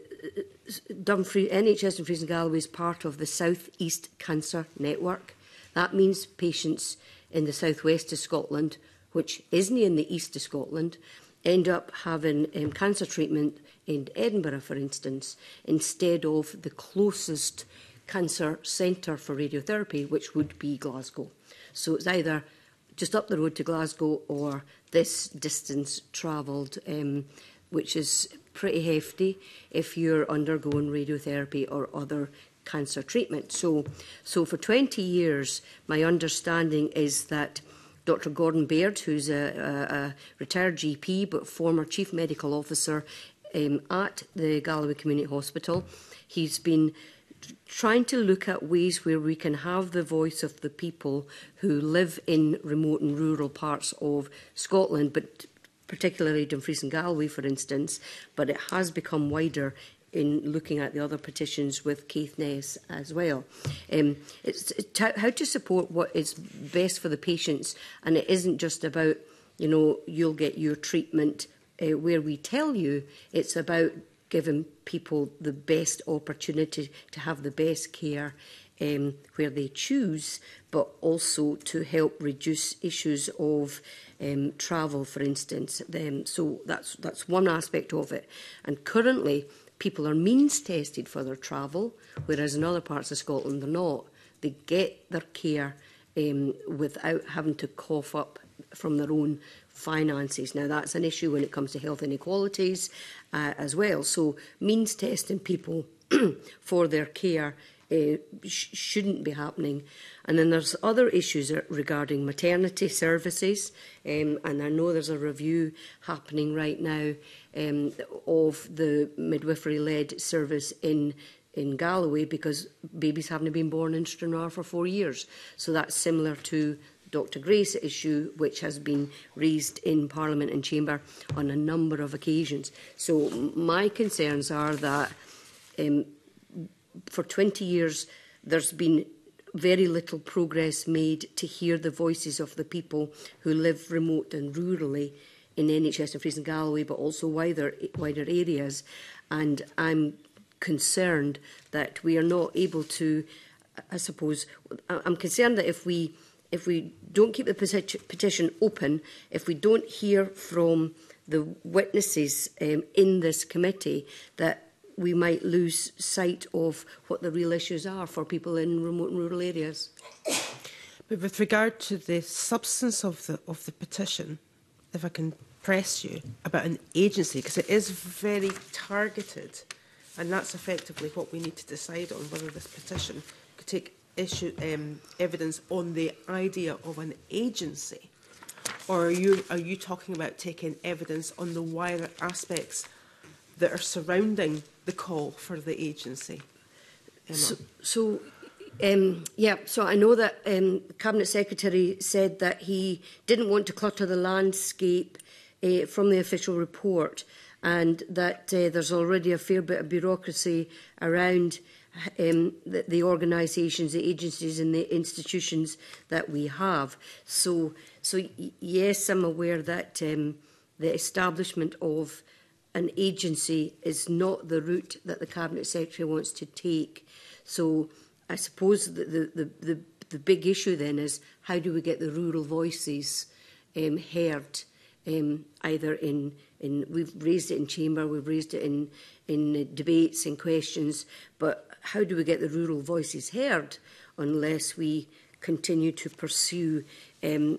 [SPEAKER 9] Dumfries NHS in Fries and Galloway is part of the South East Cancer Network. That means patients in the southwest of Scotland, which isn't in the east of Scotland, end up having um, cancer treatment in Edinburgh, for instance, instead of the closest cancer centre for radiotherapy, which would be Glasgow. So it's either just up the road to Glasgow or this distance travelled, um, which is pretty hefty if you're undergoing radiotherapy or other cancer treatment. So, so for 20 years, my understanding is that Dr. Gordon Baird, who's a, a, a retired GP but former chief medical officer um, at the Galloway Community Hospital, he's been trying to look at ways where we can have the voice of the people who live in remote and rural parts of Scotland, but particularly Dumfries and Galway, for instance, but it has become wider in looking at the other petitions with Keith Ness as well. Um, it's how to support what is best for the patients, and it isn't just about, you know, you'll get your treatment uh, where we tell you, it's about giving people the best opportunity to have the best care um, where they choose, but also to help reduce issues of um, travel, for instance. Um, so that's, that's one aspect of it. And currently, people are means tested for their travel, whereas in other parts of Scotland they're not. They get their care um, without having to cough up from their own finances. Now, that's an issue when it comes to health inequalities uh, as well. So, means testing people for their care uh, sh shouldn't be happening. And then there's other issues regarding maternity services, um, and I know there's a review happening right now um, of the midwifery-led service in in Galloway because babies haven't been born in Stranraer for four years. So that's similar to Dr Grace issue, which has been raised in Parliament and Chamber on a number of occasions. So my concerns are that um, for 20 years there's been very little progress made to hear the voices of the people who live remote and rurally in NHS and Fries and Galloway, but also wider, wider areas. And I'm concerned that we are not able to, I suppose, I'm concerned that if we if we don't keep the petition open, if we don't hear from the witnesses um, in this committee, that we might lose sight of what the real issues are for people in remote and rural areas.
[SPEAKER 1] But with regard to the substance of the, of the petition, if I can press you about an agency, because it is very targeted, and that's effectively what we need to decide on whether this petition could take issue um, evidence on the idea of an agency, or are you are you talking about taking evidence on the wider aspects that are surrounding the call for the agency? Emma?
[SPEAKER 9] So, so um, yeah, so I know that um, the Cabinet Secretary said that he didn't want to clutter the landscape uh, from the official report and that uh, there's already a fair bit of bureaucracy around um, the, the organisations, the agencies and the institutions that we have. So, so yes, I'm aware that um, the establishment of an agency is not the route that the Cabinet Secretary wants to take. So I suppose the, the, the, the big issue then is how do we get the rural voices um, heard um, either in in we've raised it in chamber, we've raised it in in debates and questions, but how do we get the rural voices heard unless we continue to pursue um,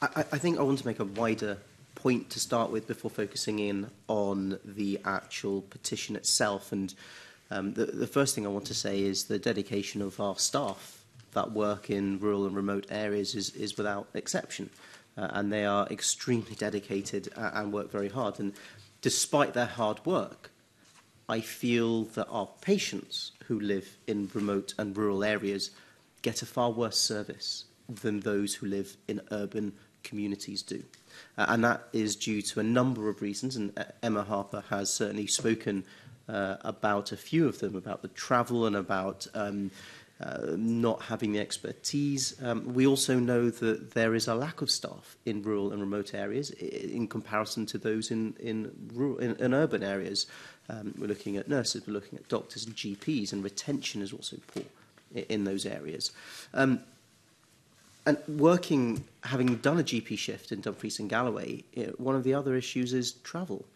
[SPEAKER 9] I, I
[SPEAKER 1] think
[SPEAKER 7] I want to make a wider point to start with before focusing in on the actual petition itself. And um, the, the first thing I want to say is the dedication of our staff that work in rural and remote areas is, is without exception. Uh, and they are extremely dedicated and work very hard. And despite their hard work, I feel that our patients who live in remote and rural areas get a far worse service than those who live in urban communities do. Uh, and that is due to a number of reasons, and uh, Emma Harper has certainly spoken uh, about a few of them, about the travel and about um, uh, not having the expertise. Um, we also know that there is a lack of staff in rural and remote areas in comparison to those in, in, rural, in, in urban areas. Um, we're looking at nurses, we're looking at doctors and GPs, and retention is also poor in, those areas. Um, and working, having done a GP shift in Dumfries and Galloway, you know, one of the other issues is travel.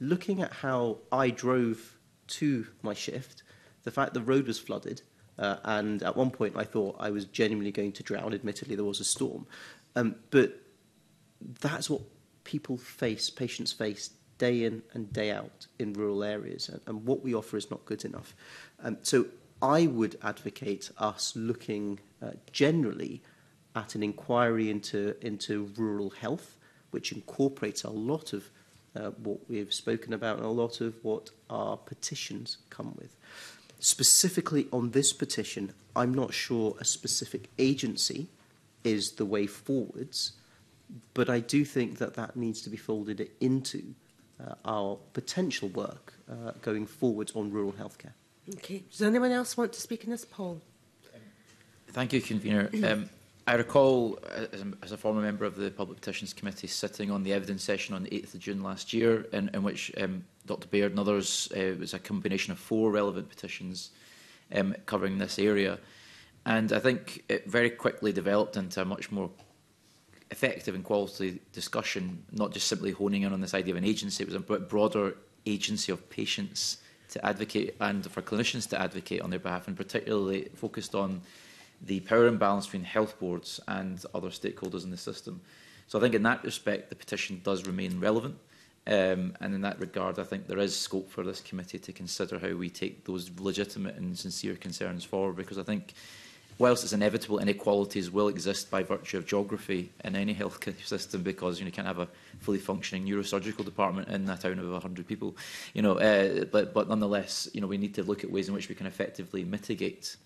[SPEAKER 7] Looking at how I drove to my shift, the fact the road was flooded, uh, and at one point I thought I was genuinely going to drown. Admittedly, there was a storm, um, but that's what people face, patients face day in and day out in rural areas, and, and what we offer is not good enough. Um, so I would advocate us looking uh, generally at an inquiry into, into rural health, which incorporates a lot of uh, what we've spoken about and a lot of what our petitions come with. Specifically on this petition, I'm not sure a specific agency is the way forwards, but I do think that that needs to be folded into uh, our potential work uh, going forwards on rural healthcare.
[SPEAKER 1] Okay. Does anyone else want to speak in this, poll?
[SPEAKER 14] Thank you, convener. Um, I recall, uh, as, as, a former member of the Public Petitions Committee, sitting on the evidence session on the 8th of June last year, in, in which um, Dr Baird and others, uh, was a combination of four relevant petitions um, covering this area. And I think it very quickly developed into a much more effective and quality discussion, not just simply honing in on this idea of an agency, it was a broader agency of patients to advocate and for clinicians to advocate on their behalf, and particularly focused on the power imbalance between health boards and other stakeholders in the system. So I think in that respect, the petition does remain relevant. Um, and in that regard, I think there is scope for this committee to consider how we take those legitimate and sincere concerns forward, because I think whilst it's inevitable, inequalities will exist by virtue of geography in any healthcare system because you, know, you can't have a fully functioning neurosurgical department in a town of 100 people. You know, uh, but, but nonetheless, you know, we need to look at ways in which we can effectively mitigate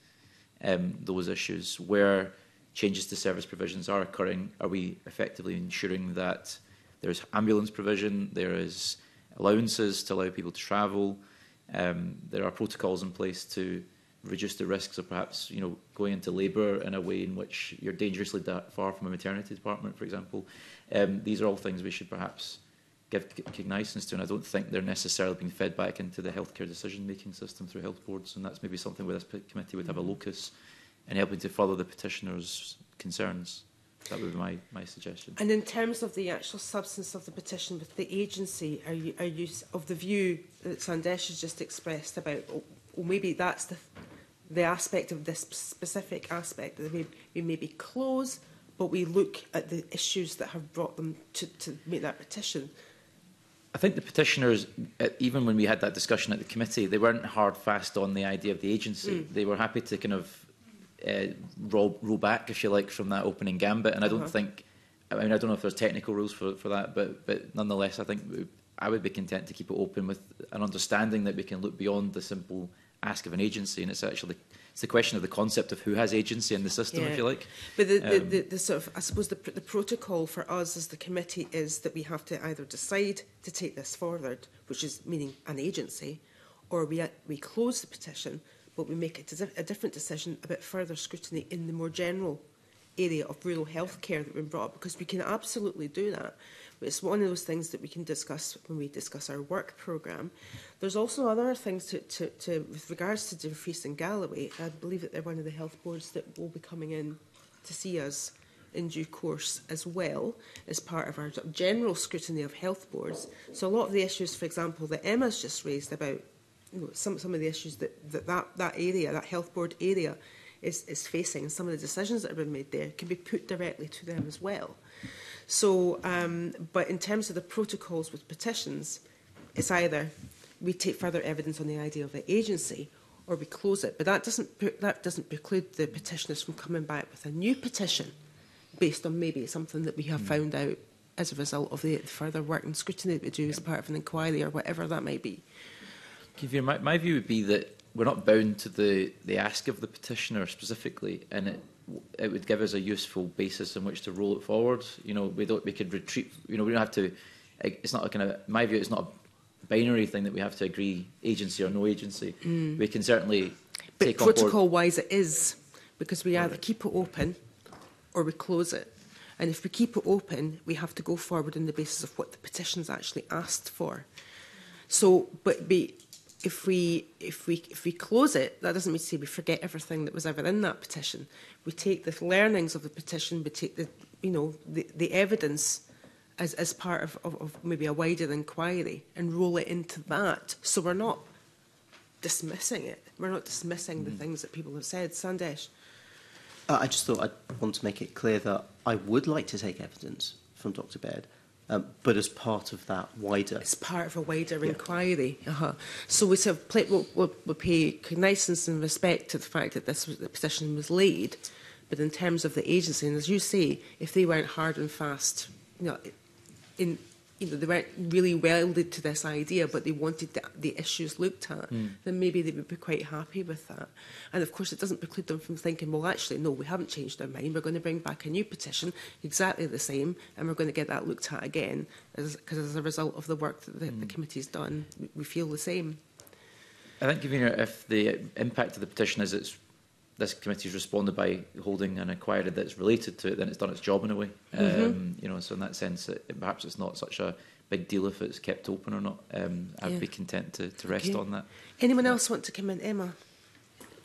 [SPEAKER 14] um, those issues. Where changes to service provisions are occurring, are we effectively ensuring that there's ambulance provision, there is allowances to allow people to travel, um, there are protocols in place to reduce the risks of perhaps you know going into labor in a way in which you're dangerously far from a maternity department, for example. Um, these are all things we should perhaps give cognizance to, and I don't think they're necessarily being fed back into the healthcare decision-making system through health boards, and that's maybe something where this committee would have a mm-hmm. locus in helping to follow the petitioner's concerns. That would be my, my suggestion.
[SPEAKER 1] And in terms of the actual substance of the petition with the agency, are you, are you of the view that Sandesh has just expressed about, oh, well, maybe that's the the aspect of this specific aspect that we, we maybe close, but we look at the issues that have brought them to, to make that petition.
[SPEAKER 14] I think the petitioners, uh, even when we had that discussion at the committee, they weren't hard fast on the idea of the agency. Mm. They were happy to kind of uh, roll, roll back, if you like, from that opening gambit. And I don't uh -huh. think, I mean, I don't know if there's technical rules for, for that, but, but nonetheless, I think I would be content to keep it open with an understanding that we can look beyond the simple ask of an agency, and it's actually it's the question of the concept of who has agency in the system,
[SPEAKER 1] yeah.
[SPEAKER 14] if you like.
[SPEAKER 1] But the, the, um, the, the sort of, I suppose the, the protocol for us as the committee is that we have to either decide to take this forward, which is meaning an agency, or we, we close the petition, but we make a, a different decision about further scrutiny in the more general area of rural healthcare that we brought up, because we can absolutely do that. But it's one of those things that we can discuss when we discuss our work programme. There's also other things to, to, to with regards to Dumfries and Galloway. I believe that they're one of the health boards that will be coming in to see us in due course as well as part of our general scrutiny of health boards. So a lot of the issues, for example, that Emma's just raised about you know, some, some of the issues that, that, that that area, that health board area, is, is facing and some of the decisions that have been made there can be put directly to them as well. So, um, but in terms of the protocols with petitions, it's either we take further evidence on the idea of the agency or we close it. But that doesn't, that doesn't preclude the petitioners from coming back with a new petition based on maybe something that we have mm. found out as a result of the further work and scrutiny that we do as part of an inquiry or whatever that may be.
[SPEAKER 14] Kevin, my, my view would be that we're not bound to the, the ask of the petitioner specifically, and it, it would give us a useful basis in which to roll it forward. You know, we don't, we could retreat, you know, we don't have to, it's not a kind of, my view, it's not a binary thing that we have to agree agency or no agency. Mm. We can certainly
[SPEAKER 1] but
[SPEAKER 14] take
[SPEAKER 1] protocol wise it is because we either keep it open or we close it. And if we keep it open, we have to go forward on the basis of what the petition's actually asked for. So, but be, if we if we if we close it, that doesn't mean to say we forget everything that was ever in that petition. We take the learnings of the petition, we take the you know the, the evidence as, as part of, of, of maybe a wider inquiry and roll it into that so we're not dismissing it. We're not dismissing the mm. things that people have said. Sandesh.
[SPEAKER 7] Uh, I just thought I'd want to make it clear that I would like to take evidence from Dr. Baird, um, but as part of that wider...
[SPEAKER 1] It's part of a wider yeah. inquiry. Uh -huh. So we sort of play, we'll, we'll, we'll pay cognizance and respect to the fact that this was, the position was laid, but in terms of the agency, and as you say, if they weren't hard and fast, you know, in you know, they weren't really welded to this idea, but they wanted the, the issues looked at, mm. then maybe they would be quite happy with that. And of course, it doesn't preclude them from thinking, well, actually, no, we haven't changed our mind. We're going to bring back a new petition, exactly the same, and we're going to get that looked at again, because as, as, a result of the work that the, mm. the hmm. committee's done, we feel the same.
[SPEAKER 14] I think, Convener, if the impact of the petition is it's this committee has responded by holding an inquiry that's related to it, then it's done its job in a way. Mm-hmm. Um, mm -hmm. you know, so in that sense, it, perhaps it's not such a big deal if it's kept open or not. Um, I'd
[SPEAKER 9] yeah.
[SPEAKER 14] be content to, to rest
[SPEAKER 9] okay.
[SPEAKER 14] on that.
[SPEAKER 1] Anyone yeah. else want to come in, Emma?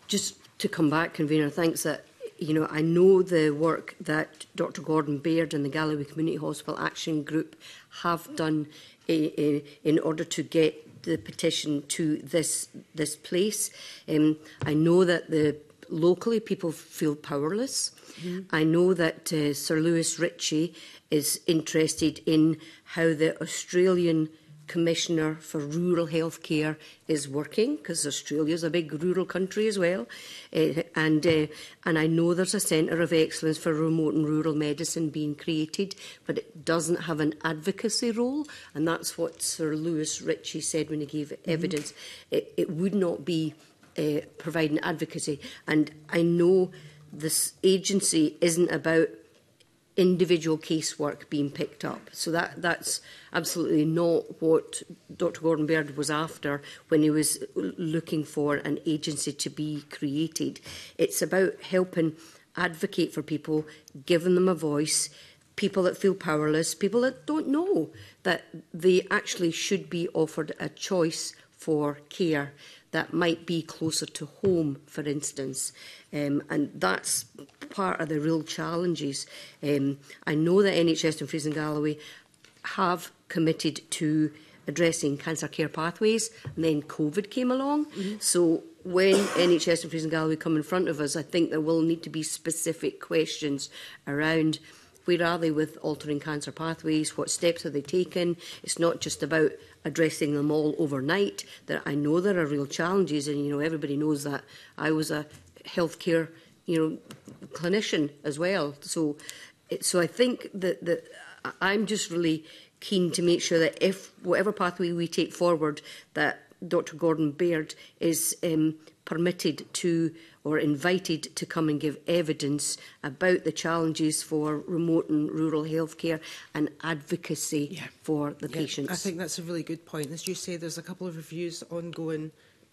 [SPEAKER 9] Just to come back, convener, thanks. That you know, I know the work that Dr. Gordon Baird and the Galloway Community Hospital Action Group have done in, in order to get the petition to this this place. Um, I know that the locally people feel powerless. Mm. I know that uh, Sir Lewis Ritchie is interested in how the Australian Commissioner for Rural Healthcare is working, because Australia is a big rural country as well. Uh, and, uh, and I know there's a Centre of Excellence for Remote and Rural Medicine being created, but it doesn't have an advocacy role. And that's what Sir Lewis Ritchie said when he gave mm -hmm. evidence. It, it would not be uh, providing advocacy. And I know this agency isn't about individual casework being picked up. So that that's absolutely not what Dr Gordon Baird was after when he was looking for an agency to be created. It's about helping advocate for people, giving them a voice, people that feel powerless, people that don't know that they actually should be offered a choice for care that might be closer to home, for instance. Um, and that's part of the real challenges. Um, I know that NHS in Fraser and Galloway have committed to addressing cancer care pathways, and then COVID came along. Mm -hmm. So when NHS and Fraser and Galloway come in front of us, I think there will need to be specific questions around where are they with altering cancer pathways? What steps are they taking? It's not just about addressing them all overnight. That I know there are real challenges, and you know everybody knows that. I was a healthcare, you know, clinician as well. So, so I think that that I'm just really keen to make sure that if whatever pathway we take forward, that Dr. Gordon Baird is um, permitted to or invited to come and give evidence about the challenges for remote and rural healthcare and advocacy yeah. for the
[SPEAKER 1] yeah.
[SPEAKER 9] patients.
[SPEAKER 1] I think that's a really good point. As you say, there's a couple of reviews ongoing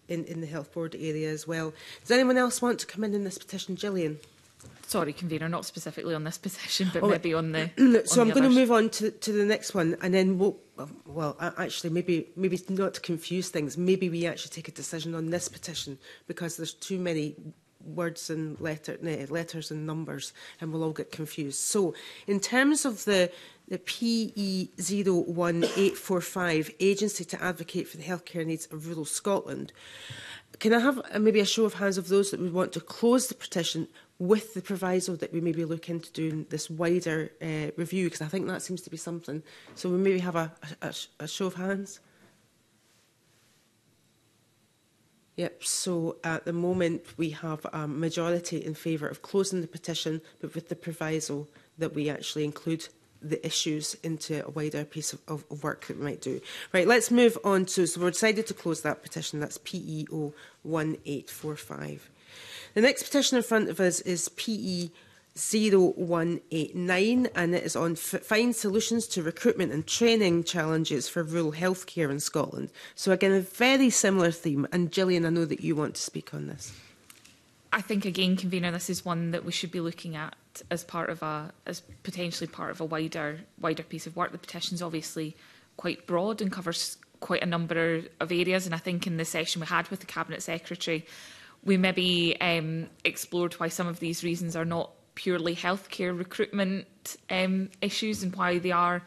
[SPEAKER 1] in, in the health board area as well. Does anyone else want to come in on this petition? Gillian?
[SPEAKER 8] Sorry, convener, not specifically on this petition, but
[SPEAKER 1] oh,
[SPEAKER 8] maybe on the.
[SPEAKER 1] so
[SPEAKER 8] on
[SPEAKER 1] I'm
[SPEAKER 8] the
[SPEAKER 1] going to move on to, to the next one, and then we'll, well, actually, maybe maybe not to confuse things. Maybe we actually take a decision on this petition because there's too many words and letter, letters and numbers, and we'll all get confused. So in terms of the, the PE01845, Agency to Advocate for the Healthcare Needs of Rural Scotland, can I have uh, maybe a show of hands of those that would want to close the petition with the proviso that we maybe look into doing this wider uh, review? Because I think that seems to be something. So we maybe have a, a, a show of hands. Yep, so at the moment we have a majority in favour of closing the petition, but with the proviso that we actually include the issues into a wider piece of, of, of work that we might do. Right, let's move on to, so we've decided to close that petition, that's PEO 1845. The next petition in front of us is PE 0189 and it is on find solutions to recruitment and training challenges for rural healthcare in Scotland. So again, a very similar theme. And Gillian, I know that you want to speak on this.
[SPEAKER 8] I think again, convener, this is one that we should be looking at as part of a as potentially part of a wider wider piece of work. The petition is obviously quite broad and covers quite a number of areas. And I think in the session we had with the cabinet secretary, we maybe um, explored why some of these reasons are not purely healthcare recruitment um, issues and why they are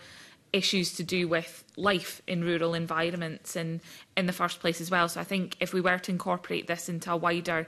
[SPEAKER 8] issues to do with life in rural environments and in the first place as well. So I think if we were to incorporate this into a wider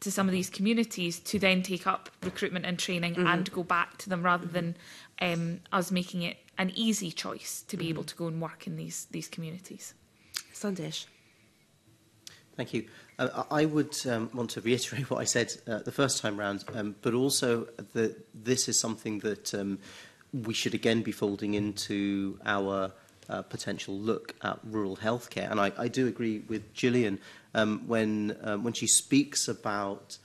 [SPEAKER 8] to some of these communities to then take up recruitment and training
[SPEAKER 1] mm -hmm.
[SPEAKER 8] and go back to them rather mm-hmm. than um, us making it an easy choice to be mm -hmm. able to go and work in these these communities.
[SPEAKER 1] Sandesh.
[SPEAKER 7] Thank you. Uh, I would um, want to reiterate what I said uh, the first time round, um, but also that this is something that um, we should again be folding into our uh, potential look at rural healthcare. And I, I do agree with Gillian um, when, um, when she speaks about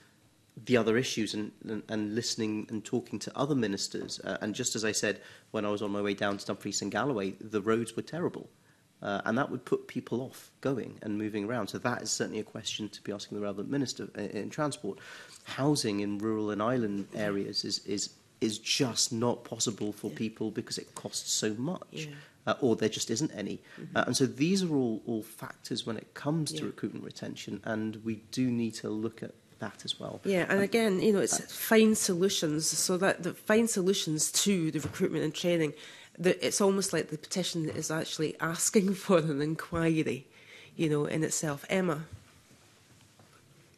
[SPEAKER 7] the other issues and, and, and listening and talking to other ministers. Uh, and just as I said when I was on my way down to Dumfries and Galloway, the roads were terrible. Uh, and that would put people off going and moving around. So that is certainly a question to be asking the relevant minister in, uh, in transport. Housing in rural and island areas is is is just not possible for yeah. people because it costs so much. Yeah. Uh, or there just isn't any. Mm-hmm. Uh, and so these are all, all factors when it comes yeah. to recruitment retention, and we do need to look at that as well.
[SPEAKER 1] Yeah, and um, again, you know, it's uh, fine solutions so that the fine solutions to the recruitment and training the, it's almost like the petition is actually asking for an inquiry, you know, in itself. Emma.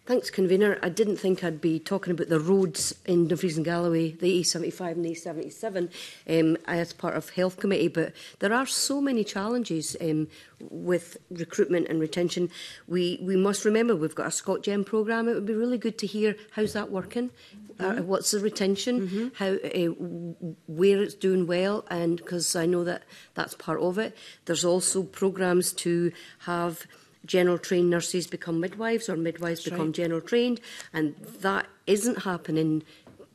[SPEAKER 9] Thanks, convener. I didn't think I'd be talking about the roads in Dumfries and Galloway, the A75 and A77, um, as part of Health Committee. But there are so many challenges um, with recruitment and retention. We we must remember we've got a ScotGem programme. It would be really good to hear how's that working, uh, mm-hmm. uh, what's the retention, mm-hmm. how uh, where it's doing well, and because I know that that's part of it. There's also programmes to have general trained nurses become midwives or midwives That's become right. general trained. And that isn't happening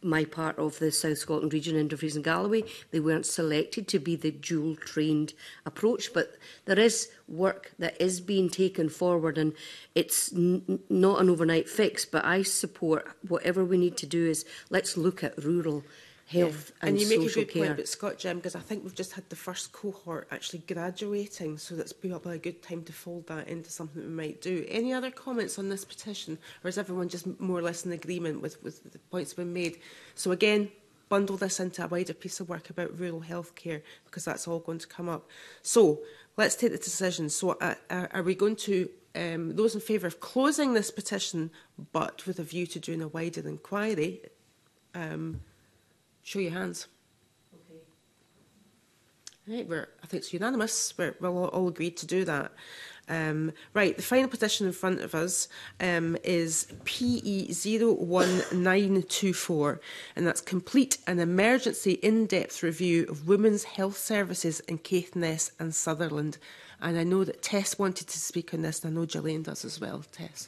[SPEAKER 9] my part of the South Scotland region in Dumfries and Galloway. They weren't selected to be the dual trained approach, but there is work that is being taken forward and it's not an overnight fix. But I support whatever we need to do is let's look at rural health yeah. and,
[SPEAKER 1] and you make
[SPEAKER 9] a
[SPEAKER 1] good
[SPEAKER 9] care.
[SPEAKER 1] point about Scott Jim because I think we've just had the first cohort actually graduating, so that's probably a good time to fold that into something we might do. Any other comments on this petition, or is everyone just more or less in agreement with with the points been made? So again, bundle this into a wider piece of work about rural health care because that's all going to come up. So let's take the decision. So uh, uh, are we going to um, those in favour of closing this petition, but with a view to doing a wider inquiry? Um, Show your hands. Okay. Right, we're, I think it's unanimous. We're, we're all, all agreed to do that. Um, right, the final petition in front of us um, is PE01924, and that's complete an emergency in-depth review of women's health services in Caithness and Sutherland. And I know that Tess wanted to speak on this, and I know Gillian does as well. Tess.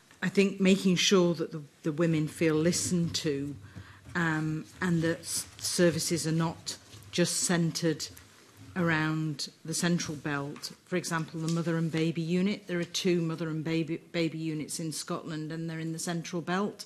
[SPEAKER 11] I think making sure that the, the women feel listened to um, and that services are not just centered around the central belt. For example, the mother and baby unit. There are two mother and baby, baby units in Scotland and they're in the central belt.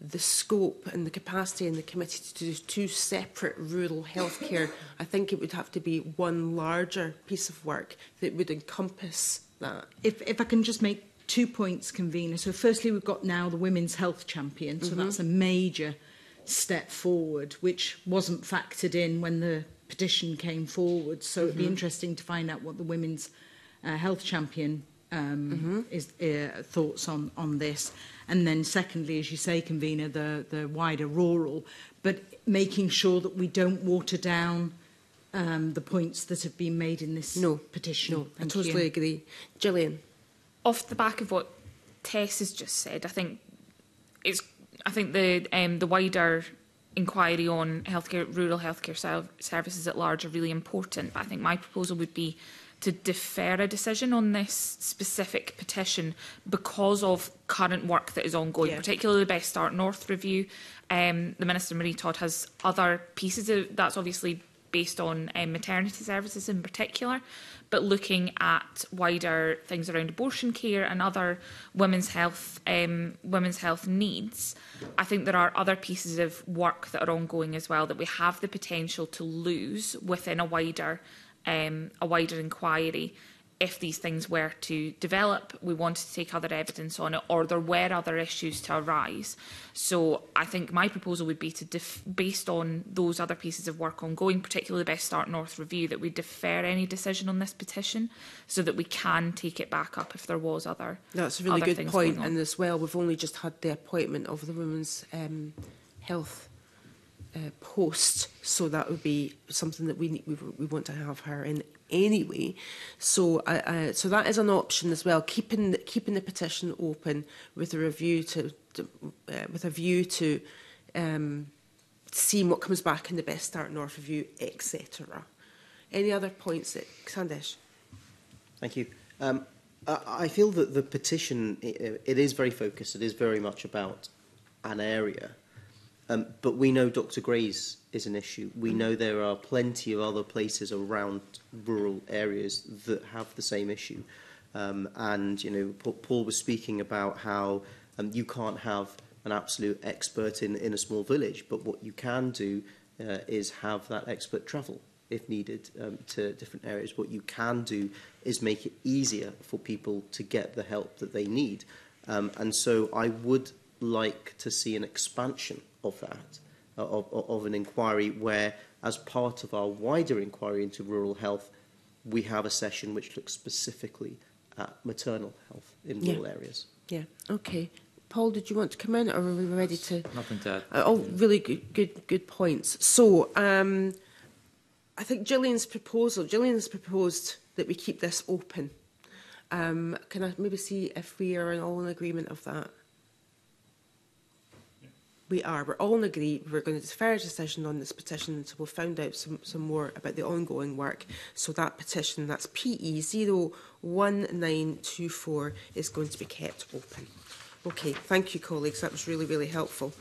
[SPEAKER 11] the
[SPEAKER 1] scope and the capacity in the committee to do two separate rural healthcare, I think it would have to be one larger piece of work that would encompass that.
[SPEAKER 11] If, if I can just make two points, convener. So firstly, we've got now the Women's Health Champion. So mm -hmm. that's a major step forward, which wasn't factored in when the petition came forward. So mm -hmm. it'd be mm-hmm. interesting to find out what the women's uh, health champion um, mm -hmm. is uh, thoughts on on this. And then secondly, as you say, convener, the the wider rural, but making sure that we don't water down. Um, the points that have been made in this
[SPEAKER 1] no,
[SPEAKER 11] petition.
[SPEAKER 1] No, Thank I totally you. agree. Gillian.
[SPEAKER 8] Off the back of what Tess has just said, I think it's I think the um, the wider inquiry on healthcare, rural healthcare services at large are really important. But I think my proposal would be to defer a decision on this specific petition because of current work that is ongoing, yeah. particularly the Best Start North review. Um, the Minister Marie Todd has other pieces of that's obviously based on um, maternity services in particular, but looking at wider things around abortion care and other women's health um, women's health needs. I think there are other pieces of work that are ongoing as well that we have the potential to lose within a wider um, a wider inquiry if these things were to develop, we wanted to take other evidence on it, or there were other issues to arise. So I think my proposal would be to, based on those other pieces of work ongoing, particularly the Best Start North review, that we defer any decision on this petition so that we can take it back up if there was other.
[SPEAKER 1] That's a really good point, and as well, we've only just had the appointment of the Women's um, Health uh, post. So that would be something that we need, we, we want to have her in anyway. So, uh, uh, so that is an option as well. Keeping the, keeping the petition open with a review to, to uh, with a view to um, seeing what comes back in the Best Start North review, etc. Any other points, that, Sandesh?
[SPEAKER 7] Thank you. Um, I feel that the petition, it, it is very focused. It is very much about an area. Um, but we know Dr. Gray's is an issue. We mm. know there are plenty of other places around rural areas that have the same issue. Um, and, you know, Paul was speaking about how um, you can't have an absolute expert in, in a small village, but what you can do uh, is have that expert travel if needed um, to different areas. What you can do is make it easier for people to get the help that they need. Um, and so I would like to see an expansion of that, uh, of, of an inquiry where, as part of our wider inquiry into rural health, we have a session which looks specifically at maternal health in
[SPEAKER 1] yeah.
[SPEAKER 7] rural areas.
[SPEAKER 1] Yeah, okay. Paul, did you want to come in, or are we ready to?
[SPEAKER 14] Nothing to add.
[SPEAKER 1] Uh, oh, yeah. really good, good, good points. So, um, I think Gillian's proposal. Gillian's proposed that we keep this open. Um, can I maybe see if we are all in agreement of that? we are. We're all in agreement. We're going to defer a decision on this petition until we've found out some, some more about the ongoing work. So that petition, that's PE01924, is going to be kept open. Okay, thank you, colleagues. That was really, really helpful.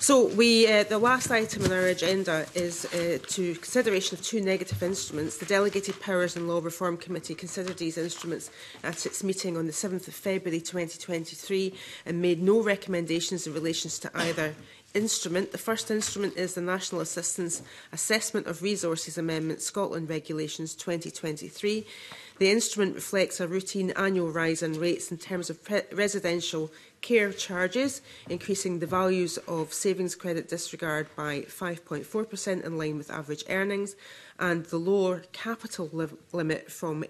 [SPEAKER 1] So we, uh, the last item on our agenda is uh, to consideration of two negative instruments. The Delegated Powers and Law Reform Committee considered these instruments at its meeting on the 7th of February 2023 and made no recommendations in relation to either instrument. The first instrument is the National Assistance Assessment of Resources Amendment Scotland Regulations 2023. The instrument reflects a routine annual rise in rates in terms of residential care charges, increasing the values of savings credit disregard by 5.4% in line with average earnings, and the lower capital li limit from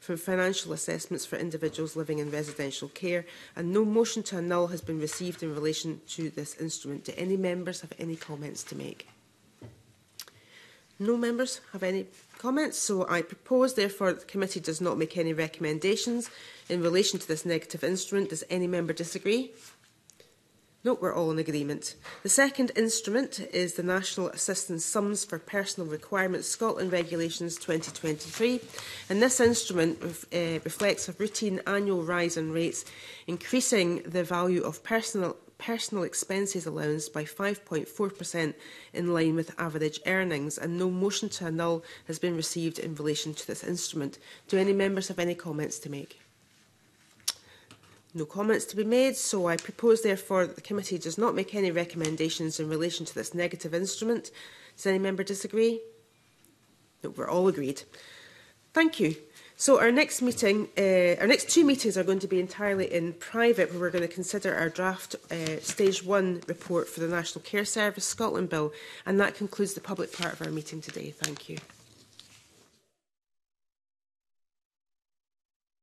[SPEAKER 1] from financial assessments for individuals living in residential care and no motion to annul has been received in relation to this instrument. Do any members have any comments to make? No members have any comments, so I propose, therefore, that the committee does not make any recommendations in relation to this negative instrument. Does any member disagree? No, we're all in agreement. The second instrument is the National Assistance Sums for Personal Requirements Scotland Regulations 2023. And this instrument uh, reflects a routine annual rise in rates, increasing the value of personal personal expenses allowance by 5.4% in line with average earnings and no motion to annul has been received in relation to this instrument. Do any members have any comments to make? No comments to be made, so I propose therefore that the committee does not make any recommendations in relation to this negative instrument. Does any member disagree? No, we're all agreed. Thank you. So our next meeting, uh, our next two meetings are going to be entirely in private, where we're going to consider our draft uh, stage one report for the National Care Service Scotland Bill, and that concludes the public part of our meeting today. Thank you.